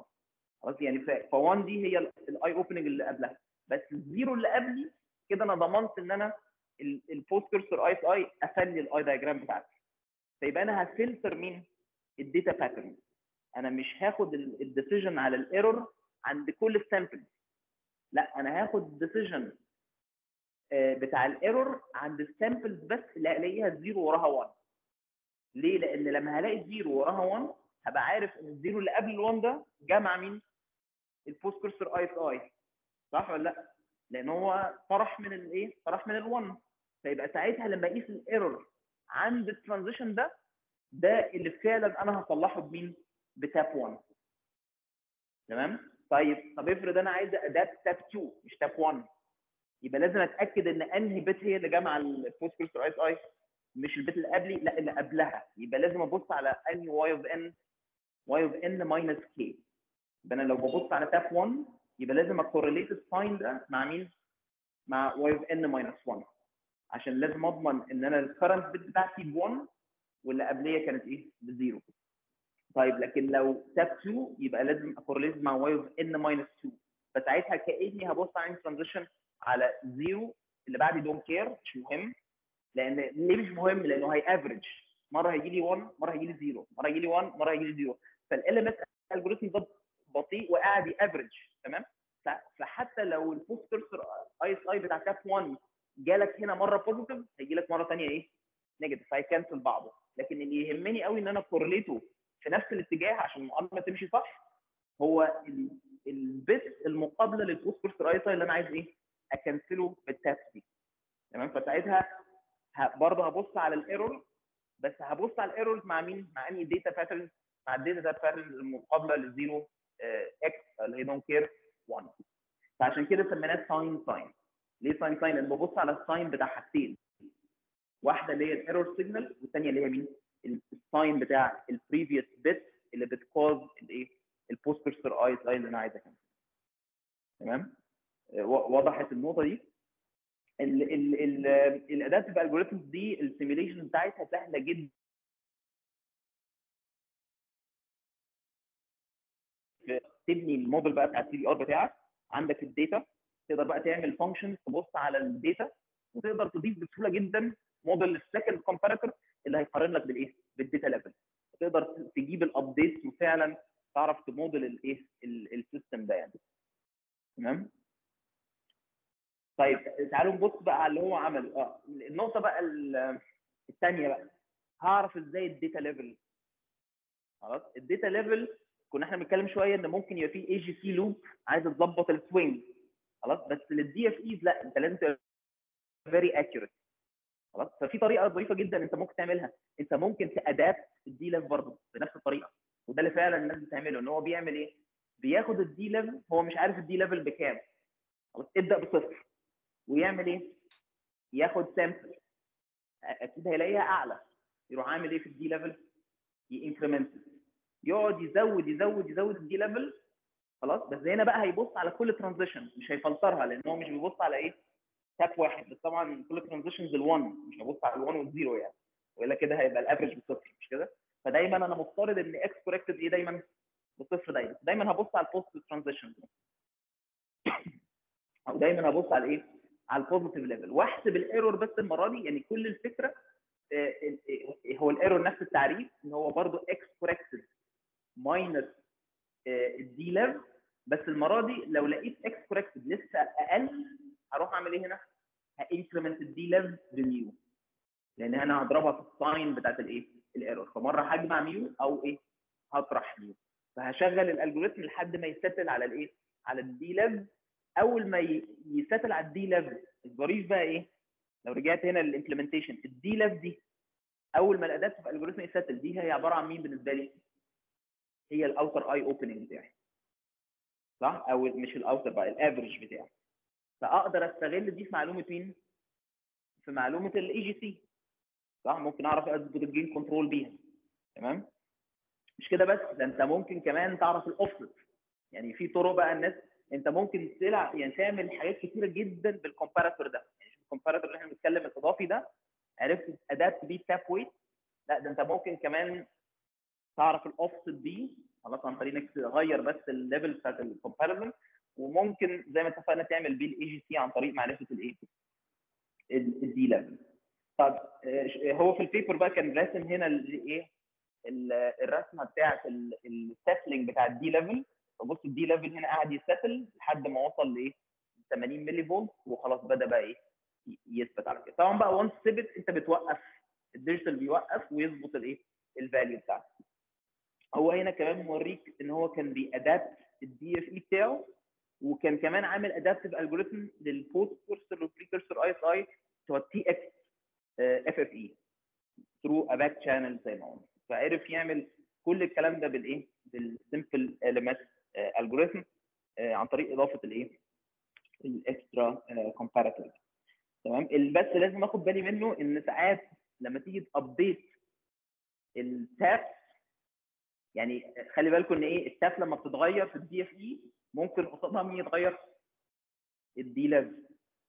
خلاص يعني ف 1 دي هي ال eye opening اللي قبلها. بس ال zero اللي قبلي كده أنا ضمنت إن أنا ال post cursor ISI افلي ال eye diagram بتاعتي. فيبقى أنا هفلتر مين؟ ال data pattern أنا مش هاخد ال decision على ال error عند كل ال sample لا أنا هاخد ال decision بتاع ال error عند ال samples بس اللي هلاقيها zero وراها 1 ليه؟ لأن لما هلاقي zero وراها 1 هبقى عارف إن ال zero اللي قبل ال1 ده جمع مين؟ ال post cursor ISI صح ولا لا؟ لأن هو طرح من الايه طرح من ال1 فيبقى ساعتها لما اقيس ال error عند ال transition ده ده اللي فعلا أنا هصلحه بمين ب tap 1 تمام؟ طيب طب افرض أنا عايز adapt tap 2 مش tap 1 يبقى لازم اتأكد إن أنهي bit هي اللي جامعة ال post cursor ISI مش ال bit اللي قبلي لا اللي قبلها. يبقى لازم أبص على أنهي y of n y of n minus k يبقى أنا لو ببص على tap 1 يبقى لازم ا correlate ال sign ده مع مين؟ مع y of n minus 1 عشان لازم أضمن إن أنا ال current bit بتاعتي ب 1 واللي قبلية كانت إيه؟ ب zero. طيب لكن لو tap 2 يبقى لازم ا correlate مع y of n minus 2 فساعتها كأني هبص على transition على zero اللي بعد don't care مش مهم. لأن ليه مش مهم؟ لأنه هي average مرة هيجي لي 1 مرة هيجي لي 0 مرة هيجي لي 1 مرة هيجي لي 0 فال LMS algorithm ده بطيء وقاعد ي average تمام؟ فحتى لو ال post cursor ISI بتاع tap 1 جالك هنا مرة positive هيجي لك مرة ثانية إيه؟ negative فهي cancel بعضه. لكن اللي يهمني قوي إن أنا correlate ته في نفس الاتجاه عشان المعادله تمشي صح هو ال bit المقابلة لل post ISI اللي أنا عايز إيه؟ أ cancel له بال tap دي تمام فساعتها برضه هبص على ال error بس هبص على ال error مع مين؟ مع أنهي data pattern مع ال data pattern المقابلة لل zero X اللي هي don't care 1 فعشان كده سميناه sign sign ليه sign sign؟ لأن ببص على ال sign بتاع حاجتين واحدة اللي هي ال error signal والثانيه اللي هي مين؟ ال sign بتاع ال previous bit اللي بت cause الايه؟ ال post cursor ISI اللي أنا عايز أكنسل. تمام؟ وضحت النقطة دي. ال ال ال ال adaptive algorithms دي ال simulation بتاعتها سهلة جدا. تبني الموديل بقى بتاع ال CDR بتاعك. عندك ال data تقدر بقى تعمل function تبص على الداتا وتقدر تضيف بسهولة جدا model ال second comparator اللي هيقارن لك بالإيه؟ بال data level تقدر تجيب ال updates وفعلا تعرف تموديل الإيه؟ ال system ده يعني. تمام؟ طيب تعالوا نبص بقى على اللي هو عمله. آه النقطة بقى الثانية بقى. هعرف إزاي ال data level خلاص؟ ال data level كنا إحنا بنتكلم شوية إن ممكن يبقى في AGC loop عايز تظبط ال swing خلاص؟ بس لل DFEs لا أنت لازم تبقى very accurate خلاص؟ ففي طريقة ظريفه جدا أنت ممكن تعملها. أنت ممكن ت adapt ال D lev برضه بنفس الطريقة. وده اللي فعلا الناس بتعمله إن هو بيعمل إيه؟ بياخد ال D level هو مش عارف ال D level بكام. خلاص ابدأ بصفر. ويعمل إيه؟ ياخد sample أكيد هيلاقيها أعلى. يروح عامل إيه في ال D level؟ ي increment يقعد يزود يزود يزود ال D level خلاص بس هنا بقى هيبص على كل transition مش هيفلترها لأن هو مش بيبص على إيه؟ tap واحد. بس طبعا كل transitions ال1 مش هبص على ال1 وال zero يعني. وإلا كده هيبقى ال average بصفر مش كده؟ فدايما أنا مفترض إن X corrected إيه دايما؟ بصفر دايما دايما هبص على ال positive transition أو دايما هبص على إيه؟ على ال positive level وأحسب ال error بس المرة دي. يعني كل الفكرة هو ال error نفس التعريف إن هو برضه X corrected minus ال D بس المرة دي لو لقيت X corrected لسه أقل هروح اعمل إيه هنا؟ ه increment ال D lev ب mu لأن أنا هضربها في ال sign بتاعت الايه؟ ال error فمرة هجمع mu أو إيه؟ هطرح mu فهشغل ال algorithm لحد ما ي settle على الايه؟ على ال D lev اول ما ي settle على ال D lev الظريف بقى إيه؟ لو رجعت هنا لل implementation ال D lev دي اول ما ال adaptive algorithm ي settle دي هي عبارة عن مين بالنسبة لي؟ هي ال outer eye opening بتاعي صح؟ أو مش ال outer بقى ال average بتاعي فأقدر أستغل دي في معلومة مين؟ في معلومة ال AGC صح؟ ممكن أعرف أظبط ال gain control بيها. تمام؟ مش كده بس؟ ده أنت ممكن كمان تعرف الاوفست يعني في طرق بقى الناس أنت ممكن تلعب يعني تعمل حاجات كتيرة جدا بال comparator ده. يعني ال comparator اللي إحنا بنتكلم الإضافي ده عرفت adapt بيه tap weight لا ده أنت ممكن كمان تعرف الاوفست دي. خلاص عن طريق انك تغير بس ال level بتاعت ال comparison وممكن زي ما اتفقنا تعمل بيه ال AGC عن طريق معرفة الايه ال D level طب هو في ال paper بقى كان راسم هنا الايه الرسمة بتاعت ال settling بتاع ال D level فبص ال D level هنا قاعد ي settle لحد ما وصل لايه 80 ملي فولت وخلاص بدأ بقى إيه؟ يثبت على كده. طبعا بقى once ثبت أنت بتوقف ال digital بيوقف ويظبط الايه ال value بتاعته. هو هنا كمان موريك إن هو كان بي adapt ال DFE بتاعه وكان كمان عامل adaptive algorithm لل post cursor وال pre-cursor ISI بتوع ال TX FFE through a back channel زي ما قلنا فعرف يعمل كل الكلام ده بالإيه؟ بال simple LMS algorithm عن طريق إضافة الإيه؟ ال extra comparator تمام بس لازم آخد بالي منه إن ساعات لما تيجي ت update ال tap يعني خلي بالكم ان إيه ال tap لما بتتغير في ال DFE ممكن قصادها مين يتغير؟ ال D level.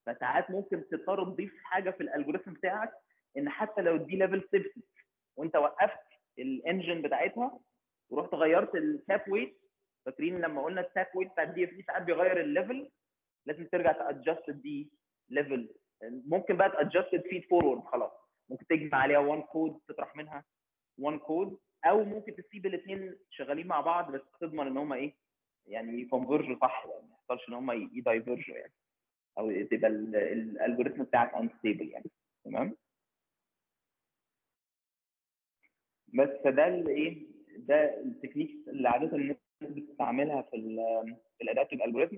فساعات ممكن تضطر تضيف حاجة في ال algorithm بتاعك ان حتى لو ال D level ثبتت وانت وقفت ال engine بتاعتها ورحت غيرت ال tap weight فاكرين لما قلنا ال tap weight بتاع ال DFE ساعات بيغير ال level؟ لازم ترجع ت adjust ال D level. ممكن بقى ت adjust feed forward خلاص. ممكن تجمع عليها 1 كود تطرح منها 1 كود أو ممكن تسيب الاثنين شغالين مع بعض بس تضمن إن هم إيه يعني ي converge وا صح يعني ما يحصلش إن هم ي diverge وا يعني. أو تبقى ال algorithm بتاعك unstable يعني. تمام؟ بس ده الايه ده ال techniques اللي عاده الناس بتستعملها في في ال adaptive algorithm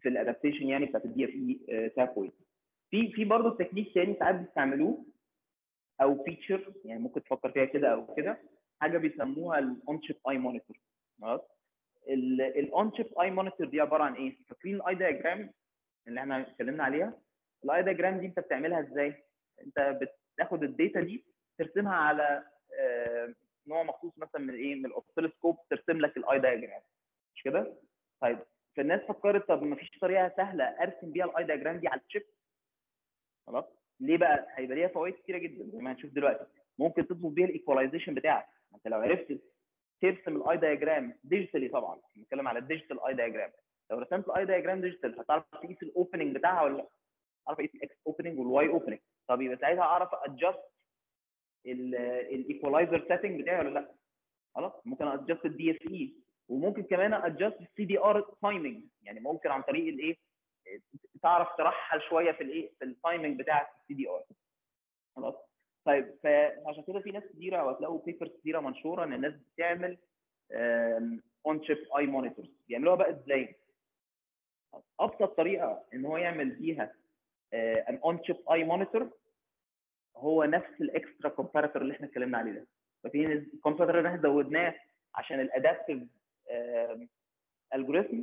في ال adaptation يعني بتاعت ال DFE في في برضه تكنيك تاني ساعات بيستعملوه أو feature يعني ممكن تفكر فيها كده أو كده حاجة بيسموها ال on-chip eye monitor خلاص ال on-chip eye monitor دي عبارة عن إيه؟ فاكرين ال eye diagram اللي إحنا اتكلمنا عليها؟ ال eye diagram دي أنت بتعملها إزاي؟ أنت بتاخد ال data دي ترسمها على آه نوع مخصوص مثلا من إيه؟ من ال oscilloscope ترسم لك ال eye diagram مش كده؟ طيب فالناس فكرت طب ما فيش طريقة سهلة أرسم بيها ال eye diagram دي على ال chip خلاص؟ ليه بقى؟ هيبقى ليها فوائد كتيرة جدا زي ما هنشوف دلوقتي. ممكن تظبط بيها ال equalization بتاعك. انت لو عرفت ترسم ال eye diagram digitally طبعا بنتكلم على ال digital eye diagram لو رسمت ال eye diagram digital هتعرف تقيس ال opening بتاعها ولا لأ؟ تعرف اقيس ال X opening وال Y opening طب يبقى ساعتها اعرف adjust ال equalizer setting بتاعي ولا لأ؟ خلاص ممكن adjust ال DFE وممكن كمان adjust ال CDR timing يعني ممكن عن طريق الايه تعرف ترحل شوية في الإيه؟ في ال timing بتاع ال CDR خلاص؟ طيب فعشان كده في ناس كتيرة أو هتلاقوا papers كتيرة منشورة إن الناس بتعمل on-chip eye monitors بيعملوها بقى إزاي؟ أبسط طريقة إن هو يعمل بيها an on-chip eye monitor هو نفس ال extra comparator اللي إحنا اتكلمنا عليه ده. فاكرين ال comparator اللي إحنا زودناه عشان ال adaptive algorithm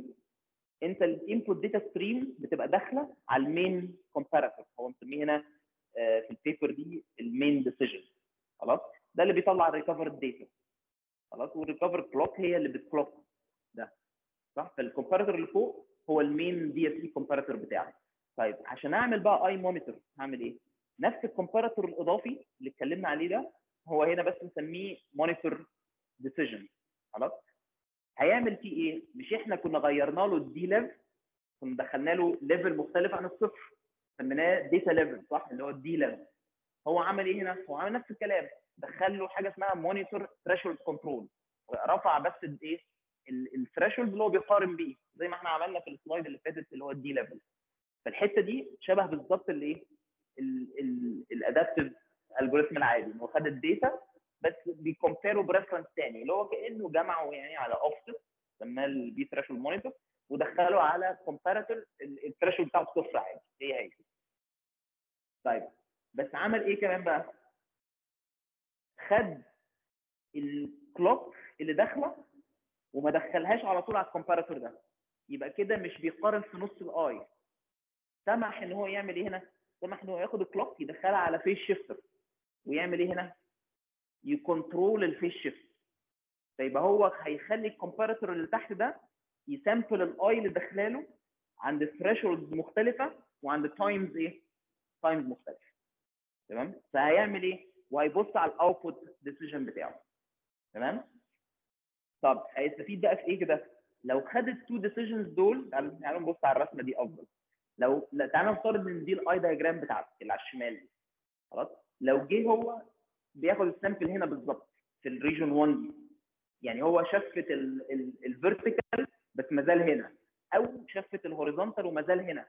انت ال input data stream بتبقى داخلة على ال main comparator هو مسميه هنا في ال paper دي ال main decision خلاص؟ ده اللي بيطلع ال recovered data خلاص؟ وال recovered clock هي اللي بت clock ده. صح؟ فال comparator اللي فوق هو ال main DFE comparator بتاعي طيب عشان أعمل بقى eye monitor هعمل إيه؟ نفس ال comparator الإضافي اللي اتكلمنا عليه ده هو هنا بس مسميه monitor decision خلاص؟ هيعمل فيه إيه؟ مش إحنا كنا غيرنا له ال D level كنا دخلنا له level مختلف عن الصفر. سميناه data level صح؟ اللي هو ال D level هو عمل إيه هنا؟ هو عمل نفس الكلام. دخل له حاجة اسمها monitor threshold control رفع بس الايه ال threshold اللي هو بيقارن بيه زي ما إحنا عملنا في ال slide اللي فاتت اللي هو ال D level فالحتة دي شبه بالظبط الايه ال adaptive algorithm العادي هو خد ال data بس بي compare وا ب reference ثاني اللي هو كأنه جمعه يعني على اوفست سماه ال V threshold monitor ودخله على comparator ال threshold بتاعه صفر عادي هي هي طيب بس عمل إيه كمان بقى؟ خد ال clock اللي داخله وما دخلهاش على طول على ال comparator ده يبقى كده مش بيقارن في نص ال eye سمح إن هو يعمل إيه هنا؟ سمح إن هو ياخد ال clock يدخلها على phase shifter ويعمل إيه هنا؟ ي control ال phase shift فيبقى هو هيخلي ال comparator اللي تحت ده ي sample ال eye اللي داخلاله عند threshold مختلفة وعند times إيه؟ times مختلفة تمام؟ فهيعمل إيه؟ وهيبص على ال output decision بتاعه تمام؟ طب هيستفيد بقى في إيه كده؟ لو خد ال two decisions دول تعالوا نبص على الرسمة دي أفضل لو تعالى نفترض إن دي ال eye diagram بتاعتك اللي على الشمال دي خلاص؟ لو جه هو بياخد ال sample هنا بالظبط في ال region 1 دي. يعني هو shift ال vertical بس ما زال هنا أو shift ال horizontal وما زال هنا.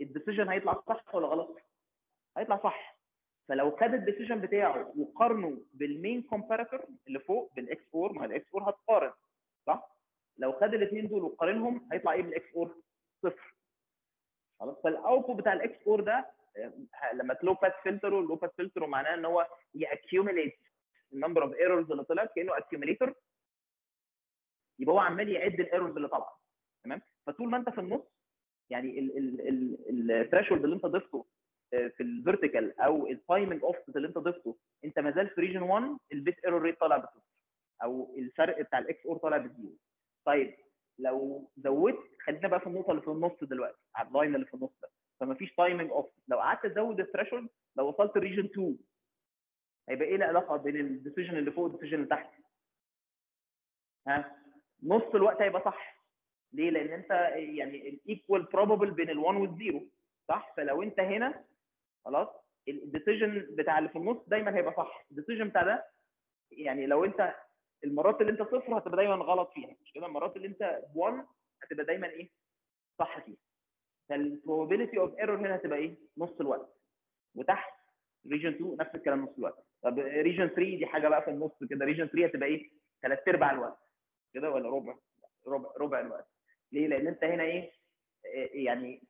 ال decision هيطلع صح ولا غلط؟ هيطلع صح. فلو خد ال decision بتاعه وقارنه بال main comparator اللي فوق بالاكس 4 ما الاكس 4 هتقارن صح؟ لو خد الاثنين دول وقارنهم هيطلع إيه بال XOR صفر. خلاص؟ فال output بتاع ال XOR ده لما ت low-pass filter low-pass filter معناه إن هو ي accumulate ال number of errors اللي طلعت كأنه accumulator يبقى هو عمال يعد ال errors اللي طالعه تمام؟ فطول ما أنت في النص يعني ال threshold اللي أنت ضفته آه، في ال vertical أو ال timing offset اللي أنت ضفته أنت ما زال في region 1 ال bit error rate طالع بصفر. أو الفرق بتاع ال XOR طالع ب zero. طيب لو زودت خلينا بقى في النقطة اللي في النص دلوقتي على ال line اللي في النص ده. فما فيش timing off لو قعدت ازود ال threshold لو وصلت ال region 2 هيبقى إيه العلاقة بين ال decision اللي فوق وال decision اللي تحت؟ ها؟ نص الوقت هيبقى صح. ليه؟ لأن أنت يعني ال equal probable بين ال1 وال zero صح؟ فلو أنت هنا خلاص ال decision بتاع اللي في النص دايما هيبقى صح. ال decision بتاع ده يعني لو أنت المرات اللي أنت صفر هتبقى دايما غلط فيها. مش كده؟ المرات اللي أنت 1 هتبقى دايما إيه؟ صح فيها. فال probability of error هنا هتبقى إيه؟ نص الوقت. وتحت region 2 نفس الكلام نص الوقت. طب region 3 دي حاجة بقى في النص كده. region 3 هتبقى إيه؟ ثلاث أرباع الوقت. كده ولا ربع؟ ربع ربع الوقت. ليه؟ لأن أنت هنا إيه؟ إيه يعني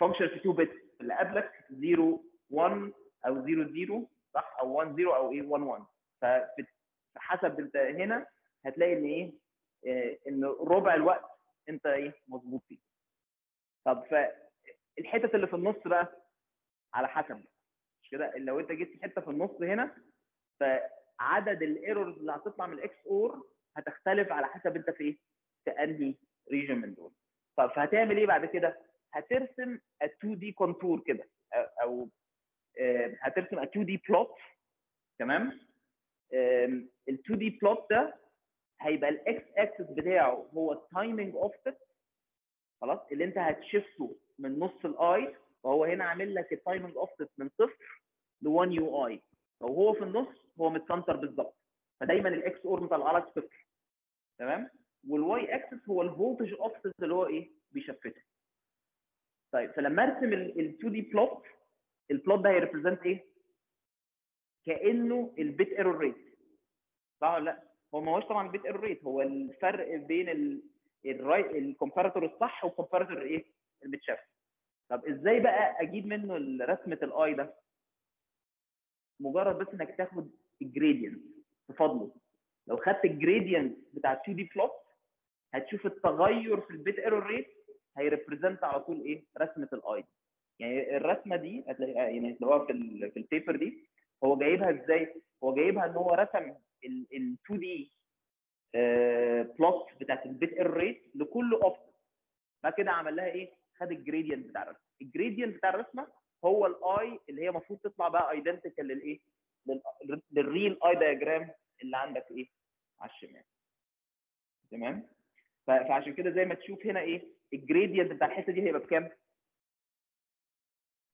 function في 2 bit اللي قبلك 0 1 أو 0 0 صح؟ أو 1 0 أو إيه؟ 1 1 ففي فحسب أنت هنا هتلاقي إن إيه؟ آه، إن ربع الوقت أنت إيه؟ مظبوط فيه. طب فالحتت اللي في النص بقى على حسب مش كده؟ لو أنت في حتة في النص هنا فعدد ال errors اللي هتطلع من ال XOR هتختلف على حسب أنت في إيه؟ في أنهي region من دول. طب فهتعمل إيه بعد كده؟ هترسم ا 2D contour كده أو آه، هترسم ا 2D plot تمام؟ ال 2D plot ده هيبقى الاكس اكسس بتاعه هو ال timing offset خلاص؟ اللي انت هت shift ته من نص ال eye وهو هنا عامل لك التايمنج اوفست من صفر ل 1 UI وهو في النص هو مت center بالظبط. فدايما ال XOR مطلع لك صفر. تمام؟ وال y-axis هو ال voltage offset اللي هو إيه؟ بي shift ته. طيب فلما ارسم ال 2D plot ال plot ده هي represent إيه؟ كأنه ال bit error rate صح ولا لا؟ هو ما هوش طبعا ال bit error rate هو الفرق بين ال comparator الصح وال comparator إيه؟ المت shift طب إزاي بقى أجيب منه رسمة ال eye ده؟ مجرد بس إنك تاخد ال gradient تفضله. لو خدت ال gradient بتاع 2D plot هتشوف التغير في ال bit error rate هي represent على طول إيه؟ رسمة ال eye يعني الرسمة دي هتلاقيها يعني هتلاقوها في في ال paper دي هو جايبها إزاي؟ هو جايبها إن هو رسم ال 2D plot بتاعت ال bit error rate لكل اوفست بعد كده عمل لها إيه؟ خد ال gradient بتاع الرسمة ال gradient بتاع الرسمة هو ال eye اللي هي المفروض تطلع بقى identical للايه؟ لل- لل real eye diagram اللي عندك إيه؟ على الشمال تمام؟ فعشان كده زي ما تشوف هنا إيه؟ ال gradient بتاع الحتة دي هيبقى بكام؟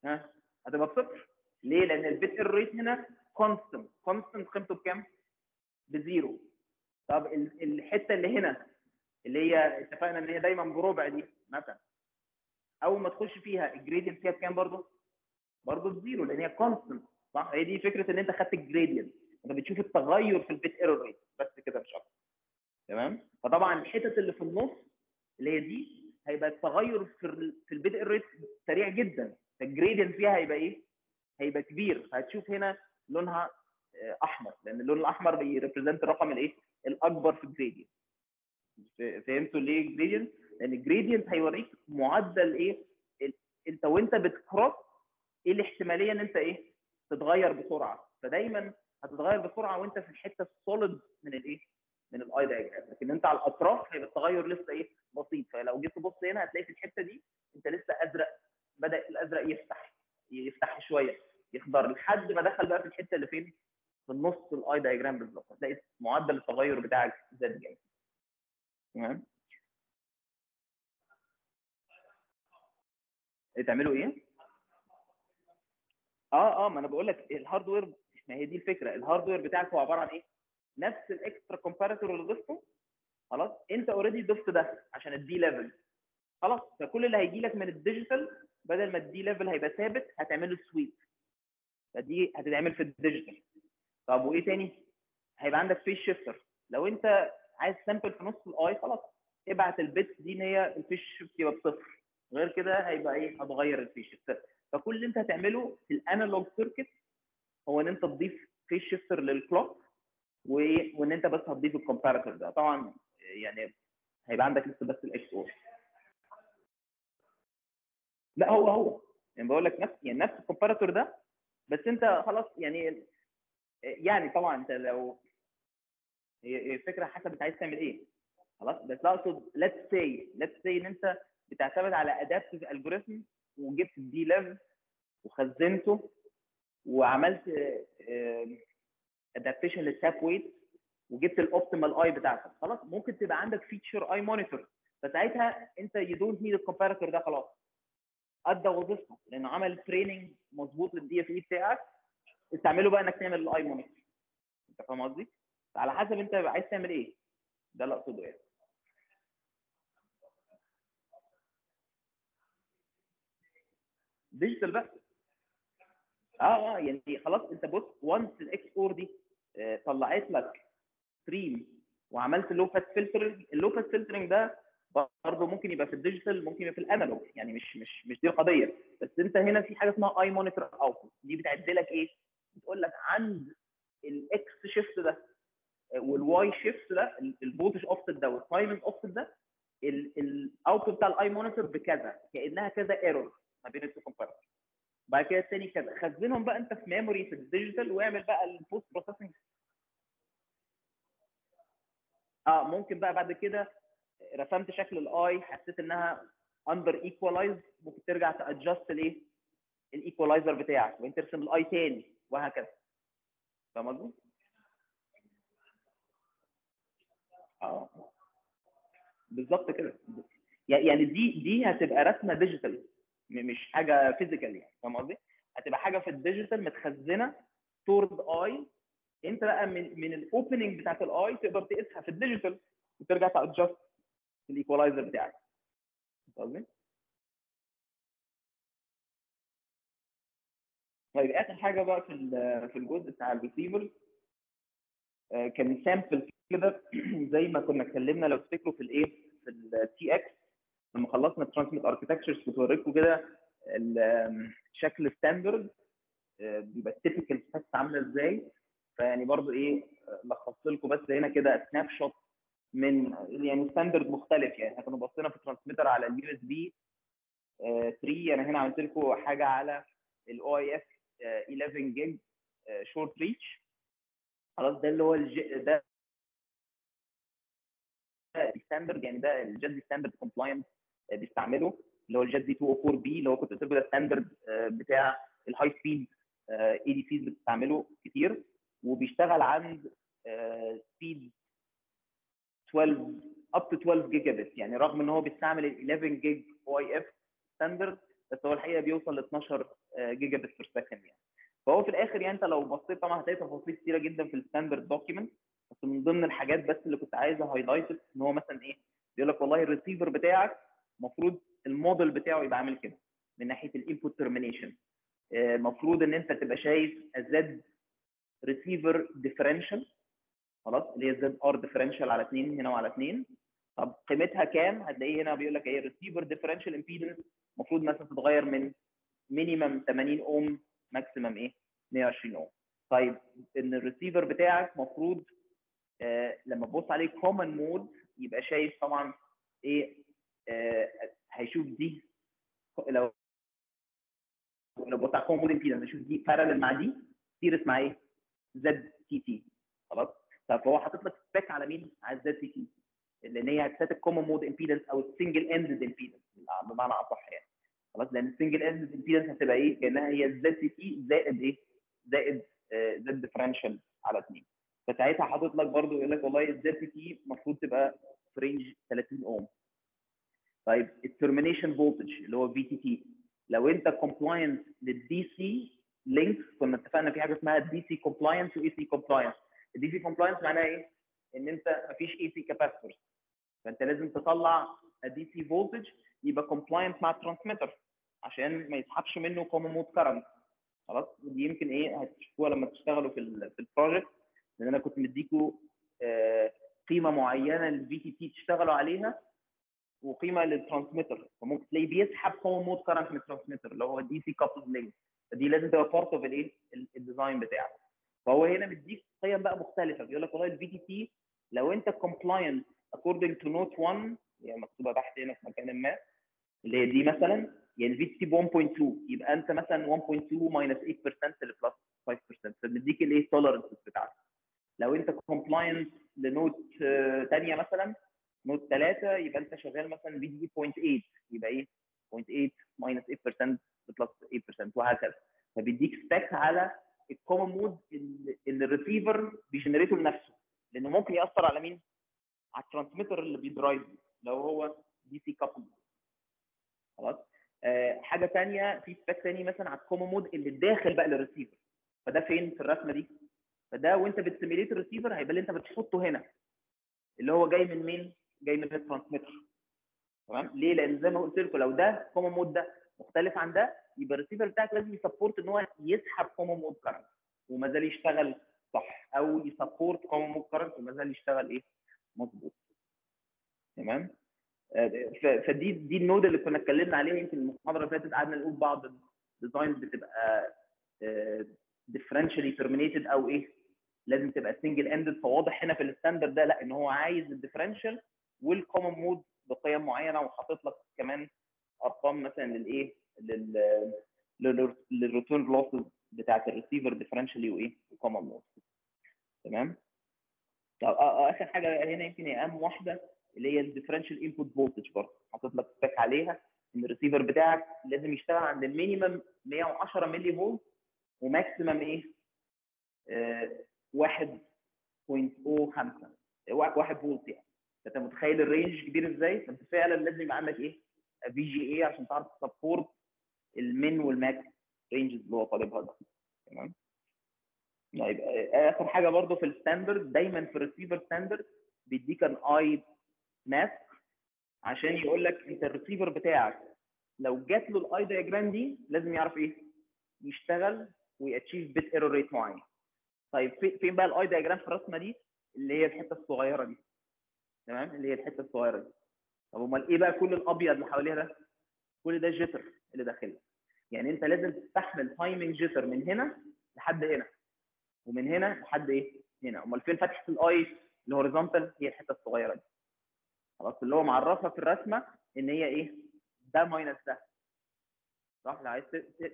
ها؟ هتبقى بصفر ليه؟ لأن ال bit error rate هنا constant constant قيمته بكام؟ ب zero طب ال- الحتة اللي هنا اللي هي اتفقنا إن هي دايما بربع دي مثلا أول ما تخش فيها ال gradient فيها بكام برضه؟ برضه ب zero لأن هي constant صح؟ هي دي فكرة إن أنت خدت ال gradient أنت بتشوف التغير في ال bit error rate بس كده مش أكتر تمام؟ فطبعا الحتت اللي في النص اللي هي دي هيبقى التغير في في ال bit error rate سريع جدا ال gradient فيها هيبقى إيه؟ هيبقى كبير فهتشوف هنا لونها آه، أحمر لأن اللون الأحمر بي represent الرقم الإيه؟ الأكبر في ال gradient فهمتوا ليه ال gradient؟ لأن ال gradient هيوريك معدل إيه؟ أنت وأنت بت cross إيه الاحتمالية إن أنت إيه؟ تتغير بسرعة فدايما هتتغير بسرعة وأنت في الحتة ال solid من الإيه؟ من ال eye diagram لكن أنت على الأطراف هيبقى التغير لسه إيه؟ بسيط فلو جيت تبص هنا هتلاقي في الحتة دي أنت لسه أزرق بدأ الأزرق يفتح يفتح شوية يخضر لحد ما دخل بقى في الحتة اللي فين؟ في النص ال eye diagram بالظبط. هتلاقي معدل التغير بتاعك زاد جامد تمام؟ إيه تعملوا إيه؟ آه آه ما أنا بقول لك ال hardware ما هي دي الفكرة. ال hardware بتاعك هو عبارة عن إيه؟ نفس ال extra comparator اللي ضفته. خلاص؟ أنت already ضفت ده عشان ال D level خلاص؟ فكل اللي هيجي لك من ال digital بدل ما ال D level هيبقى ثابت هتعمله sweep فدي هتتعمل في ال digital طب وإيه تاني؟ هيبقى عندك phase shifter لو أنت عايز sample في نص ال eye خلاص ابعت ال bits دي إن هي ال phase shift يبقى بصفر. غير كده هيبقى إيه؟ هتغير ال phase shift فكل اللي أنت هتعمله في ال analog circuit هو إن أنت تضيف phase shifter لل clock وإن أنت بس هتضيف ال comparator ده. طبعا يعني هيبقى عندك لسه بس ال XOR لا هو هو. يعني بقول لك نفس يعني نفس ال comparator ده بس أنت خلاص يعني يعني طبعا أنت لو الفكرة حسب أنت عايز تعمل إيه. خلاص؟ بس أقصد let's say let's say إن أنت بتعتمد على adaptive algorithm وجبت ال D lev وخزنته وعملت adaptation لل tap weight وجبت ال optimal eye بتاعتك. خلاص؟ ممكن تبقى عندك feature eye monitor فساعتها أنت you don't need ال comparator ده خلاص. ادى وظيفته لأنه عمل training مظبوط لل DFE بتاعك. استعمله بقى إنك تعمل ال eye monitor أنت فاهم قصدي؟ على حسب أنت عايز تعمل إيه. ده اللي أقصده يعني. digital بقى آه آه يعني خلاص أنت بص once ال XOR دي آه، طلعت لك stream وعملت ال low pass filtering ال low pass filtering ده برضه ممكن يبقى في ال digital ممكن يبقى في ال analog يعني مش مش مش دي القضية. بس أنت هنا في حاجة اسمها eye monitor output دي بتعد لك إيه؟ بتقول لك عند ال x shift ده وال y shift ده ال voltage offset ده وال timing offset ده ال output بتاع ال eye monitor بكذا كأنها كذا error ما بين ال two comparators بعد كده الثاني كذا. خزنهم بقى أنت في memory في ال digital واعمل بقى ال post processing آه ممكن بقى بعد كده رسمت شكل ال eye حسيت إنها under equalized ممكن ترجع ت adjust الايه ال equalizer بتاعك وانت ترسم ال eye تاني. وهكذا فاهم قصدي؟ آه بالظبط كده يعني دي دي هتبقى رسمة digital مش حاجة physical يعني فاهم قصدي؟ هتبقى حاجة في ال digital متخزنة stored eye انت بقى من من ال opening بتاعت ال eye تقدر تقيسها في ال digital وترجع ت adjust ال equalizer بتاعك فاهم قصدي؟ طيب آخر حاجة بقى في في الجزء بتاع الريسيفر كان sample كده زي ما كنا اتكلمنا لو تفتكروا في الايه في ال TX لما خلصنا ال transmit architectures كنت بوريكم كده شكل standard بيبقى ال typical status عاملة إزاي. فيعني برضو إيه لخصت لكم بس هنا كده snapshot من يعني standard مختلف. يعني إحنا كنا بصينا في ال transmitter على ال USB 3 أنا هنا عملت لكم حاجة على ال OIF 11 gig short reach خلاص ده اللي هو الج... ده standard يعني ده ال JESD standard compliant بيستعمله اللي هو ال JESD 204 B اللي هو كنت قلت ده standard بتاع ال high speed ADCs بتستعمله كتير. وبيشتغل عند speed 12 up to 12 جيجا بت يعني رغم إن هو بيستعمل ال 11 gig OIF standard بس هو الحقيقة بيوصل ل 12 gigabit per second يعني. فهو في الآخر يعني أنت لو بصيت طبعا هتلاقي تفاصيل كتيرة جدا في ال standard document بس من ضمن الحاجات بس اللي كنت عايز highlight إن هو مثلا إيه بيقول لك والله الريسيفر بتاعك المفروض الموديل بتاعه يبقى عامل كده من ناحية ال input termination المفروض إن أنت تبقى شايف Z receiver differential خلاص اللي هي ZR differential على 2 هنا وعلى 2 طب قيمتها كام؟ هتلاقيه هنا بيقول لك إيه؟ receiver differential impedance المفروض مثلا تتغير من minimum 80 ohm maximum إيه؟ 120 اوم طيب إن الريسيفر بتاعك المفروض آه لما تبص عليه common mode يبقى شايف طبعا إيه؟ آه هيشوف دي لو لو بص على common mode impedance هيشوف دي parallel مع دي series مع إيه؟ ZTT. خلاص؟ طب فهو حاطط لك spec على مين؟ على ال ZTT. لأن هي هت set ال common mode impedance أو ال single ended impedance بمعنى أصح يعني. خلاص؟ لأن ال single ended impedance هتبقى إيه؟ كأنها هي الزد تي زائد إيه؟ زائد Z differential على 2 فساعتها حاطط لك برضو يقول لك والله الزد تي المفروض تبقى في range 30 اوم طيب ال termination voltage اللي هو VTT لو أنت compliant لل DC links كنا اتفقنا في حاجة اسمها DC compliance و AC compliance ال DC compliance معناها إيه؟ إن أنت مفيش AC capacitor فأنت لازم تطلع ال DC voltage يبقى compliant مع ال transmitter عشان ما يسحبش منه common mode current خلاص؟ ودي يمكن إيه هتشوفوها لما تشتغلوا في في ال project لأن أنا كنت مديكوا آه قيمة معينة لل VTT تشتغلوا عليها وقيمة لل transmitter فممكن تلاقيه بيسحب common mode current من ال transmitter اللي هو DC coupled link فدي لازم تبقى part of الإيه؟ ال design بتاعك. فهو هنا مديك قيم بقى مختلفة. بيقول لك والله ال VTT لو أنت compliant according to note 1 يعني مكتوبة تحت هنا في مكان ما اللي هي دي مثلا يعني ال VTT ب 1.2 يبقى أنت مثلا 1.2 minus 8% ل plus 5% فبنديك الايه tolerance بتاعتك. لو أنت compliant ل note ثانية مثلا note 3 يبقى أنت شغال مثلا VD 0.8 يبقى إيه؟ 0.8 minus 8% plus 8% وهكذا. فبيديك spec على الكومن مود اللي الريسيفر بيجنريته لنفسه لأنه ممكن يأثر على مين؟ على ال transmitter اللي بي drive لو هو DC coupled خلاص آه حاجة ثانية في spec ثاني مثلا على ال common mode اللي داخل بقى للريسيفر فده فين في الرسمة دي؟ فده وانت بت simulate ال receiver هيبقى اللي انت بتحطه هنا اللي هو جاي من مين؟ جاي من ال transmitter تمام؟ ليه؟ لأن زي ما قلت لكم لو ده common mode ده مختلف عن ده يبقى الريسيفر بتاعك لازم ي support إن هو يسحب common mode current وما زال يشتغل صح أو ي support common mode current وما زال يشتغل إيه؟ مظبوط. تمام؟ فدي دي ال node اللي كنا اتكلمنا عليها يمكن المحاضرة اللي فاتت قعدنا نقول بعض ال designs بتبقى differentially terminated أو إيه؟ لازم تبقى single ended فواضح هنا في ال standard ده لأ إن هو عايز ال differential وال common mode بقيم معينة وحاطط لك كمان أرقام مثلا للايه لل لل return losses بتاعت ال receiver differentially وإيه؟ و common mode تمام؟ آخر حاجة هنا يمكن هي أهم واحدة اللي هي ال differential input voltage برضه حاطط لك spec عليها إن الريسيفر بتاعك لازم يشتغل عند ال minimum 110 ملي فولت و maximum إيه؟ آه 1.05 1 فولت يعني انت متخيل ال range كبير إزاي؟ فأنت فعلا لازم يبقى عندك إيه؟ VGA عشان تعرف ت support ال min وال max ranges اللي هو طالبها ده تمام؟ طيب آخر حاجة برضو في ال standard دايما في ال receiver standard بيديك an eye mask عشان يقول لك أنت الريسيفر بتاعك لو جات له الاي دياجرام دي لازم يعرف إيه؟ يشتغل وي achieve bit error rate معين. طيب فين بقى ال eye diagram في الرسمة دي؟ اللي هي الحتة الصغيرة دي. تمام؟ اللي هي الحتة الصغيرة دي. طب أمال إيه بقى كل الأبيض اللي حواليها ده؟ كل ده jitter اللي داخلها. يعني أنت لازم تستحمل timing jitter من هنا لحد هنا. ومن هنا لحد إيه؟ هنا. أمال فين فتحة ال eye ال horizontal هي الحتة الصغيرة دي. خلاص اللي هو معرفها في الرسمة إن هي إيه؟ ده minus ده. صح؟ لو عايز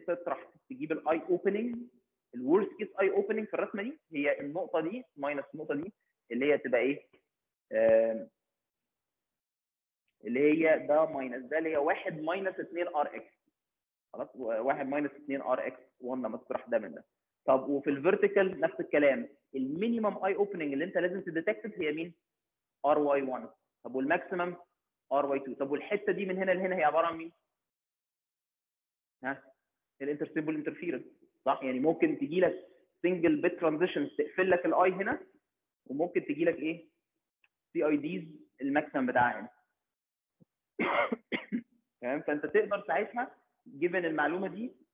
تطرح تجيب ال eye opening ال worst case eye opening في الرسمة دي هي النقطة دي minus النقطة دي اللي هي تبقى إيه؟ اللي هي ده minus ده اللي هي 1 minus 2 RX خلاص 1 minus 2 RX 1 لما تطرح ده من ده طب وفي ال vertical نفس الكلام. ال minimum eye opening اللي انت لازم ت detect هي مين؟ RY 1 طب وال maximum؟ RY 2 طب والحتة دي من هنا لهنا هي عبارة عن مين؟ ها؟ ال intersymbol interference. صح؟ يعني ممكن تجي لك single bit transition تقفل لك ال eye هنا وممكن تجي لك إيه؟ CIDs ال maximum بتاعها هنا. تمام؟ فأنت تقدر ساعتها given المعلومة دي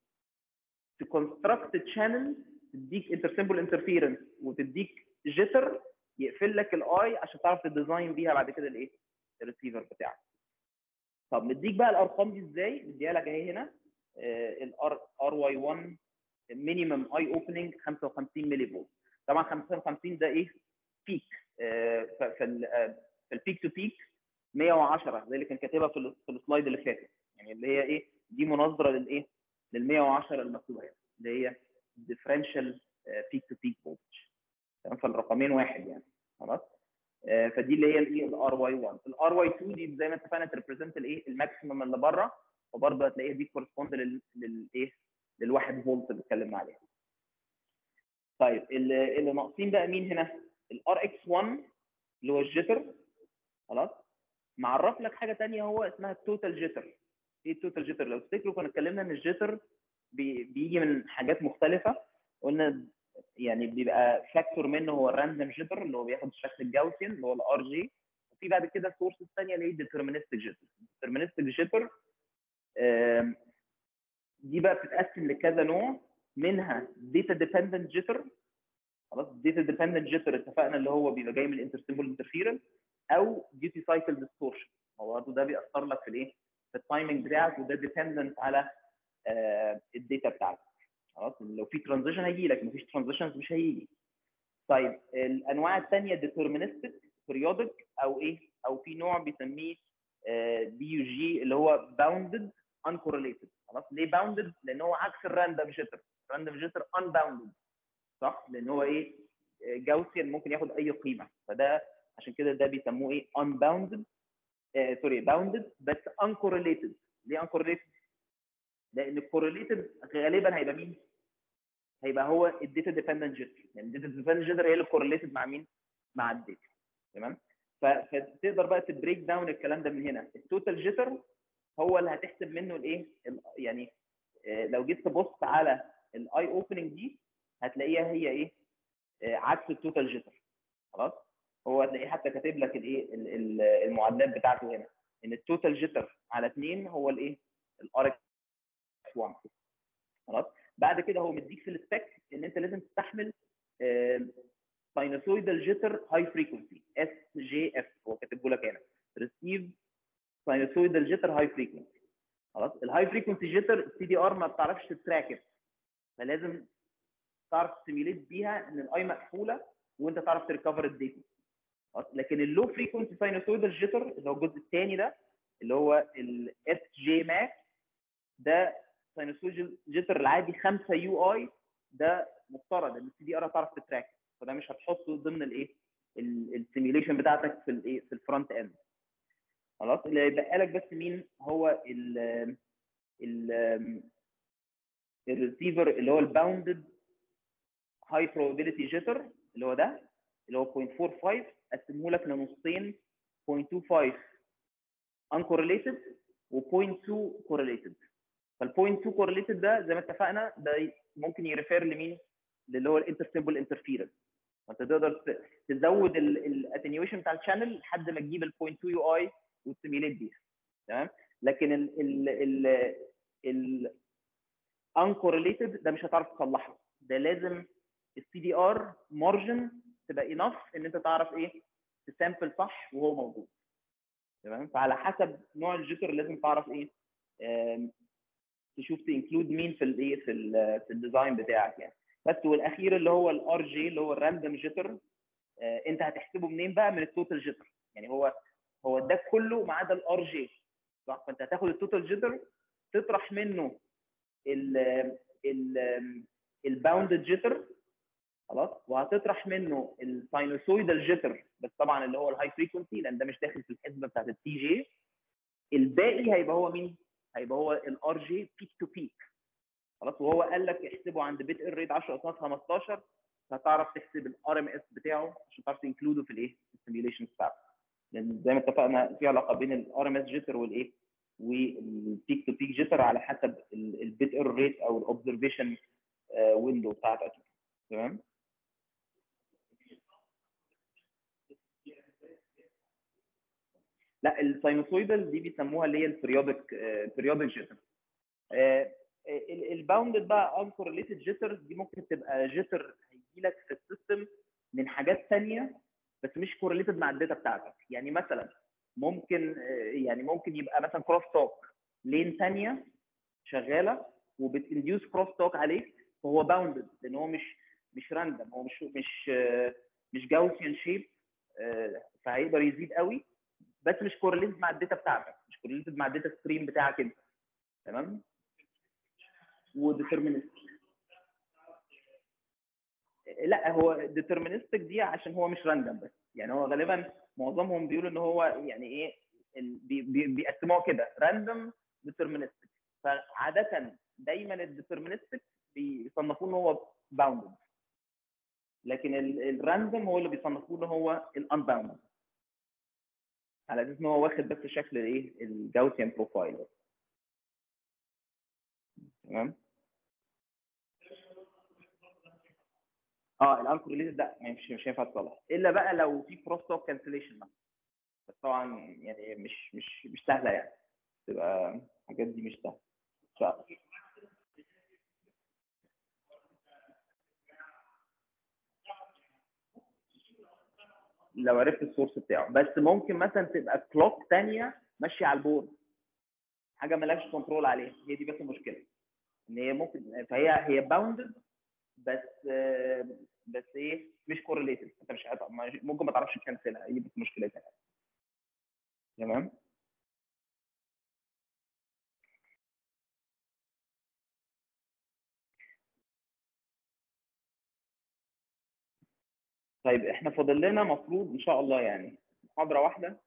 ت construct channel تديك intersymbol interference وتديك jitter يقفل لك ال eye عشان تعرف ت design بيها بعد كده الايه؟ الريسيفر بتاعك. طب نديك بقى الأرقام دي إزاي؟ نديها لك اهي هنا. ال R RY 1 minimum eye opening 55 ملي فولت طبعا 55 ده إيه؟ peak في ال peak to peak 110 زي اللي كان كاتبها في ال slide اللي فاتت. يعني اللي هي إيه؟ دي مناظرة للايه؟ لل 110 المكتوبة هنا اللي هي differential peak to peak voltage تمام؟ فالرقمين واحد يعني خلاص؟ فدي اللي هي الايه ال RY 1 ال RY 2 دي زي ما اتفقنا ت represent الايه؟ ال maximum اللي بره وبرضه هتلاقيها دي correspond للايه للواحد فولت اللي اتكلمنا عليها. طيب اللي, اللي ناقصين بقى مين هنا؟ ال RX 1 اللي هو ال jitter خلاص؟ معرف لك حاجة ثانية هو اسمها ال total jitter إيه ال total jitter لو تفتكروا كنا اتكلمنا إن ال jitter بي بيجي من حاجات مختلفة قلنا يعني بيبقى factor منه هو ال random jitter اللي هو بياخد الشكل ال Gaussian اللي هو ال RJ وفي بعد كده ال source الثانية اللي هي ال deterministic jitter ال deterministic jitter دي بقى بتتقسم لكذا نوع. منها data dependent jitter خلاص data dependent jitter اتفقنا اللي هو بيبقى جاي من ال intersymbol interference أو duty cycle distortion هو برضه ده بيأثر لك في الإيه؟ في ال timing بتاعك وده dependent على آه ال data بتاعتك. خلاص؟ لو في transition هيجي لك مفيش transitions مش هيجي. طيب الأنواع الثانية deterministic periodic أو إيه؟ أو في نوع بيسميه BUJ اللي هو bounded uncorrelated. خلاص؟ ليه bounded لأن هو عكس ال random jitter ال random jitter unbounded. صح؟ لأن هو إيه؟ Gaussian ممكن ياخد أي قيمة. فده عشان كده ده بيسموه إيه؟ unbounded. آه sorry bounded بس uncorrelated. ليه uncorrelated لأن ال correlated غالبا هيبقى مين؟ هيبقى هو ال data dependent jitter يعني ال data dependent jitter هي اللي correlated مع مين؟ مع ال data. تمام؟ فتقدر بقى ت break down الكلام ده من هنا. ال total jitter هو اللي هتحسب منه الايه؟ يعني لو جيت تبص على ال eye opening دي هتلاقيها هي إيه؟ عكس ال total jitter خلاص؟ هو هتلاقيه حتى كاتب لك الايه المعادلات بتاعته هنا. إن ال total jitter على 2 هو الايه؟ ال RX 1 خلاص؟ بعد كده هو مديك في ال spec إن أنت لازم تستحمل sinusoidal jitter high frequency S JF هو كاتبه لك هنا. receive sinusoidal jitter high frequency خلاص؟ ال high frequency jitter ال CDR ما بتعرفش ت track. فلازم تعرف ت simulate بيها إن ال eye مقفولة وأنت تعرف ت recover ال data. خلاص لكن ال low frequency sinusoidal jitter اللي هو الجزء الثاني ده اللي هو ال SJ max ده sinusoidal jitter العادي 5 UI ده مفترض إن ال CDR هتعرف ت track فده مش هتحطه ضمن الإيه؟ ال simulation بتاعتك في الإيه؟ في ال front end خلاص؟ اللي هيبقى لك بس مين هو ال ال الريسيفر اللي هو ال bounded high probability jitter اللي هو ده اللي هو 0.45 قسمه لك لنصين 0.25 uncorrelated و 0.2 correlated. فال 0.2 correlated ده زي ما اتفقنا ده ممكن ي refer لمين؟ اللي هو ال intersymbol interference فانت تقدر تزود ال attenuation بتاع ال channel لحد ما تجيب ال 0.2 UI وت simulate بيها. تمام؟ لكن ال ال ال ال uncorrelated ده مش هتعرف تصلحه. ده لازم ال CDR margin تبقى enough إن أنت تعرف إيه؟ ت sample صح وهو موجود. تمام؟ فعلى حسب نوع ال jitter لازم تعرف إيه تشوف ت include مين في الايه في ال في ال design بتاعك يعني. بس والأخير اللي هو ال RJ اللي هو ال random jitter أنت هتحسبه منين بقى؟ من ال total jitter. يعني هو هو ده كله ما عدا ال RJ صح؟ فأنت هتاخد ال total jitter تطرح منه ال ال bounded jitter خلاص وهتطرح منه ال sinusoidal jitter بس طبعا اللي هو ال high frequency لأن ده مش داخل في الحسبة بتاعت ال TJ الباقي هيبقى هو مين؟ هيبقى هو ال RJ peak to peak خلاص وهو قال لك احسبه عند bit error rate 10 أس ناقص 15 فهتعرف تحسب ال RMS بتاعه عشان تعرف ت include ه في الإيه؟ ال simulation بتاعته لأن زي ما اتفقنا في علاقة بين ال RMS jitter والايه؟ وال peak to peak jitter على حسب ال bit error rate أو ال observation window بتاعتك تمام؟ لا ال sinusoidal دي بيسموها اللي هي ال periodic periodic jitter. ال bounded بقى uncorrelated jitter دي ممكن تبقى jitter هيجي لك في ال system من حاجات ثانية بس مش correlated مع ال data بتاعتك. يعني مثلا ممكن يعني ممكن يبقى مثلا cross talk lane ثانية شغالة وبت induce cross talk عليك فهو bounded لأن هو مش مش random هو مش مش مش Gaussian shape فهيقدر يزيد قوي. بس مش correlated مع ال data بتاعتك مش correlated مع ال data stream بتاعك انت. تمام؟ و deterministic لا هو deterministic دي عشان هو مش random بس. يعني هو غالبا معظمهم بيقولوا إن هو يعني إيه بي بي بيقسموها كده random deterministic فعاده دايما ال deterministic بيصنفوه إن هو bounded لكن ال random هو اللي بيصنفوه إن هو ال unbounded على أساس إن هو واخد بس شكل الإيه؟ ال Gaussian profile. تمام؟ آه ال uncorrelated ده. مش مش هينفع تصلح. إلا بقى لو في cross talk cancellation بس طبعا يعني مش مش مش سهلة يعني. تبقى الحاجات دي مش سهلة ف... لو عرفت ال source بتاعه. بس ممكن مثلا تبقى clock ثانية ماشية على ال board. حاجة مالكش control عليها. هي دي بس المشكلة. إن هي ممكن فهي هي bounded بس بس إيه مش correlated أنت مش ممكن ما تعرفش ت cancel ها. هي بس مشكلتها. تمام؟ طيب إحنا فاضل لنا مفروض إن شاء الله يعني محاضرة واحدة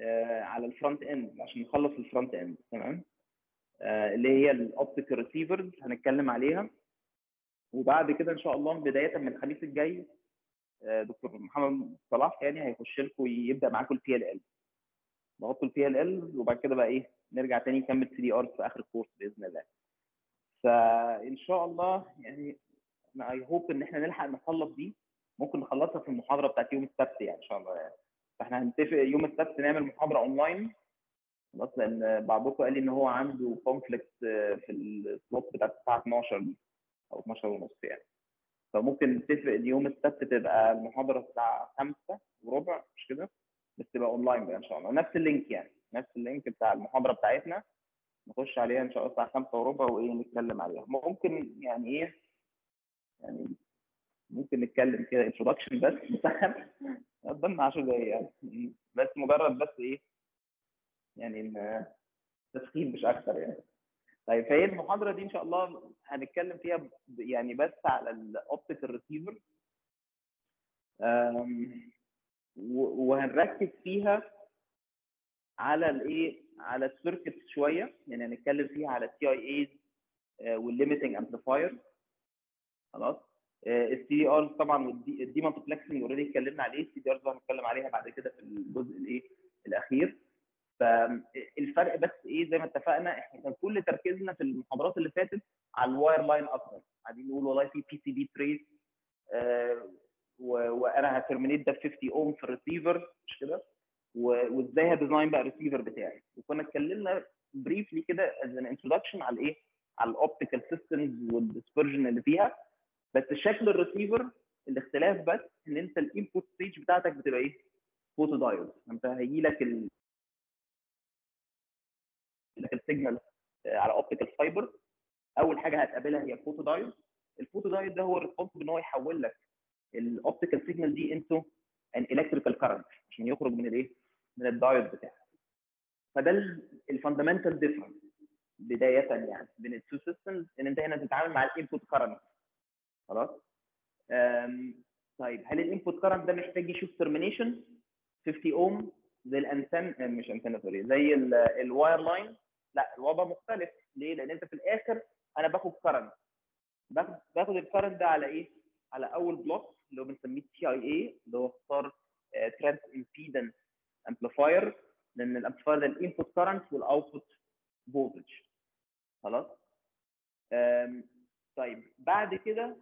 آه، على ال front end عشان نخلص ال front end تمام؟ آه، اللي هي ال optical receivers هنتكلم عليها. وبعد كده إن شاء الله بداية من الخميس الجاي آه، دكتور محمد صلاح يعني هيخش لكم يبدا معاكم ال PLL نحطوا ال PLL وبعد كده بقى إيه نرجع تاني نكمل CDR في آخر ال course بإذن الله. فإن شاء الله يعني I hope إن إحنا نلحق نخلص دي. ممكن نخلصها في المحاضرة بتاعت يوم السبت يعني إن شاء الله يعني. فإحنا هنتفق يوم السبت نعمل محاضرة أونلاين. خلاص لأن بعضكم قال لي إن هو عنده conflict في ال slot بتاع الساعة 12 دي أو 12 ونص يعني. فممكن نتفق يوم السبت تبقى المحاضرة الساعة 5 وربع مش كده؟ بس تبقى أونلاين بقى إن شاء الله. نفس ال link يعني نفس ال link بتاع المحاضرة بتاعتنا. نخش عليها إن شاء الله الساعة 5 وربع وإيه نتكلم عليها. ممكن يعني إيه؟ يعني ممكن نتكلم كده introduction بس قدامنا 10 دقايق يعني. بس مجرد بس إيه يعني تسخين مش أكتر يعني. طيب فهي المحاضرة دي إن شاء الله هنتكلم فيها يعني بس على ال optical receiver وهنركز فيها على الايه على ال circuit شوية. يعني هنتكلم فيها على ال TIAs وال limiting amplifier خلاص؟ ال CDR طبعا وال demultiplexing already اتكلمنا عليه. ال CDR هنتكلم عليها بعد كده في الجزء الإيه؟ الأخير. فالفرق بس إيه؟ زي ما اتفقنا إحنا كان كل تركيزنا في المحاضرات اللي فاتت على ال wireline أكتر. قاعدين نقول والله في PCB trace وأنا ه terminate ده ب 50 اوم في الريسيفر مش كده؟ وإزاي ه design بقى الريسيفر بتاعي؟ وكنا اتكلمنا briefly كده as an introduction على الإيه؟ على ال optical systems وال dispersion اللي فيها. بس شكل الريسيفر الاختلاف بس إن أنت ال input stage بتاعتك بتبقى إيه؟ photodiode انت هيجي لك ال لك ال signal على optical fiber أول حاجة هتقابلها هي ال photodiode ال photodiode ده هو ال responsible إن هو يحول لك ال optical signal دي into an electrical current عشان يخرج من الايه من الدايود بتاعك. فده ال fundamental difference بداية يعني بين ال two systems إن أنت هنا بتتعامل مع ال input current خلاص طيب هل ال input current ده محتاج يشوف termination 50 اوم زي الانتن مش antenna sorry زي ال wireline لا الوضع مختلف ليه؟ لأن أنت في الآخر أنا باخد current باخد باخد ال current ده على إيه؟ على أول block اللي هو بنسميه TIA اللي هو اختصار transimpedance amplifier لأن ال amplifier ده ال input current وال output voltage خلاص؟ طيب بعد كده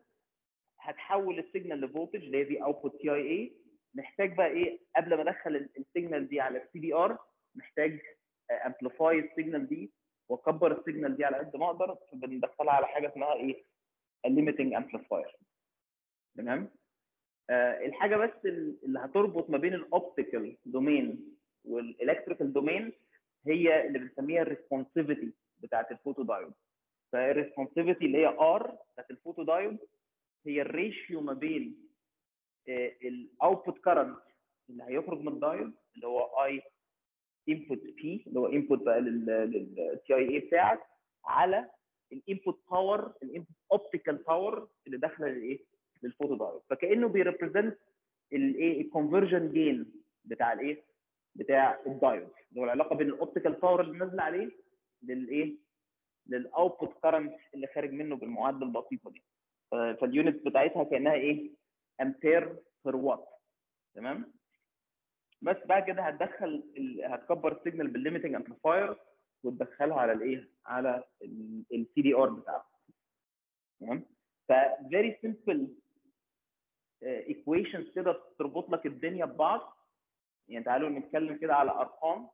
هتحول ال signal ل voltage اللي هي في output TIA محتاج بقى إيه؟ قبل ما أدخل ال- ال signal دي على ال CDR محتاج amplify ال signal دي وأكبر ال signal دي على قد ما أقدر فبندخلها على حاجة اسمها إيه؟ ال limiting amplifier تمام؟ آه الحاجة بس ال- اللي هتربط ما بين ال optical domain وال electrical domain هي اللي بنسميها الريسبونسيفيتي بتاعت الفوتو دايود فالريسبونسيفيتي اللي هي ار بتاعت الفوتو دايود هي الريشيو ما بين الاوتبوت كارنت اللي هيخرج من الدايود اللي هو I input بي اللي هو input بقى لل TIA بتاعك على ال input power ال input optical power اللي داخلة للايه؟ لل photo diode فكأنه بي represent الايه ال conversion gain بتاع الايه؟ بتاع الدايود اللي هو العلاقة بين ال optical power اللي نازلة عليه للايه؟ لل output current اللي خارج منه بالمعادلة البسيطه دي فال unit بتاعتها كأنها إيه؟ امبير per وات تمام؟ بس بعد كده هتدخل ال... هتكبر ال signal بال limiting amplifier وتدخلها على الإيه؟ على ال CDR بتاعها تمام؟ very simple equations كده تربط لك الدنيا ببعض يعني تعالوا نتكلم كده على أرقام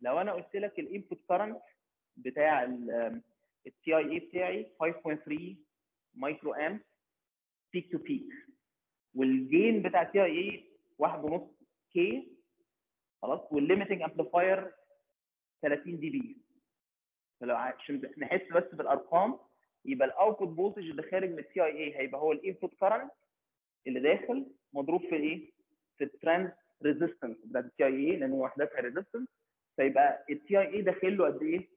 لو أنا قلت لك ال input current بتاع اي اي بتاعي 5.3 micro amp peak to peak وال gain بتاع TIA 1.5 k خلاص وال limiting amplifier 30 dB فلو عشان نحس بس بالأرقام يبقى ال output voltage اللي خارج من ال TIA هيبقى هو ال input current اللي داخل مضروب في إيه؟ في ال trans resistance بتاعت ال TIA لأن هو وحدتها resistance فيبقى ال TIA داخل له قد إيه؟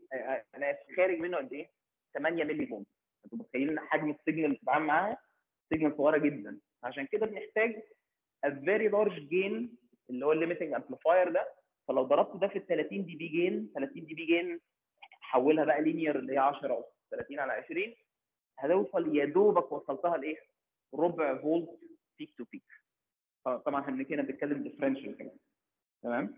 أنا خارج منه قد إيه؟ 8 ملي فولت أنتوا متخيلين حجم ال signal اللي بتتعامل معاها signal صغيرة جدا. عشان كده بنحتاج a very large gain اللي هو ال limiting amplifier ده. فلو ضربت ده في ال 30 dB gain 30 dB gain حولها بقى linear اللي هي 10 أو 30 على 20 هتوصل يا دوبك وصلتها لإيه؟ ربع فولت peak to peak طبعا إحنا هنا بنتكلم differential كمان. تمام؟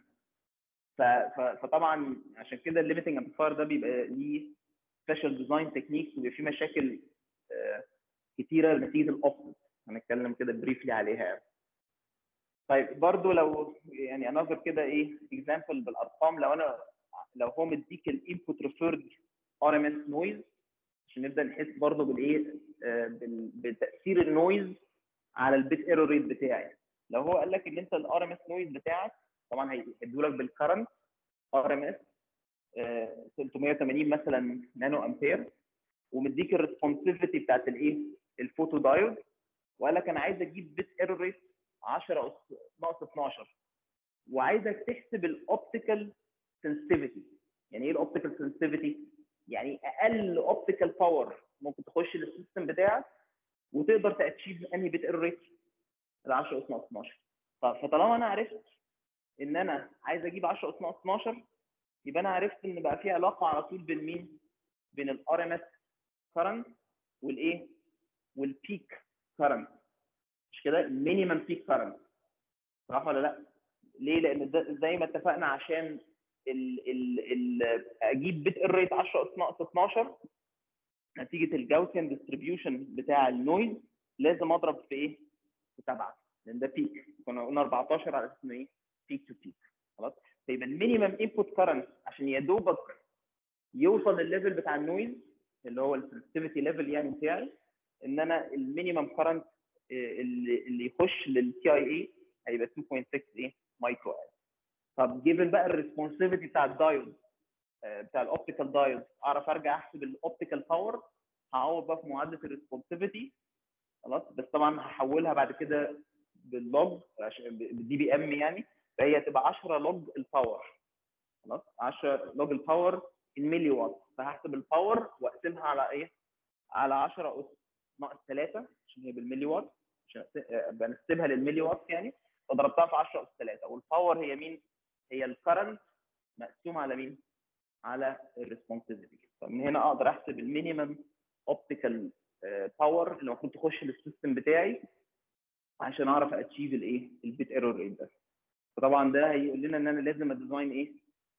فطبعا عشان كده ال limiting amplifier ده بيبقى ليه special design techniques فيه مشاكل آه، كتيرة نتيجة الاوفست هنتكلم كده briefly عليها يعني. طيب برضو لو يعني انظر كده إيه example بالأرقام لو أنا لو هو مديك ال input referred RMS noise عشان نبدأ نحس برضو بالإيه آه، بتأثير ال noise على ال bit error rate بتاعي لو هو قال لك إن أنت ال RMS noise بتاعك طبعا هيدولك بال current RMS 380 مثلا نانو أمبير ومديك ال responsivity بتاعت الإيه؟ ال photo diode وقال لك أنا عايز أجيب bit error rate 10 أس ناقص 12 وعايزك تحسب ال optical sensitivity يعني إيه ال optical sensitivity يعني أقل optical power ممكن تخش لل system بتاعك وتقدر ت achieve أنهي bit error rate ال 10 أس ناقص 12 ف- فطالما أنا عرفت إن أنا عايز أجيب 10 أس ناقص 12 يبقى أنا عرفت إن بقى في علاقة على طول بين مين؟ بين ال RMS current والايه؟ وال peak current مش كده؟ ال minimum peak current صح ولا لأ؟ ليه؟ لأن زي ما اتفقنا عشان ال ال ال أجيب bit ال rate 10 اس ناقص 12 نتيجة ال Gaussian distribution بتاع ال noise لازم أضرب في إيه؟ في 7 لأن ده peak كنا قلنا 14 على أساس إيه؟ peak to peak خلاص؟ فيبقى ال minimum input current عشان يا دوبك يوصل للل level بتاع ال noise اللي هو ال sensitivity level يعني بتاعي إن أنا ال minimum current اللي يخش لل TIA هيبقى 2.6 إيه micro amp طب given بقى ال responsivity بتاع الدايود آه، بتاع ال optical diode أعرف أرجع أحسب ال optical power هعوض بقى في معادلة ال responsivity خلاص؟ بس طبعا هحولها بعد كده بال log بال dBm يعني. فهي تبقى 10 log ال power خلاص 10 log ال power الملي وات فهحسب ال power واقسمها على إيه؟ على 10 أس ناقص 3 عشان هي بالملي وات عشان آه، للملي وات يعني فضربتها في 10 أس 3 وال power هي مين؟ هي ال current مقسوم على مين؟ على ال responsivity فمن هنا أقدر أحسب ال minimum optical power اللي المفروض تخش لل system بتاعي عشان أعرف achieve الايه؟ ال bit error rate ده فطبعا ده هيقول لنا إن أنا لازم أ design إيه؟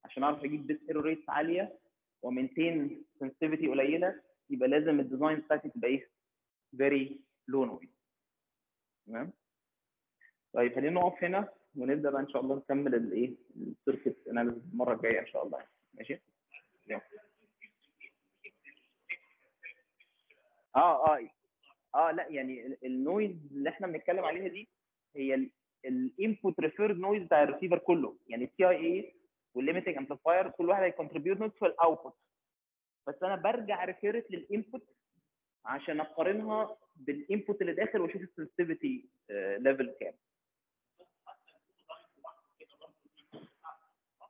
عشان أعرف أجيب bit error rate عالية و maintain sensitivity قليلة يبقى لازم ال design بتاعتي تبقى إيه؟ very low noise تمام؟ طيب خلينا نقف هنا ونبدأ بقى إن شاء الله نكمل الايه؟ ال circuit analysis المرة الجاية إن شاء الله ماشي؟ يلا. آه آه آه لا يعني ال- ال noise اللي إحنا بنتكلم عليها دي هي ال input referred noise بتاع الريسيفر كله. يعني ال TIA وال limiting amplifier كل واحد هي contribute noise في ال output بس أنا برجع revert لل input عشان أقارنها بال input اللي داخل وأشوف ال sensitivity level كام.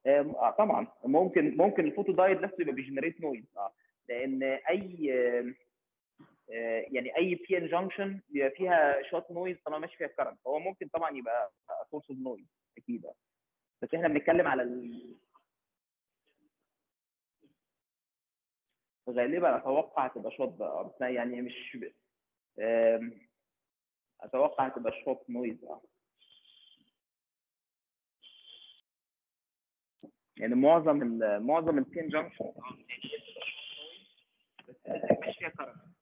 آه آه، طبعا. ممكن ممكن ال photo diode نفسه يبقى بي generate noise آه لأن أي آه، آه، يعني أي PN junction بيبقى فيها shot noise طالما ماشي فيها current فهو ممكن طبعا يبقى source of noise أكيد آه. بس إحنا بنتكلم على ال... غالبا أتوقع تبقى shot بقى. بس يعني مش أتوقع تبقى shot noise آه يعني معظم ال معظم ال PN junction بس ماشي فيها current